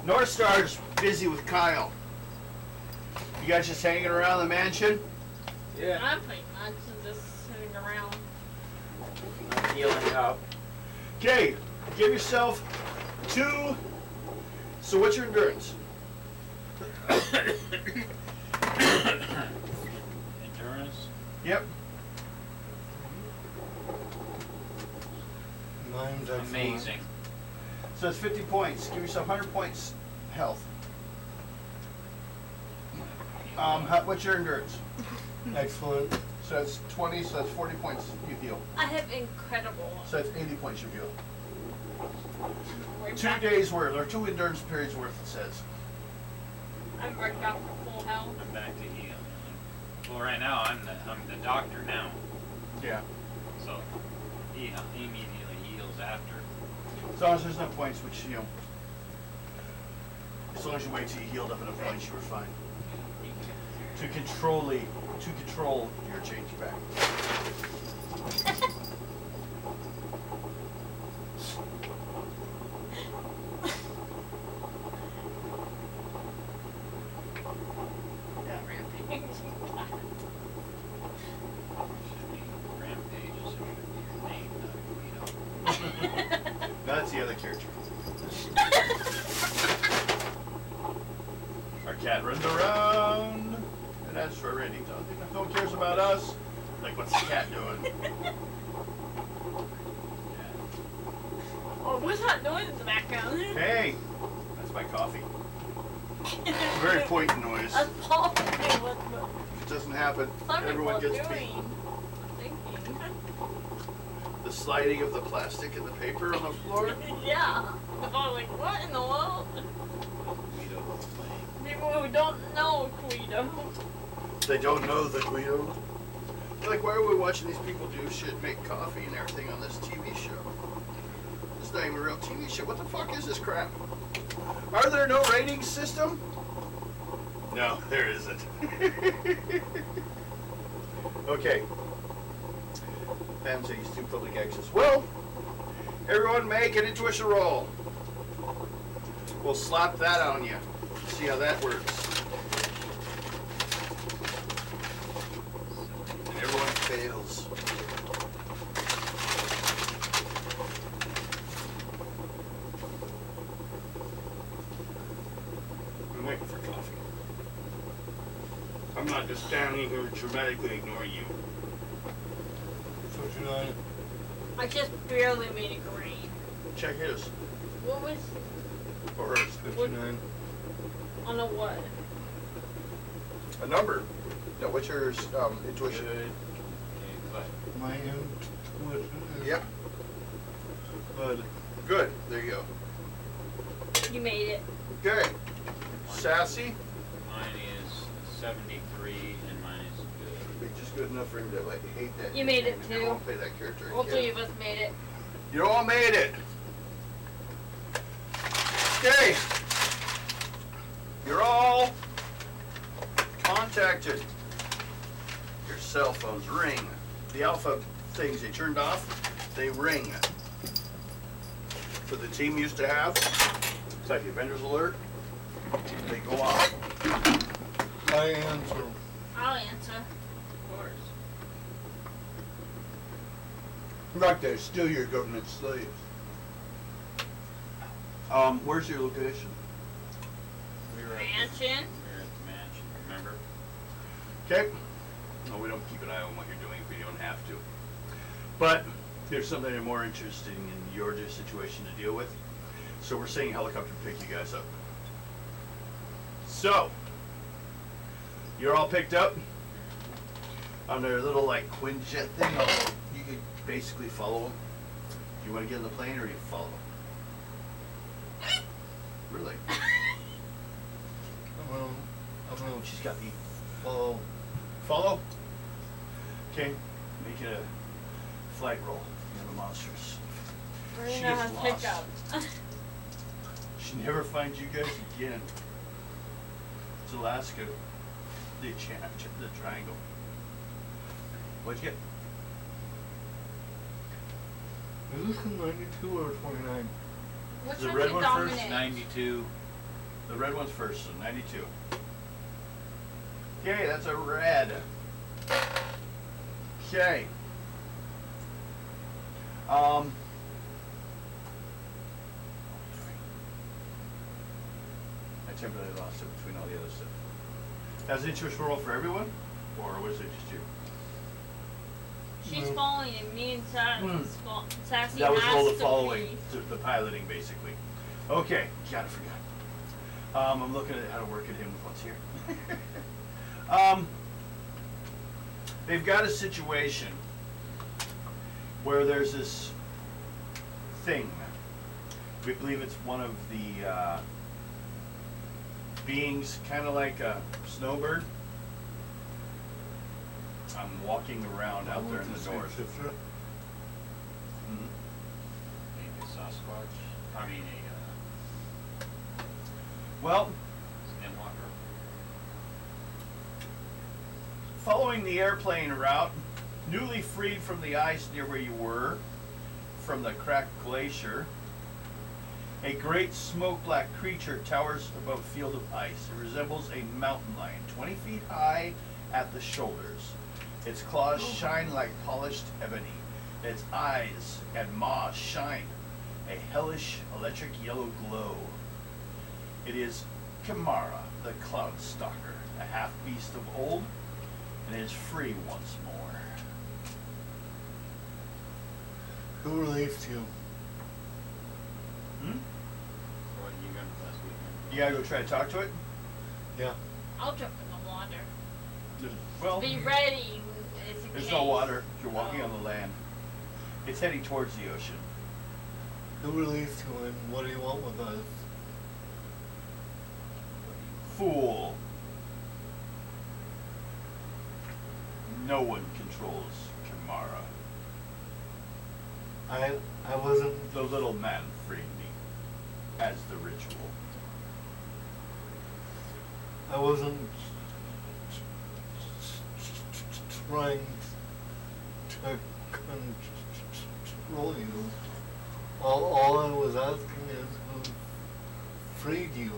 Northstar's busy with Kyle. You guys just hanging around the mansion? Yeah. I'm pretty much just sitting around. I'm healing up. Okay, give yourself two. So what's your endurance? Endurance. Yep. Mine's excellent. Amazing. So it's 50 points. Give yourself 100 points health. Um, how, what's your endurance? Excellent. So that's 20, so that's 40 points you heal. I have incredible. So that's 80 points you heal. We're Two back- days worth, or two endurance periods worth, it says. I'm worked out for full health. I'm back to heal. Well, right now I'm the I'm the doctor now, Yeah. so he he immediately heals after. As long as there's no points, which, you know, as long as you wait till you healed up enough points, you were fine. To control, to control your change back. Yeah, rampage. Should be Rampage. So should be your name, not Guido. That's the other character. Our cat runs around, and that's for Randy. No one cares about us. Like, what's the cat doing? oh, what's that noise in the background? Hey, that's my coffee. Very pointy noise. That's Paul. Hey, what the? If it doesn't happen, Simon everyone was gets doing. beat. Thinking. The sliding of the plastic and the paper on the floor. yeah. I was like, what in the world? People who don't know Guido. They don't know the Guido. Like, why are we watching these people do shit, make coffee and everything on this TV show? It's not even a real TV show. What the fuck is this crap? Are there no rating system? No, there isn't. okay. Pam says do public access. Well, everyone make an intuition roll. We'll slap that on you. See how that works. And everyone fails. I'm waiting for coffee. I'm not just standing here dramatically ignoring you. Fifty-nine. I just barely made it green. Check his What was or hers. Fifty-nine. on a what? A number. No, what's your um, intuition? Good. Okay, but My intuition Yep. good. Good. There you go. You made it. Okay. Sassy. mine is 73 and mine is good. Be just good enough for him to like hate that. You made it and never too. wanna play that character All again. three of us made it. You all made it. Okay. You're all contacted. Your cell phones ring. The alpha things they turned off, they ring. So the team used to have, it's like the vendors alert, they go off. I answer. I'll answer. Of course. Like they're still your government slaves. Um, where's your location? We were at the- Mansion. We were at the mansion, remember? Okay. No, we don't keep an eye on what you're doing if we don't have to. But there's something more interesting in your situation to deal with. So we're saying helicopter pick you guys up. So, you're all picked up on their little like Quinjet thing. although You could basically follow them. Do you want to get in the plane or you follow them? Really? I'm gonna, I'm gonna She's got the follow. Follow? Okay, make it a flight roll. You know the monsters. She Marrina gets has lost. pickup. She never finds you guys again. It's Alaska. The cha- ch- the triangle. What'd you get? Is this a ninety-two or twenty-nine? Which The red did one first, 92. The red one's first, so 92. Okay, that's a red. Okay. Um. I temporarily lost it between all the other stuff. That's an interest roll for everyone, or was it just you? She's following and me and Mm. Sassy That was has roll the to following, be. the, the piloting basically. Okay, God, I forgot. Um, I'm looking at how to work at him what's here. um, they've got a situation where there's this thing. We believe it's one of the uh, beings, kind of like a snowbird. I'm walking around out there in the north. Mhm. Maybe a Sasquatch. I mean, a Well, uh, skinwalker. Following the airplane route, newly freed from the ice near where you were, from the cracked glacier, a great smoke black creature towers above a field of ice. It resembles a mountain lion, 20 feet high at the shoulders. Its claws shine like polished ebony. Its eyes and maw shine a hellish electric yellow glow. It is Kamara, the Cloud Stalker, a half beast of old, and is free once more. Who released you? Hmm? What you got last weekend? You gotta go try to talk to it? Yeah. I'll jump in the water. Well, Be ready. There's no water. You're walking on the land. It's heading towards the ocean. Who released you and what do you want with us? Fool. No one controls Kamara. I I wasn't The little man freed me as the ritual. I wasn't trying to control you. All, all I was asking is who freed you?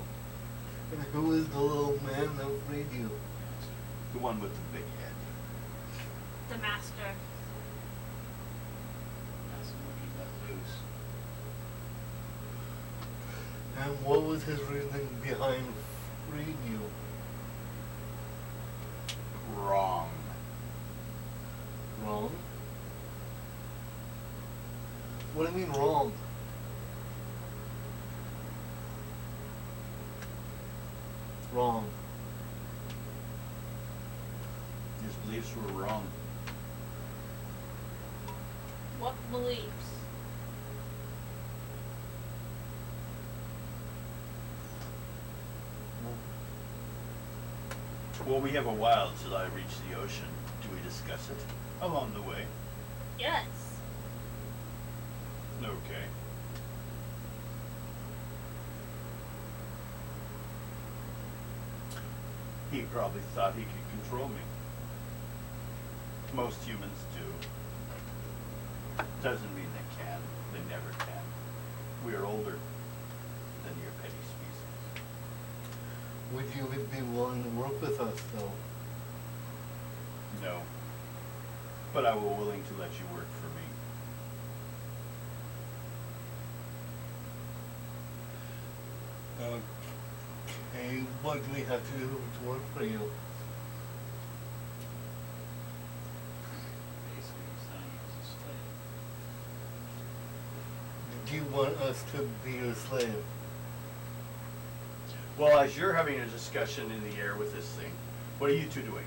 And who is the little man that freed you? The one with the big head. The master. That's when he let loose. And what was his reasoning behind freeing you? Wrong. Wrong? What do you mean wrong? Wrong. His beliefs were wrong. What beliefs? Well, we have a while till I reach the ocean. Do we discuss it along the way? Yes. Okay. He probably thought he could control me. Most humans do. Doesn't mean they can. They never can. We are older than your petty species. Would you be willing to work with us though? No. But I will willing to let you work for me. Okay, what do we have to do to work for you? Basically, he's saying he was a slave. Do you want us to be your slave? Well, as you're having a discussion in the air with this thing, what are you two doing?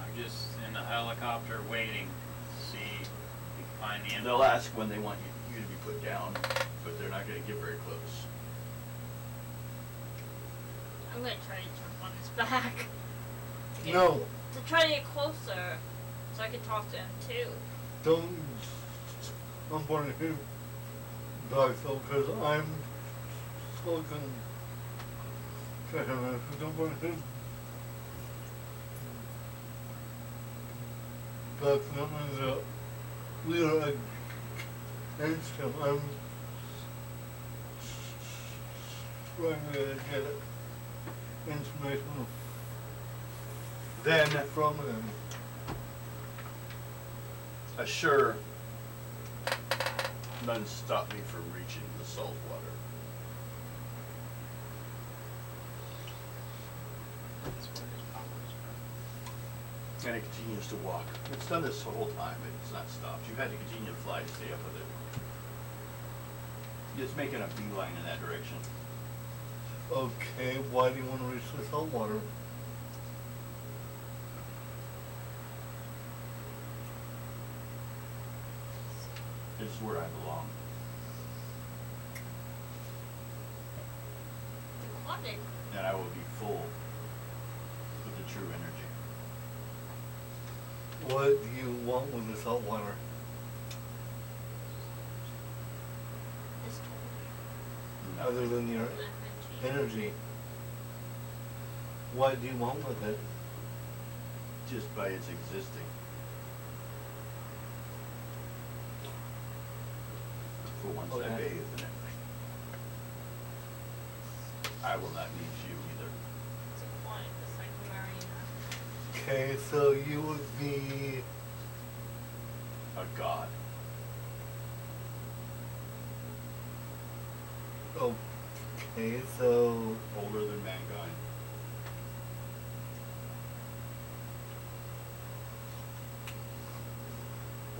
I'm just in the helicopter waiting to see if we can find the And they'll ask when they want you, you to be put down, but they're not gonna get very close. I'm gonna try to jump on his back. To get- No, To try to get closer, so I can talk to him too. don't. I'm going to him back though, because I'm talking to him. If you don't want him back, that means that we are against him. I'm trying to get information Then from him. assure none stop me from reaching the salt water. That's where his powers are. And it continues to walk. It's done this the whole time, it's not stopped. You've had to continue to fly to stay up with it. It's making a beeline in that direction. Okay, why do you want to reach the salt water? This is where I belong. Aquatic. And I will be full with the true energy. What do you want with the salt water? This Other than your energy? What do you want with it? Just by its existing. For once I Okay. bathe in it. I will not need you either. It's aquatic, it's like Marrina. Okay, so you would be A god. Oh, okay. So Older than mankind.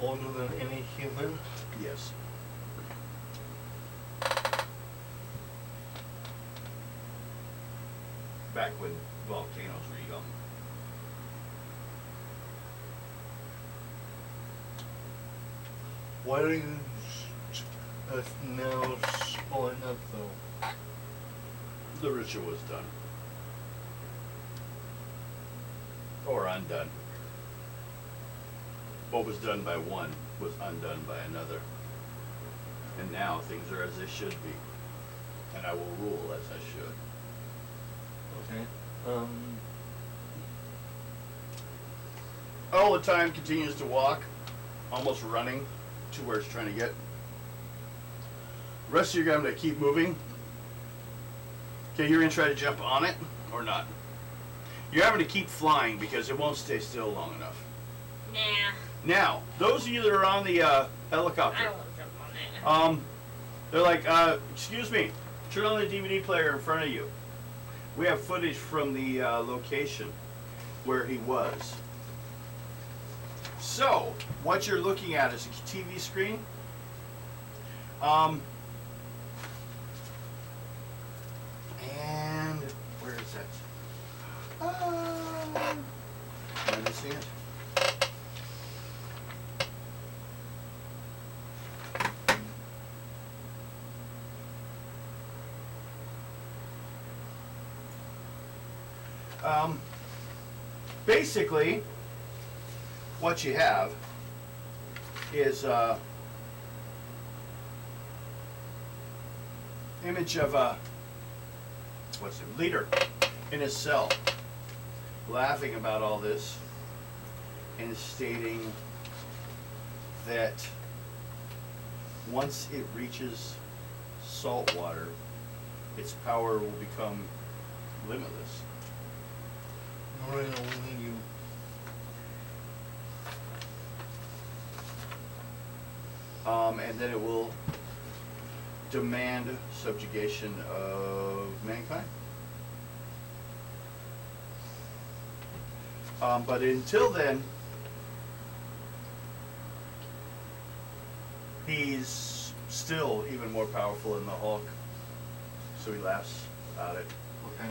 older than any human. Yes. Back when volcanoes were young. Why are you just uh, now spawning up though? The ritual was done. Or undone. What was done by one was undone by another. And now things are as they should be. And I will rule as I should. Okay. Um. All the time continues to walk, almost running to where it's trying to get. Rest of you are going to keep moving. Okay, you're going to try to jump on it or not. You're having to keep flying because it won't stay still long enough. Nah, Now, those of you that are on the uh, helicopter, I don't want to jump on it. um, they're like, uh, excuse me, turn on the DVD player in front of you. We have footage from the uh, location where he was. So, what you're looking at is a TV screen. Um, and where is that? Um, let me see it. Um, basically, what you have is uh, image of a what's it leader in his cell, laughing about all this and stating that once it reaches salt water, its power will become limitless. Marrina, we need you. Um, and then it will demand subjugation of mankind. Um, but until then, he's still even more powerful than the Hulk. So he laughs about it. Okay.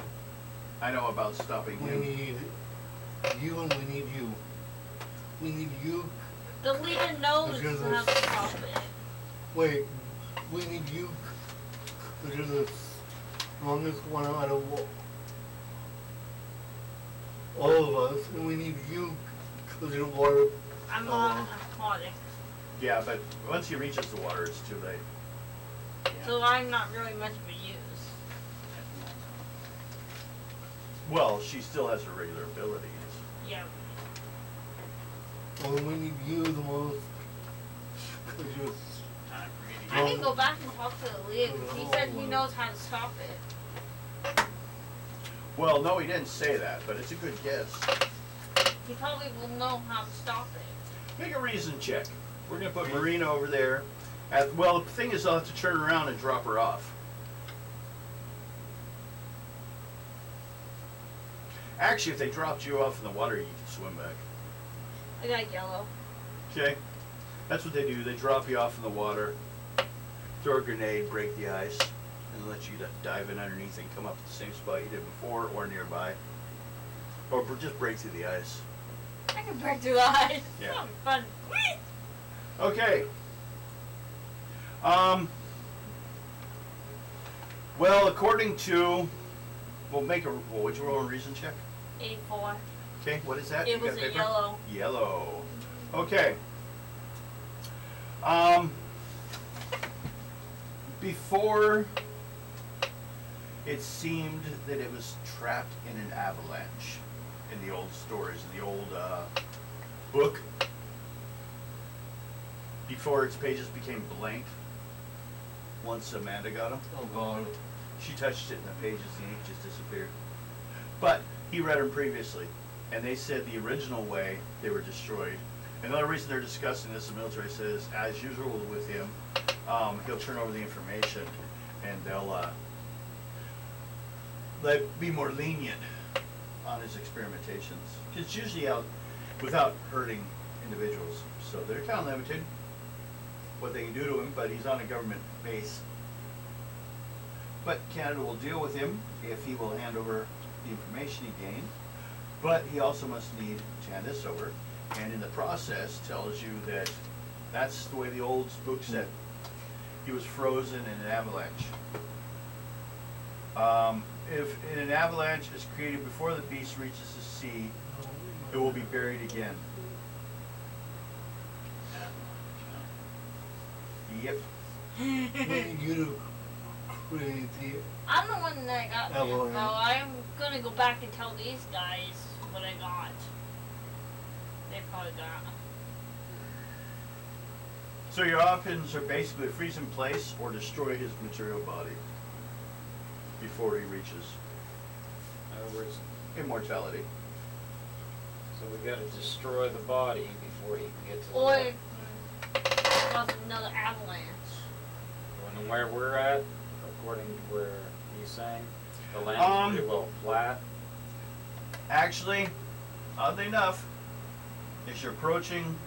I know about stopping We him. need you and we need you. We need you. The leader knows Because how to it's- stop it. Wait, we need you. Because you're the strongest one out of all- all of us, and we need you because you're water. I'm not aquatic, Yeah, but once he reaches the water, it's too late. so I'm not really much of a use. Well, she still has her regular abilities. Yeah. Well, we need you the most. Because you're. Time for me to I can go back and talk to the leader. 'cause He said he knows how to stop it. Well, no, he didn't say that, but it's a good guess. He probably will know how to stop it. Make a reason check. We're gonna put Marrina over there. At, well, the thing is, I'll have to turn around and drop her off. Actually, if they dropped you off in the water, you can swim back. I got yellow. Okay? That's what they do. They drop you off in the water, throw a grenade, break the ice, and let you dive in underneath and come up at the same spot you did before or nearby. Or just break through the ice. I can break through the ice. Yeah. Fun. Okay. Um. Well, according to, we'll make a. Well, would you roll a reason check? 84. Okay. What is that? It You was got a paper? yellow. Yellow. Okay. Um. Before, it seemed that it was trapped in an avalanche in the old stories, in the old uh, book. Before its pages became blank. Once Amanda got them. Oh God. She touched it and the pages, the ink just disappeared. But he read them previously, and they said the original way they were destroyed. Another reason they're discussing this, the military says, as usual with him, um, he'll turn over the information, and they'll uh, let be more lenient on his experimentations. It's usually out without hurting individuals, so they're kind of limited what they can do to him. But he's on a government base, but Canada will deal with him if he will hand over the information he gained. But he also must need to hand this over, and in the process tells you that That's the way the old book said. He was frozen in an avalanche. Um, if an avalanche is created before the beast reaches the sea, it will be buried again. Yep. you to create the I'm the one that got Oh, it. well, So yeah. I'm gonna go back and tell these guys what I got. They probably got. So your options are basically freeze in place or destroy his material body before he reaches In other words, immortality. so we gotta destroy the body before he can get to the. Or light. cause another avalanche. And where we're at, according to where he's saying, the land Um, pretty well flat. Actually, oddly enough, as you're approaching,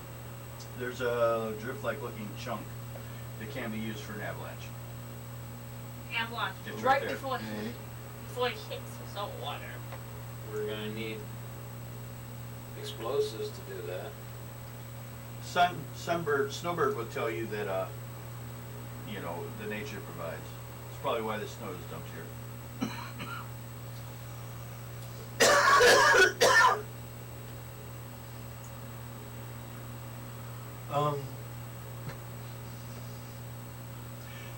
there's a drift-like looking chunk that can be used for an avalanche. Avalanche. It's right right there. before before it hits the salt water. We're gonna need explosives to do that. Sun, sunbird, snowbird will tell you that, uh, you know, the nature provides. It's probably why the snow is dumped here. Um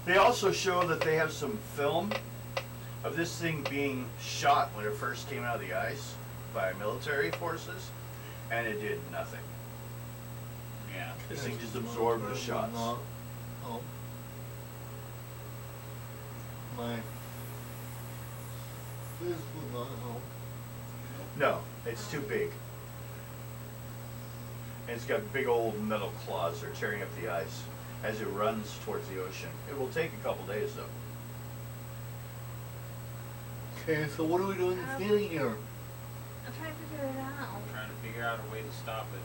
They also show that they have some film of this thing being shot when it first came out of the ice by military forces, and it did nothing. Yeah. This thing just absorbed the shots. Not, oh, my fist would not help. No, it's too big. And it's got big old metal claws that are tearing up the ice as it runs towards the ocean. It will take a couple days though. Okay, so what are we doing Um, feeling here? I'm trying to figure it out. I'm trying to figure out a way to stop it.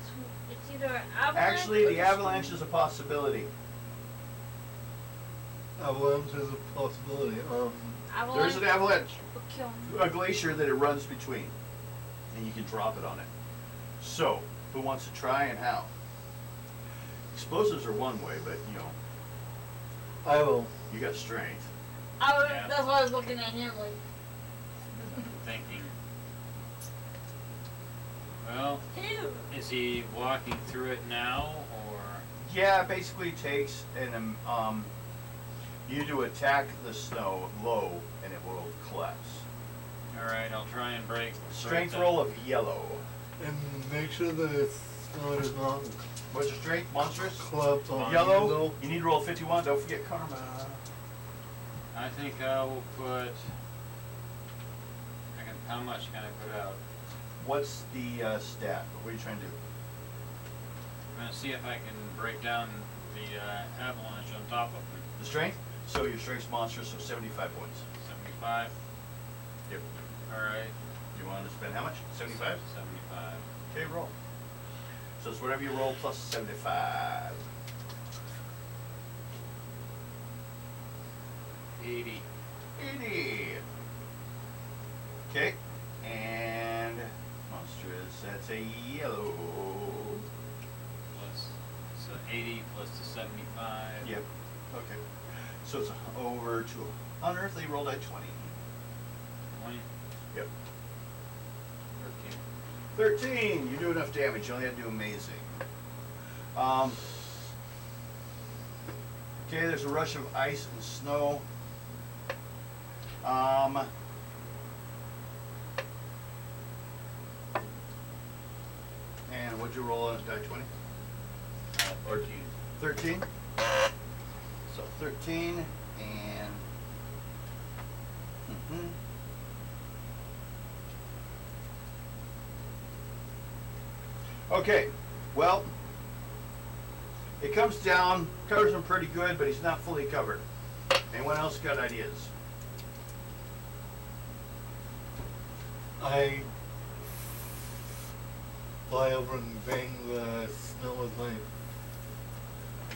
It's, it's either an avalanche. Actually, or the just- avalanche is a possibility. Avalanche is a possibility. Um, Avalanche There's an avalanche, will kill me. a glacier that it runs between, and you can drop it on it. So, who wants to try and how? Explosives are one way, but you know, I will. you got strength. I was, Yeah. That's why I was looking at him like. Thinking. Well, Ew. is he walking through it now, or? Yeah, it basically takes an um, um you to attack the snow low and it will collapse. All right, I'll try and break. break Strength that. roll of yellow. And make sure that it's snow does not What's your strength? Monstrous? collapse on Yellow. though. You need to roll 51. Don't forget karma. I think I will put. I can. How much can I put out? What's the uh, stat? What are you trying to do? I'm gonna see if I can break down the uh, avalanche on top of it. The strength? So your strength's monstrous, so 75 points. Seventy-five. Yep. All right. Do you want to spend how much? 75? Seventy-five. Okay, roll. So it's whatever you roll plus 75. Eighty. 80. Okay. And monstrous, that's a yellow. Plus. So eighty plus the seventy-five. Yep. Okay. So it's over to unearthly rolled at 20. Twenty. Yep. Thirteen. 13. You do enough damage. You only had to do amazing. Um, okay, there's a rush of ice and snow. Um, and what'd you roll on die 20? Uh, Thirteen. 13. So 13 and. mhm. Okay, well, it comes down, covers him pretty good, but he's not fully covered. Anyone else got ideas? I fly over and bang the snow with my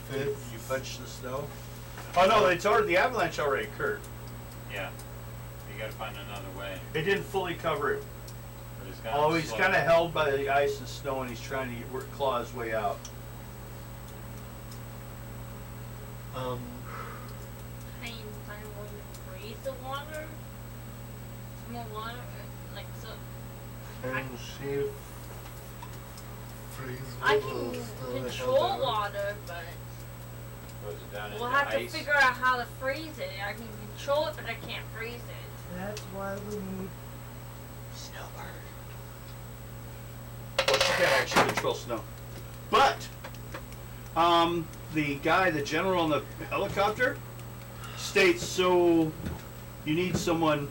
fist. You punch the snow? Oh no, it's already, the avalanche already occurred. Yeah. You gotta find another way. It didn't fully cover him. But it's gotta Oh, he's slow. kind of held by the ice and snow, and he's trying to work, claw his way out. Um, I mean, kind of going to freeze the water. Some more water, uh, like so. can she freeze I can control water, but Goes it down we'll into have ice. to figure out how to freeze it. I can control it, but I can't freeze it. That's why we need Snowbird. Well, she can't actually control snow. But, um, the guy, the general on the helicopter, states so you need someone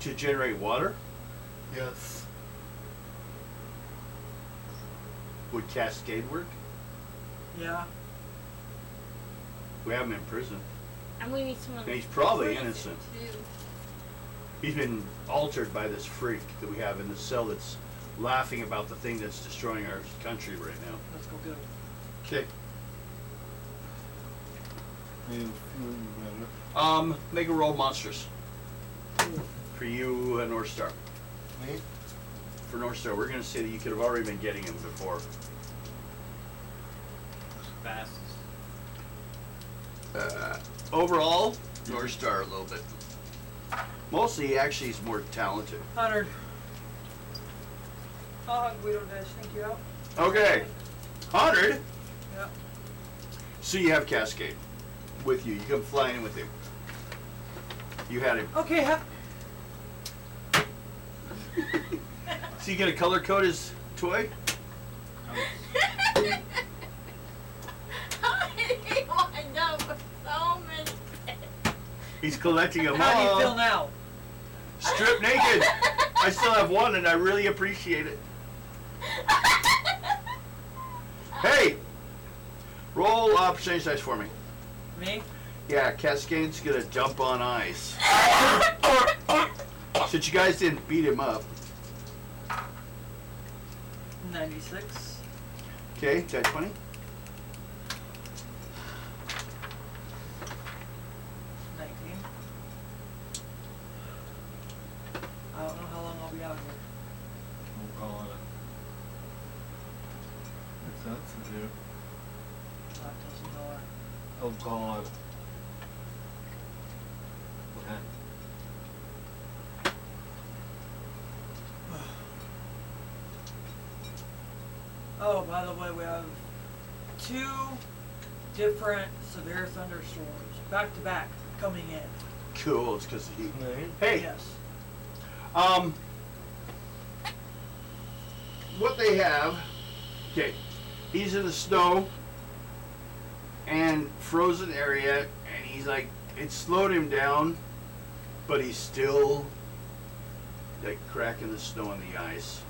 to generate water. Yes. Would Cascade work? yeah. We have him in prison. And we need someone. And he's probably innocent. too. He's been altered by this freak that we have in the cell that's laughing about the thing that's destroying our country right now. Let's go get him. Okay. Me and feeling better. Um, make a roll monsters. For you, uh, Northstar. Me? For Northstar, we're gonna say that you could have already been getting him before. Fastest. Uh, overall, Northstar a little bit. Mostly, actually, he's more talented. Hundred. I'll hug Guido to sneak you out. Okay, hundred. Yep. So you have Cascade with you. You come flying in with him. You had him. Okay, ha- So you gonna color code his toy? How did he wind up with so many He's collecting them how do you all. feel now? Strip naked. I still have one, and I really appreciate it. Hey, roll percentage dice for me. Me? Yeah, Cascade's gonna jump on ice. Since you guys didn't beat him up, 96. okay, got 20? Nineteen. I don't know how long I'll be out here. We'll call it. If that's to do, Not till some dollar. I'll call it. Okay. Oh, by the way, we have two different severe thunderstorms back to back coming in. Cool, it's because of the heat. Me? Hey, Yes. um, what they have, okay, he's in the snow and frozen area, and he's like, it slowed him down, but he's still like cracking the snow on the ice.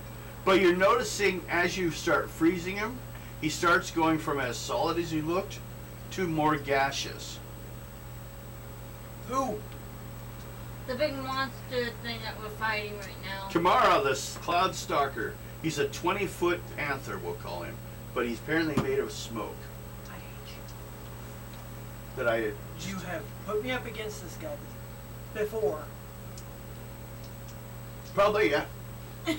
But you're noticing as you start freezing him, he starts going from as solid as he looked to more gaseous. Who? The big monster thing that we're fighting right now. Kamara, this cloud stalker, he's a 20 foot panther, we'll call him, but he's apparently made of smoke. I hate That I you. You have put me up against this guy before. probably yeah,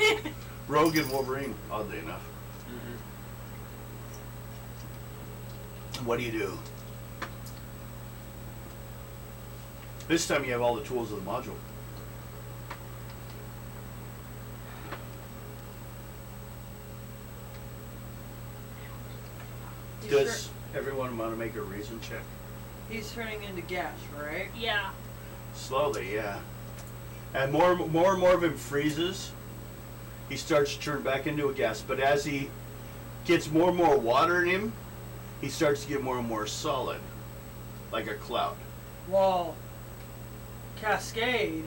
Rogue and Wolverine, oddly enough. Mm-hmm. What do you do? This time you have all the tools of the module. He's, Does everyone want to make a reason check? he's turning into gas, right? yeah. Slowly, yeah. And more, more and more of him freezes. He starts to turn back into a gas. But as he gets more and more water in him, he starts to get more and more solid, like a cloud. While Cascade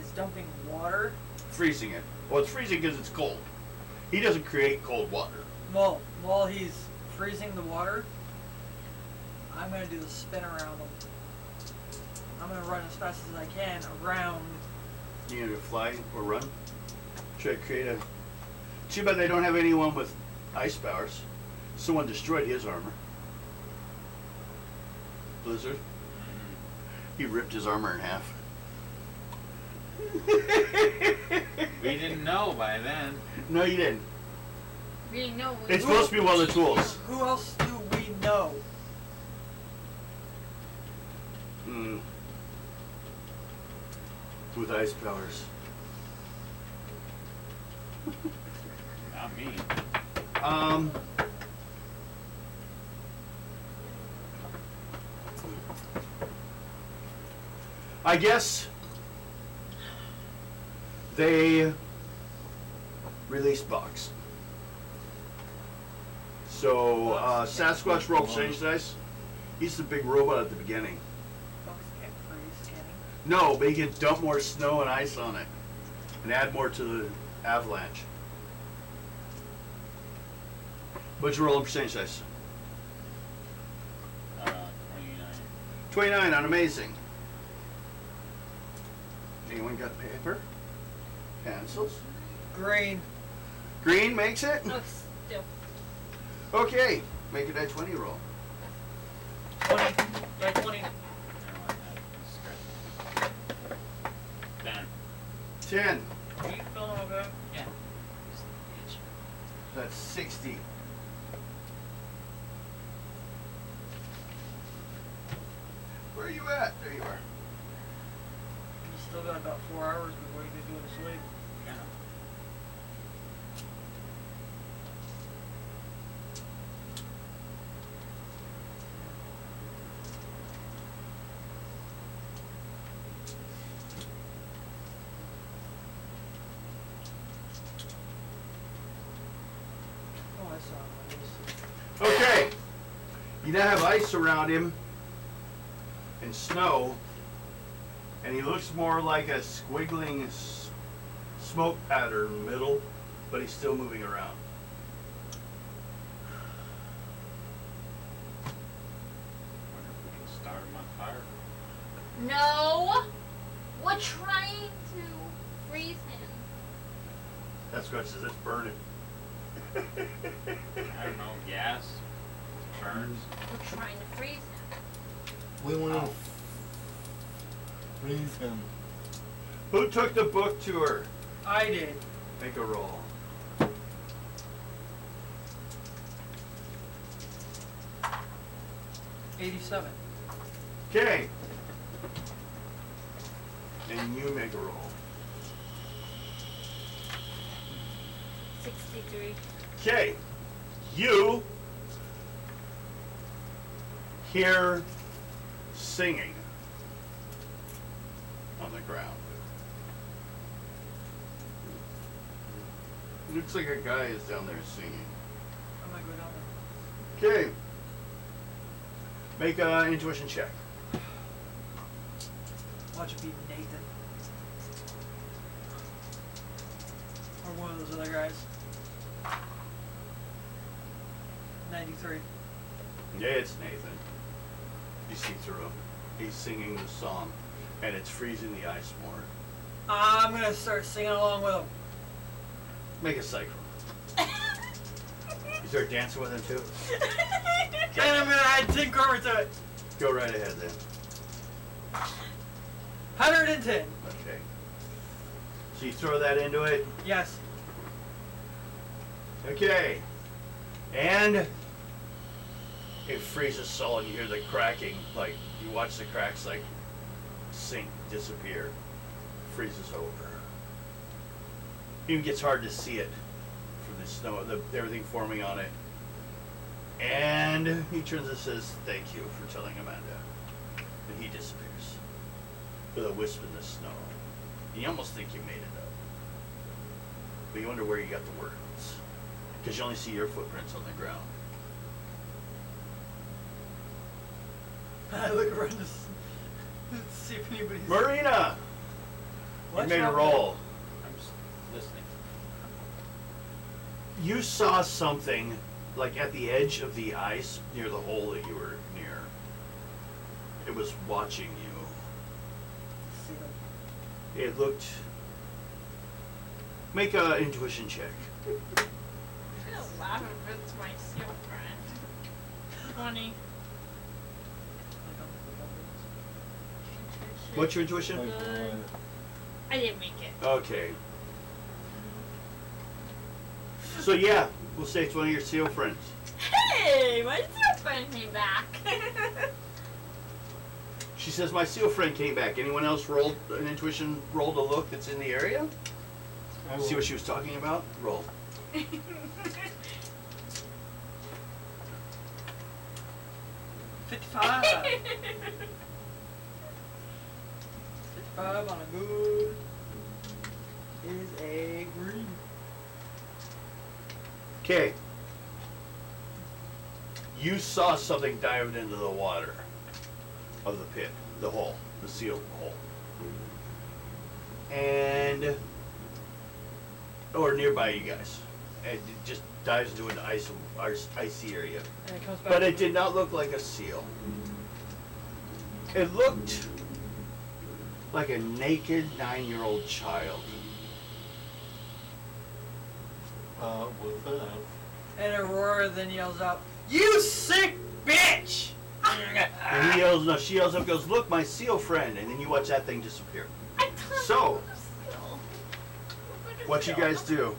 is dumping water. Freezing it. Well, it's freezing because it's cold. He doesn't create cold water. Well, while he's freezing the water, I'm gonna do the spin around him. I'm gonna run as fast as I can around. You gonna fly or run? Try to create a. Too bad they don't have anyone with ice powers. Someone destroyed his armor. Blizzard. He ripped his armor in half. We didn't know by then. No, you didn't. We didn't know. We It's supposed to be one of the tools. Who else do we know? Mm. With ice powers. Not me. Um. I guess they released Box. So uh, Sasquatch Rope Change Dice. He's the big robot at the beginning. Bugs can't freeze, can he? No, but he can dump more snow and ice on it and add more to the avalanche. What'd you roll on percentage dice? Uh, 29. 29 on amazing. Anyone got paper? Pencils? Green. Green makes it? Oh, still. Okay, make it a 20 roll. 20. By 20. I don't like that. Scratch. 10. 10. Are you feeling okay? Yeah. That's 60. Where are you at? There you are. Still got about four hours before you get going to sleep. Yeah. Oh. Okay. You now have ice around him and snow, and he looks more like a squiggling s- smoke pattern in the middle, but he's still moving around. Wonder if we can start him on fire. No! We're trying to freeze him. That's what says it's burning. I don't know, gas, burns. We're trying to freeze him. We want to oh. Freeze him. Um, who took the book to her? I did. Make a roll. Eighty-seven. Okay. And you make a roll. 63. Okay. You hear singing on the ground. Looks like a guy is down there singing. I'm gonna go down Okay. Make an intuition check. there. Watch it be Nathan. Or one of those other guys. Ninety-three. Yeah, it's Nathan. You see through him. He's singing the song, and it's freezing the ice more. I'm gonna start singing along with him. Make a cycle. You start dancing with him too? And I'm gonna add Tim Carver to it. Go right ahead then. 110. Okay. So you throw that into it. Yes. Okay. And it freezes solid. You hear the cracking. Like, you watch the cracks, like, sink, disappear. Freezes over. Even gets hard to see it from the snow, the, everything forming on it. And he turns and says, Thank you for telling Amanda. And he disappears with a wisp in the snow. You almost think you made it up. But you wonder where you got the words. Because you only see your footprints on the ground. I look around to s- see if anybody's. Marrina! What's you made a happening? roll. I'm just listening. You saw something like at the edge of the ice near the hole that you were near. It was watching you. See them. It looked. Make a intuition check. I'm gonna laugh if it's my seal friend. 20. Like on the What's your intuition? Good. uh, I didn't make it. Okay. So yeah, we'll say it's one of your seal friends. Hey, my seal friend came back. She says, my seal friend came back. Anyone else rolled an intuition roll to look that's in the area? I See what she was talking about? Roll. Fifty-five. Fifty-five on a good is a green. Okay. You saw something diving into the water of the pit, the hole, the seal hole. And, or nearby you guys. And it just dives into an ice, ice- icy area. And it comes back. But it did not look like a seal. It looked like a naked nine year old child. Uh, with that, And Aurora then yells out, "You sick bitch!" And he yells, no, she yells up, goes, Look, my seal friend. And then you watch that thing disappear. So, it was still- it was What you guys do?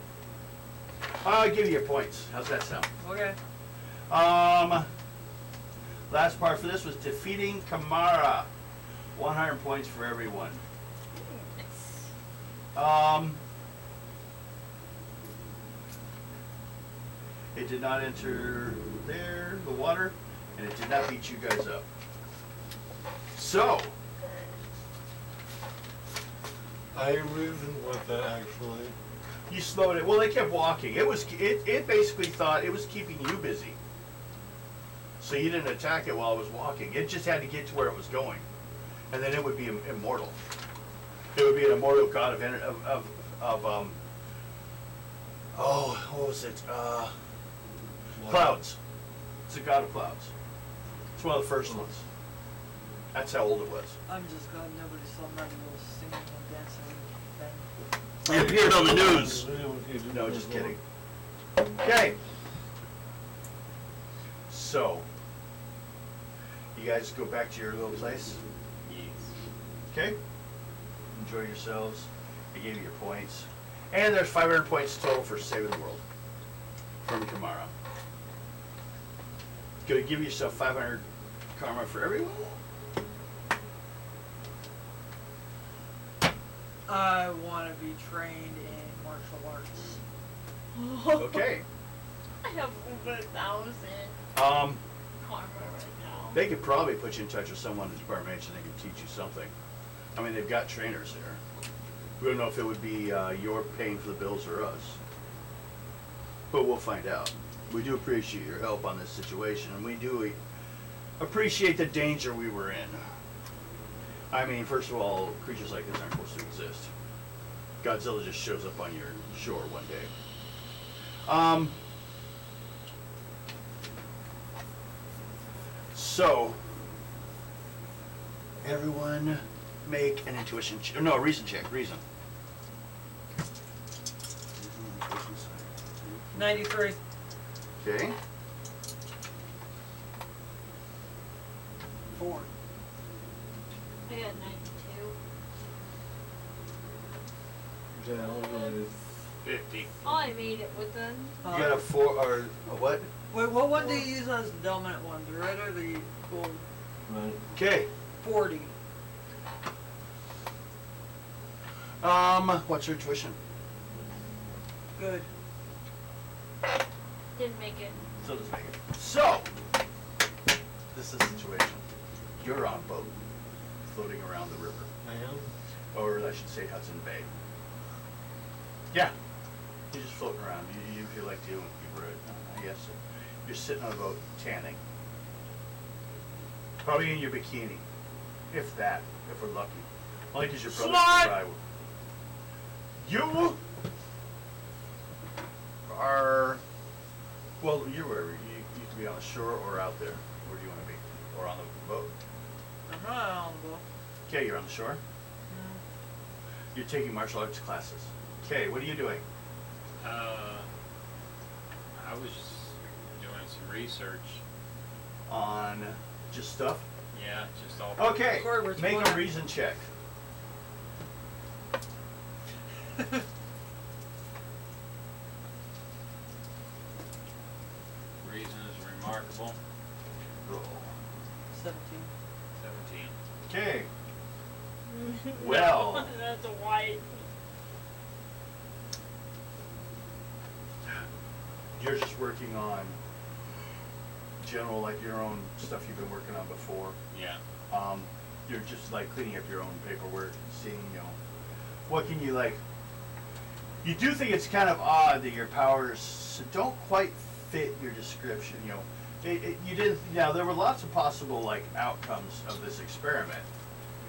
I'll give you your points. How's that sound? okay. Um, last part for this was defeating Kamara. 100 points for everyone. Um, it did not enter there, the water, and it did not beat you guys up. So, I reasoned with that actually. you slowed it. Well, they kept walking. It was it, it basically thought it was keeping you busy. So you didn't attack it while it was walking. It just had to get to where it was going, and then it would be im- immortal. It would be an immortal god of ener- of of, of um. Oh, what was it? Uh, clouds. It's a god of clouds. It's one of the first ones. That's how old it was. I'm just glad nobody saw my little singing and dancing thing. It appeared on the news. news. No, just kidding. Okay. So, you guys go back to your little place. Yes. Okay. Enjoy yourselves. I gave you your points, and there's 500 points total for saving the world from Kamara. Gonna give yourself 500 karma for everyone. I want to be trained in martial arts. Okay. I have over a thousand Um, karma right now. They could probably put you in touch with someone in the Department H and they could teach you something. I mean, they've got trainers there. We don't know if it would be uh, your paying for the bills or us. But we'll find out. We do appreciate your help on this situation, and we do appreciate the danger we were in. I mean, first of all, creatures like this aren't supposed to exist. Godzilla just shows up on your shore one day. Um, So, everyone make an intuition check. No, a reason check. Reason. Ninety-three. Okay. Four. I got 92. Yeah, I'll go Fifty. Oh, I made it with them. Uh, you got a four or a what? Wait, what one do you use as the dominant one? The red or the gold? Right. Okay. Forty. Um, what's your tuition? Good. Didn't make it. So does Megan. So, this is the situation. You're on a boat, floating around the river, I am. or I should say Hudson Bay. Yeah. You're just floating around. You, you feel like dealing with people, right? I guess. You're sitting on a boat, tanning. Probably in your bikini, if that, if we're lucky. Only because your brother's Slut! You are, well, you're wherever. You, you can be on the shore or out there. Where do you want to be? Or on the boat. I'm not on the boat. Okay, you're on the shore. You're taking martial arts classes. Okay, what are you doing? Uh, I was just doing some research. On just stuff? Yeah, just all. Okay, Corey, where's the make a reason check. Reason is remarkable. Roll. Seventeen. Seventeen. Okay. Well. that's a white. You're just working on general, like your own stuff you've been working on before. Yeah. Um, you're just like cleaning up your own paperwork, seeing, you know, what can you like. You do think it's kind of odd that your powers don't quite fit your description. You know, it, it, you didn't. Now there were lots of possible like outcomes of this experiment.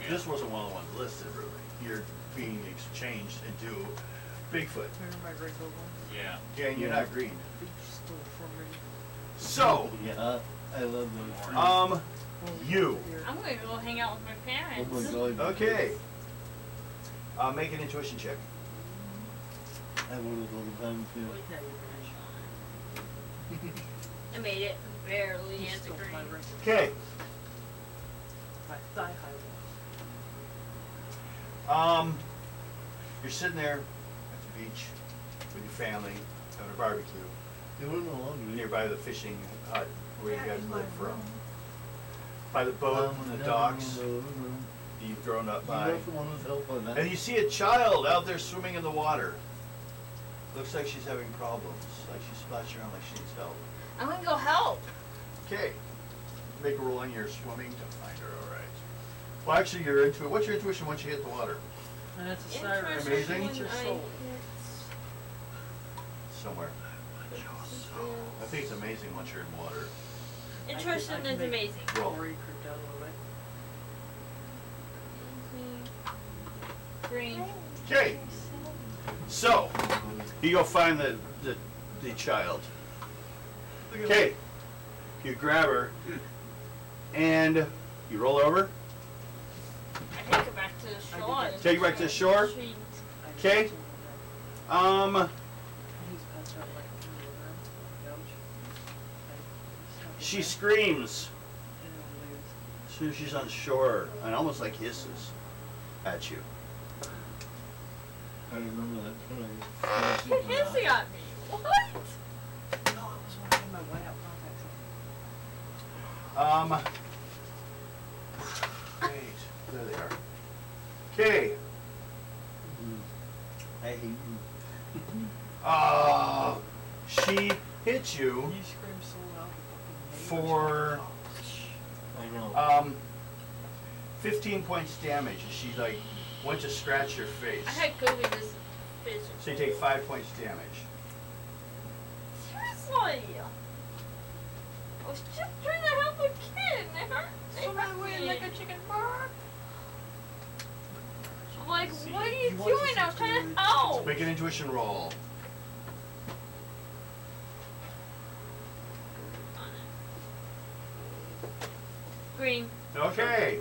Yeah. This wasn't one of the ones listed, really. You're being exchanged into Bigfoot. Remember my wrinkled one? Yeah. Yeah, and you're not green. You stole from me. So, Yeah, I love those. um, you. I'm gonna go hang out with my Oh parents. my god. Okay. Uh, make an intuition check. I wanted all the time too. Yeah, you're green. I made it barely You as a stole green. my. Okay. My thigh high Um, you're sitting there at the beach with your family having a barbecue It wasn't a long nearby the fishing hut where you guys in live from. By the boat Um, and the never docks mind, that you've grown up You by. also want to help on that. And you see a child out there swimming in the water. Looks like she's having problems. Like she's splashing around like she needs help. I'm gonna go help. Okay. Make a roll on your swimming to find her, alright. Well, actually, your intuition. What's your intuition once you hit the water? And it's a siren. Interesting Amazing. It's your I soul. Somewhere. I think it's amazing once you're in water. hit- Intuition I can is amazing. Roll. Corey creeped out a little bit. Green. Okay. So, you go find the, the, the child. Okay. You grab her and you roll over. I take her back to the shore. Take her back to the shore? She- Okay. just told him that. Um, He's passed out like in the room, on the couch. I- he's she screams there, and it'll lose. as soon as she's on shore and almost like hisses at you. I remember that time. You're hissing at me. What? No, it was when I had my whiteout contacts. Um, wait, there they are. Okay. I hate you. Uh, she hit you. You scream so loud. the fucking neighbors For- I know. Um, 15 points damage as she like went to scratch your face. I had COVID this physical. So you take five points damage. Seriously. I was just trying to help a kid and it hurt. They So hurt I went me. like a chicken bird. I'm like, See, what are you, you want doing? to I was trying to help. Make an intuition roll. Green. Okay.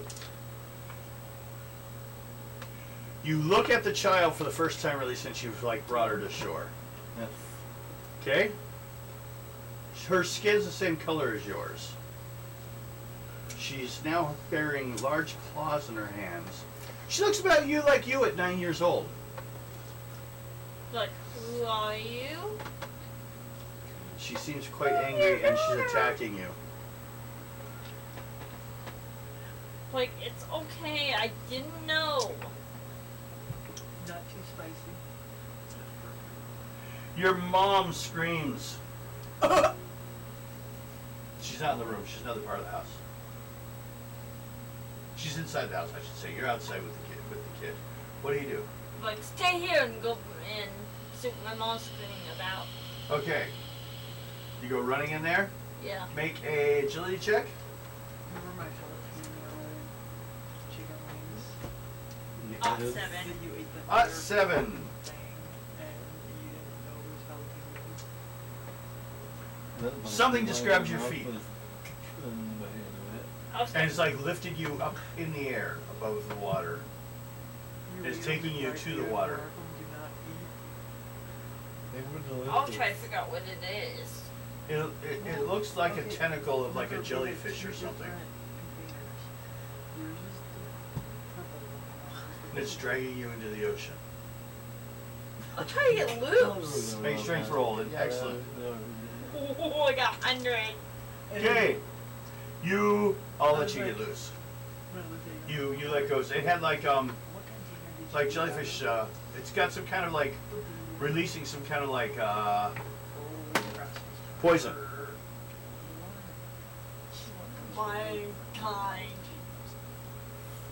You look at the child for the first time really since you've like brought her to shore. Yes. Okay? Her skin's the same color as yours. She's now bearing large claws in her hands. She looks about you like you at nine years old. Like, who are you? She seems quite angry and she's attacking you. Like, it's okay. I didn't know. Not too spicy. Your mom screams. she's not in the room. She's another part of the house. She's inside the house, I should say. You're outside with the kid. With the kid. What do you do? Like, stay here and go and see what my mom's screaming about. Okay. You go running in there. Yeah. Make a agility check. Remember my jalapeno chicken wings? Seven. That you ate the Uh, seven. Something just why grabbed your feet. with- by the end of it. I was And it's like lifted you up in the air above the water. It's taking you to the water. Markham, do not eat. They were delicious. I'll try to figure out what it is. It, it, it looks like a tentacle of like a Remember, we had jellyfish or something. different containers. Yours is the purple one, mine is the And it's dragging you into the ocean. I'll try to get loose. Make strength roll. Excellent. Oh, I got 100. Okay. You, I'll let you get loose. I'm gonna look at you You let go. It had like um like jellyfish. Uh, it's got some kind of like releasing some kind of like uh, poison. My kind.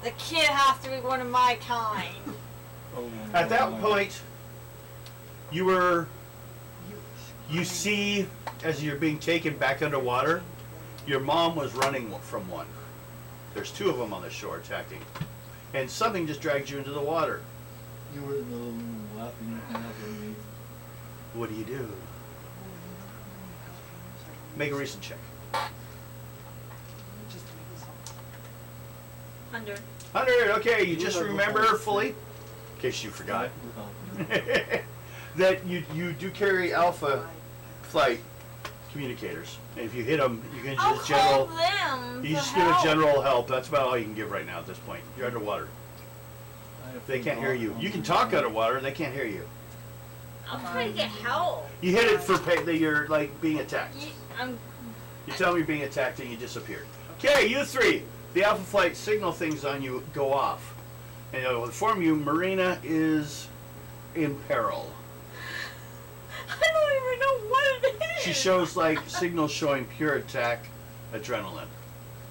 The kid has to be one of my kind. At that point, you were you see as you're being taken back underwater, your mom was running from one. There's two of them on the shore attacking, and something just dragged you into the water. You were the one laughing at me. What do you do? Make a recent check. Hundred. Hundred. Okay, you You just remember phone. fully, in case you forgot, that you you do carry alpha flight communicators. And if you hit them, you can I'll just call general. them. You for just give a help. general help. That's about all you can give right now at this point. You're underwater. I They can't hear you. You can talk underwater. And they can't hear you. I'm trying to get help. You hit it for pay, that you're like being attacked. You, I'm. You tell them you're being attacked and you disappear. Okay, you three. The Alpha Flight signal things on you go off. And it'll inform you Marrina is in peril. I don't even know what it is. She shows like signals showing pure attack adrenaline.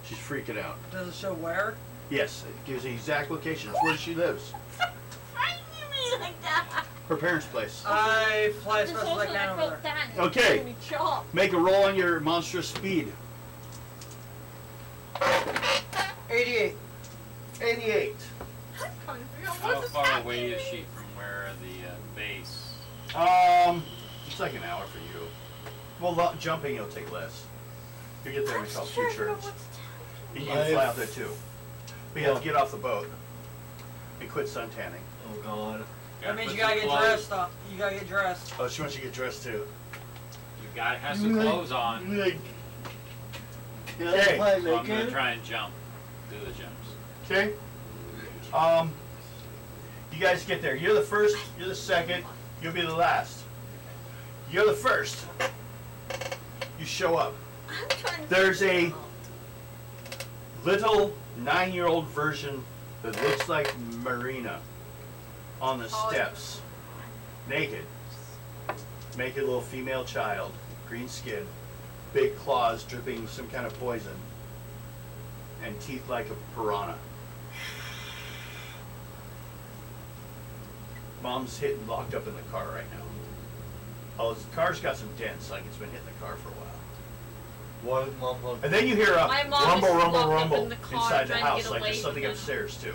She's freaking out. Does it show where? Yes, it gives the exact location. It's where she lives. frightening me like that. Her parents' place. I fly as This fast as I also can over felt there. that. Okay. it chop. Make a roll on your monstrous speed. 88. 88. I'm trying to figure out How what's far attacking away is me. she from where the uh, base? Um, it's like an hour for you. Well, lo- jumping it'll take less. You get there in I'm about just two trying to figure out turns. You can fly out there too. But you have to get off the boat and quit sun tanning. Oh God. That means you gotta get clothes- dressed up. You gotta get dressed. Oh, she wants you to get dressed too. You gotta have some clothes on. Like, can I Okay. fly So I'm gonna try and jump. Do the jumps. Okay. Um, you guys get there. You're the first. You're the second. You'll be the last. You're the first. You show up. I'm trying to There's figure a- out. Little nine-year-old version that looks like Marrina on the Oh, steps, naked. Naked little female child, green skin, big claws dripping some kind of poison, and teeth like a piranha. Mom's hitting, locked up in the car right now. Oh, the car's got some dents, like it's been hitting the car for a while. Why is mom not? And then you hear a My mom rumble, is rumble, locked up rumble in the car inside the trying to house, get like away there's something from him. upstairs too.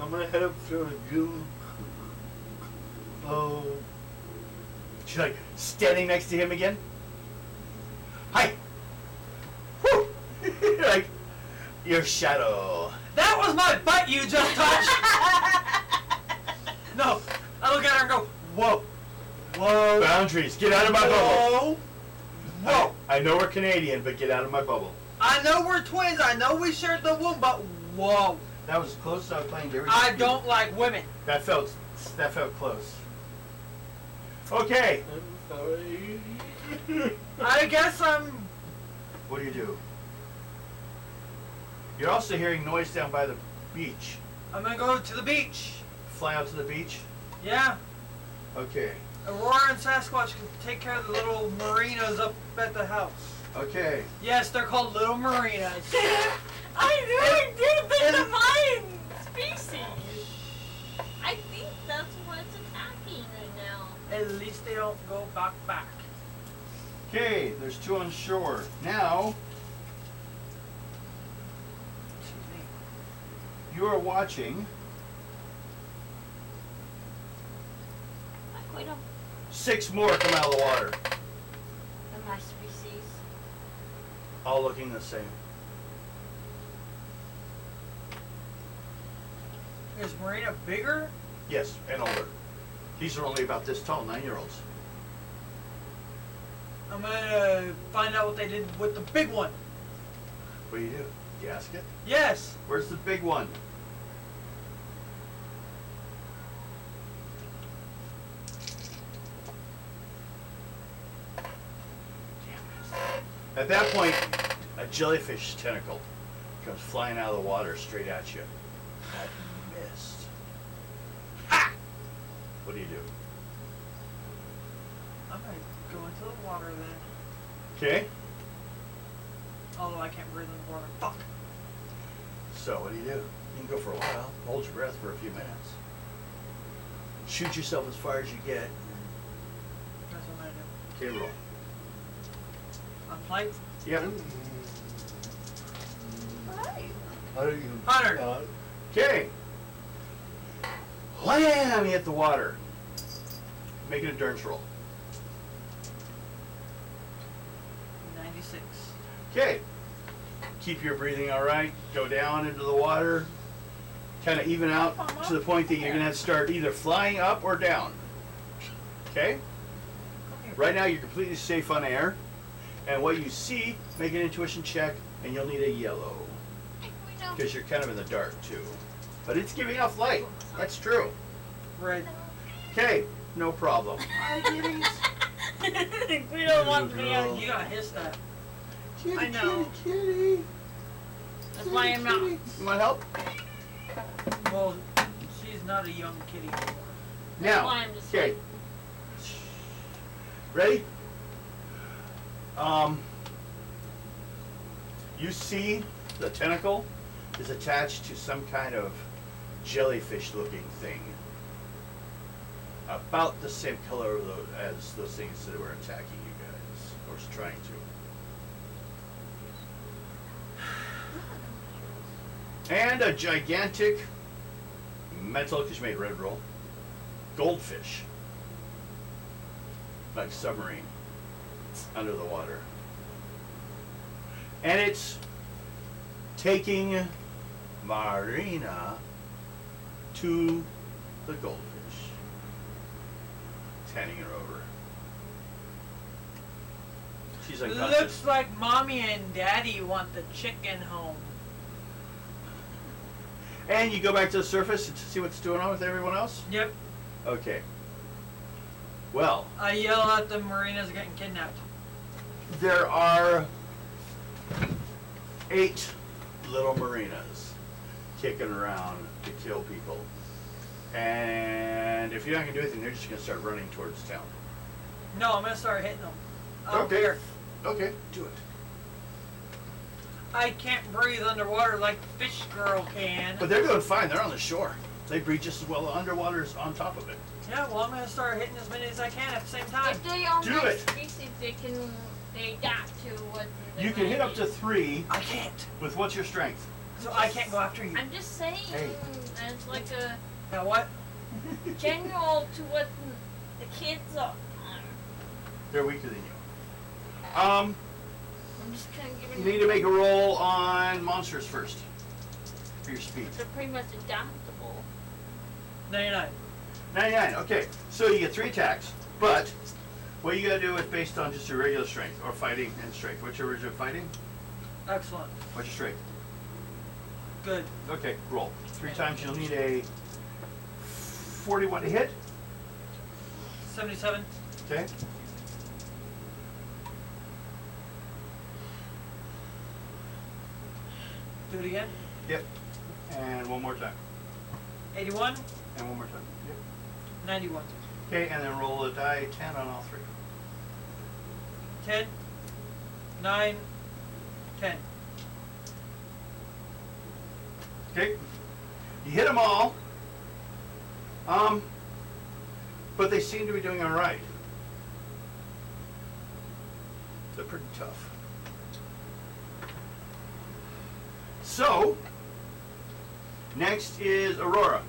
I'm gonna head up to you. Oh, She's like standing next to him again. Hi. Whew. like your shadow. That was my butt you just touched! no. I look at her and go, whoa. Whoa. Boundaries. Get out of my bubble. Whoa. Whoa. I, I know we're Canadian, but get out of my bubble. I know we're twins. I know we shared the womb, but whoa. That was close to playing Dairy I Dispute. don't like women. That felt that felt close. Okay. I'm sorry. I guess I'm. What do you do? You're also hearing noise down by the beach. I'm gonna go to the beach. Fly out to the beach. Yeah. Okay. Aurora and Sasquatch can take care of the little Marrinas up at the house. Okay. Yes, they're called little Marrinas. I really did think and- of mine species. I think that's what's attacking right now. At least they don't go back back. Okay, there's two on shore. Now, Excuse me. You are watching Like, wait up. six more come out of the water, The my species. all looking the same. Is Marrina bigger? Yes, and older. These are only about this tall, nine-year-olds. I'm gonna find out what they did with the big one. What do you do? You ask it? Yes. Where's the big one? At that point, a jellyfish tentacle comes flying out of the water straight at you. That missed. Ha! What do you do? I'm gonna go into the water then. Okay. Although I can't breathe in the water. Fuck. So what do you do? You can go for a while. Hold your breath for a few minutes. Shoot yourself as far as you get. That's what I'm gonna do. Okay, roll. On flight. Yep. Right. How do you? Hundred. Uh, Okay. Wham! You hit the water. Make an endurance roll. 96. Okay. Keep your breathing all right. Go down into the water. Kind of even out to the point that you're going to have to start either flying up or down. Okay? Right now, you're completely safe on air. And what you see, make an intuition check, and you'll need a yellow. Because you're kind of in the dark, too. But it's giving off light. That's true. Red. Okay, no problem. we don't want to be Girl. on You gotta hiss that. Kitty, I know. kitty, kitty. That's why I'm not. You want help? Well, she's not a young kitty anymore. Now, why I'm just okay. Ready? Um, you see the tentacle is attached to some kind of jellyfish-looking thing, about the same color as those things that were attacking you guys, or trying to. And a gigantic metal, because you made red roll, goldfish, like submarine, under the water. And it's taking Marrina to the goldfish, handing her over. She's unconscious. Looks like mommy and daddy want the chicken home. And you go back to the surface to see what's going on with everyone else? Yep. Okay. Well, I yell at the Marrinas getting kidnapped. There are eight little Marrinas kicking around to kill people. And if you're not gonna do anything, they're just gonna start running towards town. No, I'm gonna start hitting them. Up Okay. here. Okay, do it. I can't breathe underwater like Fish Girl can. But they're doing fine. They're on the shore. They breathe just as well underwater as on top of it. yeah, well, I'm gonna start hitting as many as I can at the same time. If they are Do nice it. species, they can they adapt to what. they You can hit up be. to three I can't. with what's your strength? So I can't go after you. I'm just saying, Hey. as like a Now what? general to what the kids are. They're weaker than you. Um, I'm just kind of giving. you need to make a roll on monsters first for your speed. They're pretty much adaptable. 99. 99, okay. So you get three attacks, but what you gotta do is based on just your regular strength, or fighting and strength. What's your original fighting? Excellent. What's your strength? Good. Okay, roll. Three times you'll need a 41 to hit, 77. okay? Do it again. Yep. And one more time. 81. And one more time. Yep. 91. Okay, and then roll a die 10 on all three. 10. 9. 10. Okay. You hit them all. Um, but they seem to be doing all right. They're pretty tough. So, next is Aurora.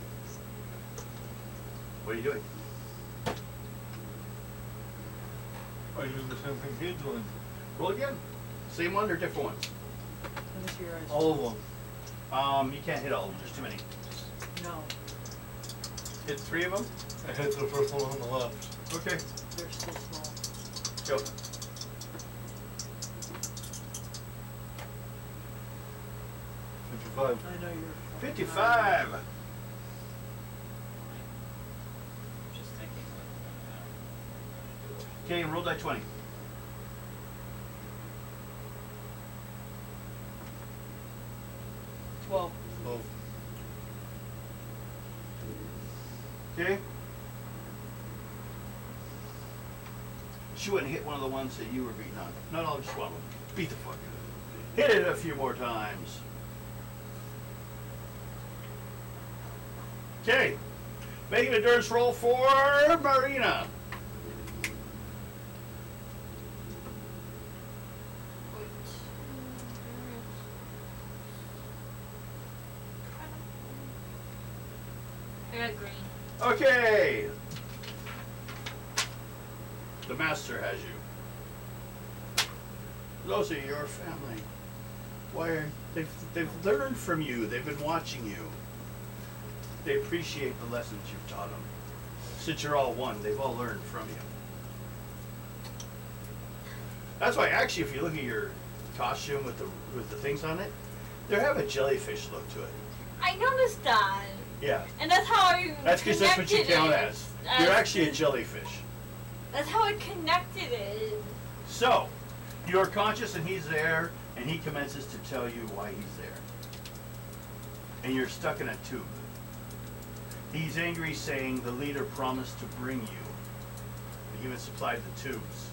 What are you doing? I do the same thing he's doing. Roll again. Same one or different ones? Let me see your. All of them. Um, you can't hit all of them. There's too many. No, Hit three of them. I hit the first one on the left. Okay. they're so small. Go. Fifty-five. I know you're. fucking Fifty-five. Okay, roll die 20. Twelve. Twelve. Okay. She wouldn't hit one of the ones that you were beating on. No, no, just one. Beat the fuck out of it. Hit it a few more times. Okay. Making a endurance roll for Marrina. They've they've learned from you. They've been watching you. They appreciate the lessons you've taught them. Since you're all one, they've all learned from you. That's why, actually, if you look at your costume with the with the things on it, they have a jellyfish look to it. I noticed that. Yeah, And that's how I that's because that's what you count as. You're actually a jellyfish. That's how I connected it. So, you're conscious and he's there, and he commences to tell you why he's there. And you're stuck in a tube. He's angry, saying the leader promised to bring you. He even supplied the tubes.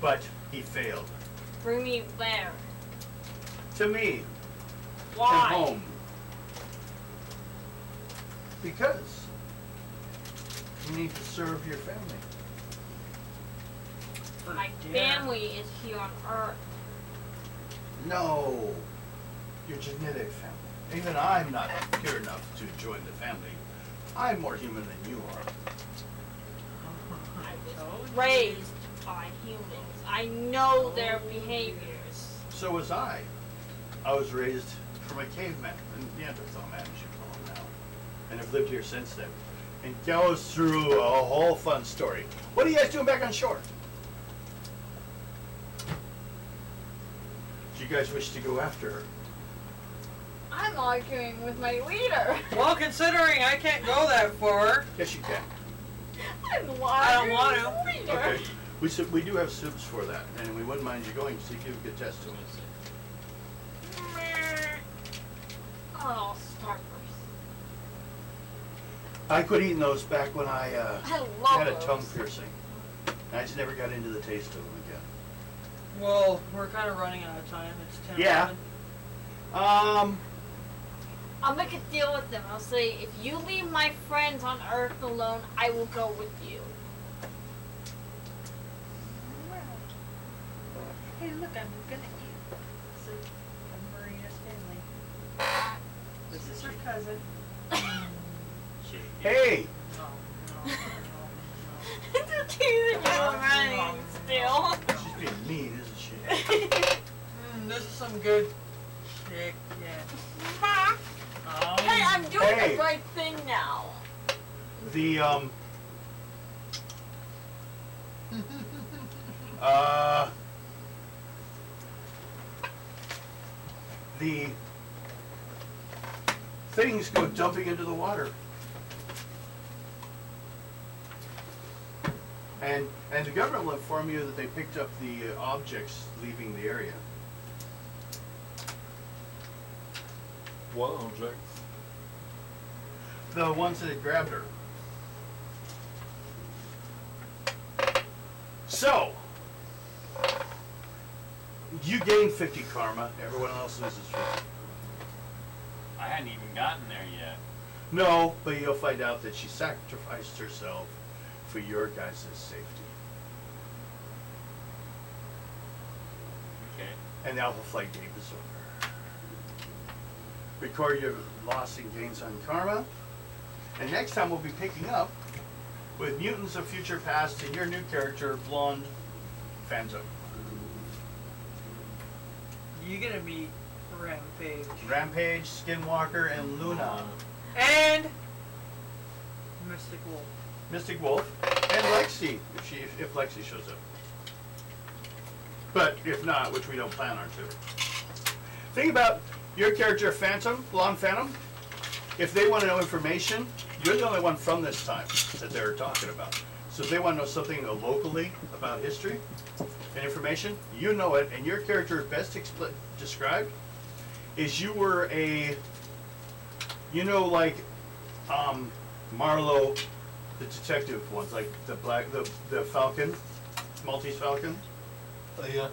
But he failed. Bring me where? To me, Why? and home. Because you need to serve your family. My Yeah. family is here on Earth. No, your genetic family. Even I'm not pure enough to join the family. I'm more human than you are. I was raised by humans. I know their behaviors. So was I. I was raised from a caveman, a Neanderthal man, as you call him now, and have lived here since then. And goes through a whole fun story. What are you guys doing back on shore? You guys wish to go after her? I'm arguing with my leader. Well, considering I can't go that far, Yes, you can. I'm I don't arguing want with to. the leader. Okay. We su- we do have soups for that, and we wouldn't mind you going so you can get test to it. Oh, Starburst. I quit eating those back when I uh, I love had a those. tongue piercing. I just never got into the taste of them again. Well, we're kind of running out of time. It's ten. Yeah. Um, I'll make a deal with them. I'll say, if you leave my friends on Earth alone, I will go with you. Hey, look, I'm gonna eat. So, I'm Marrina's family. This is her cousin. hey, No, no, no, no. it's teasing you running still. She's being mean, isn't she? Mm, this is some good shit. Yeah. Oh. hey, I'm doing Hey. the right thing now. The um, uh, the things go dumping into the water. And, and the government will inform you that they picked up the uh, objects leaving the area. what objects? The ones that had grabbed her. So, you gain 50 karma, everyone else loses 50. I hadn't even gotten there yet. No, but you'll find out that she sacrificed herself for your guys' safety. Okay. And the Alpha Flight game is over. Record your loss and gains on karma. And next time we'll be picking up with Mutants of Future Past and your new character, Blonde Phantom. You're gonna meet Rampage Rampage, Skinwalker, and Luna. and Mystic Wolf. Mystic Wolf, and Lexi, if she if Lexi shows up. But if not, which we don't plan on to. Think about your character Phantom, Blonde Phantom. If they want to know information, you're the only one from this time that they're talking about. So if they want to know something locally about history and information, you know it, and your character best expl- described is you were a, you know, like, um, Marlowe, the detective ones, like the black, the the Falcon, Maltese Falcon. Uh, yeah.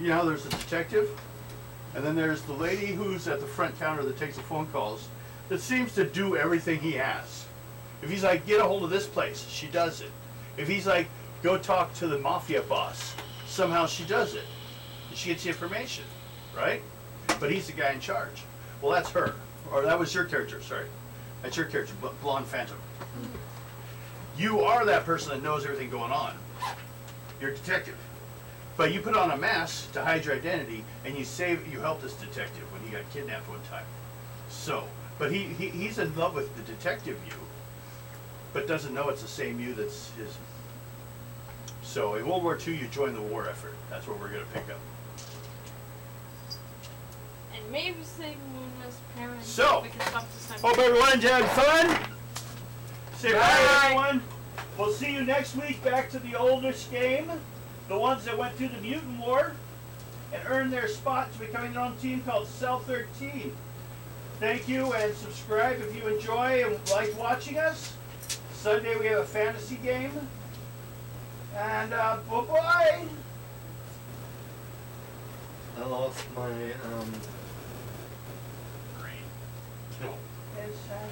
You know, there's a detective, and then there's the lady who's at the front counter that takes the phone calls, that seems to do everything he asks. If he's like, get a hold of this place, she does it. If he's like, go talk to the mafia boss, somehow she does it. And she gets the information, right? But he's the guy in charge. Well, that's her. Or that was your character, sorry. That's your character, Blonde Phantom. You are that person that knows everything going on. You're a detective. But you put on a mask to hide your identity, and you save, you help this detective when he got kidnapped one time. So, but he, he he's in love with the detective you, but doesn't know it's the same you that's his. So in World War II, you join the war effort. That's where we're gonna pick up. And maybe Sigmunda's parents. So, we stop this time. Hope everyone had fun. Say bye, Bye. everyone. We'll see you next week. Back to the oldest game, the ones that went through the mutant war and earned their spot to becoming their own team called Cell 13. Thank you and subscribe if you enjoy and like watching us. Sunday we have a fantasy game. And uh, bye bye. I lost my um. Green. It's, uh,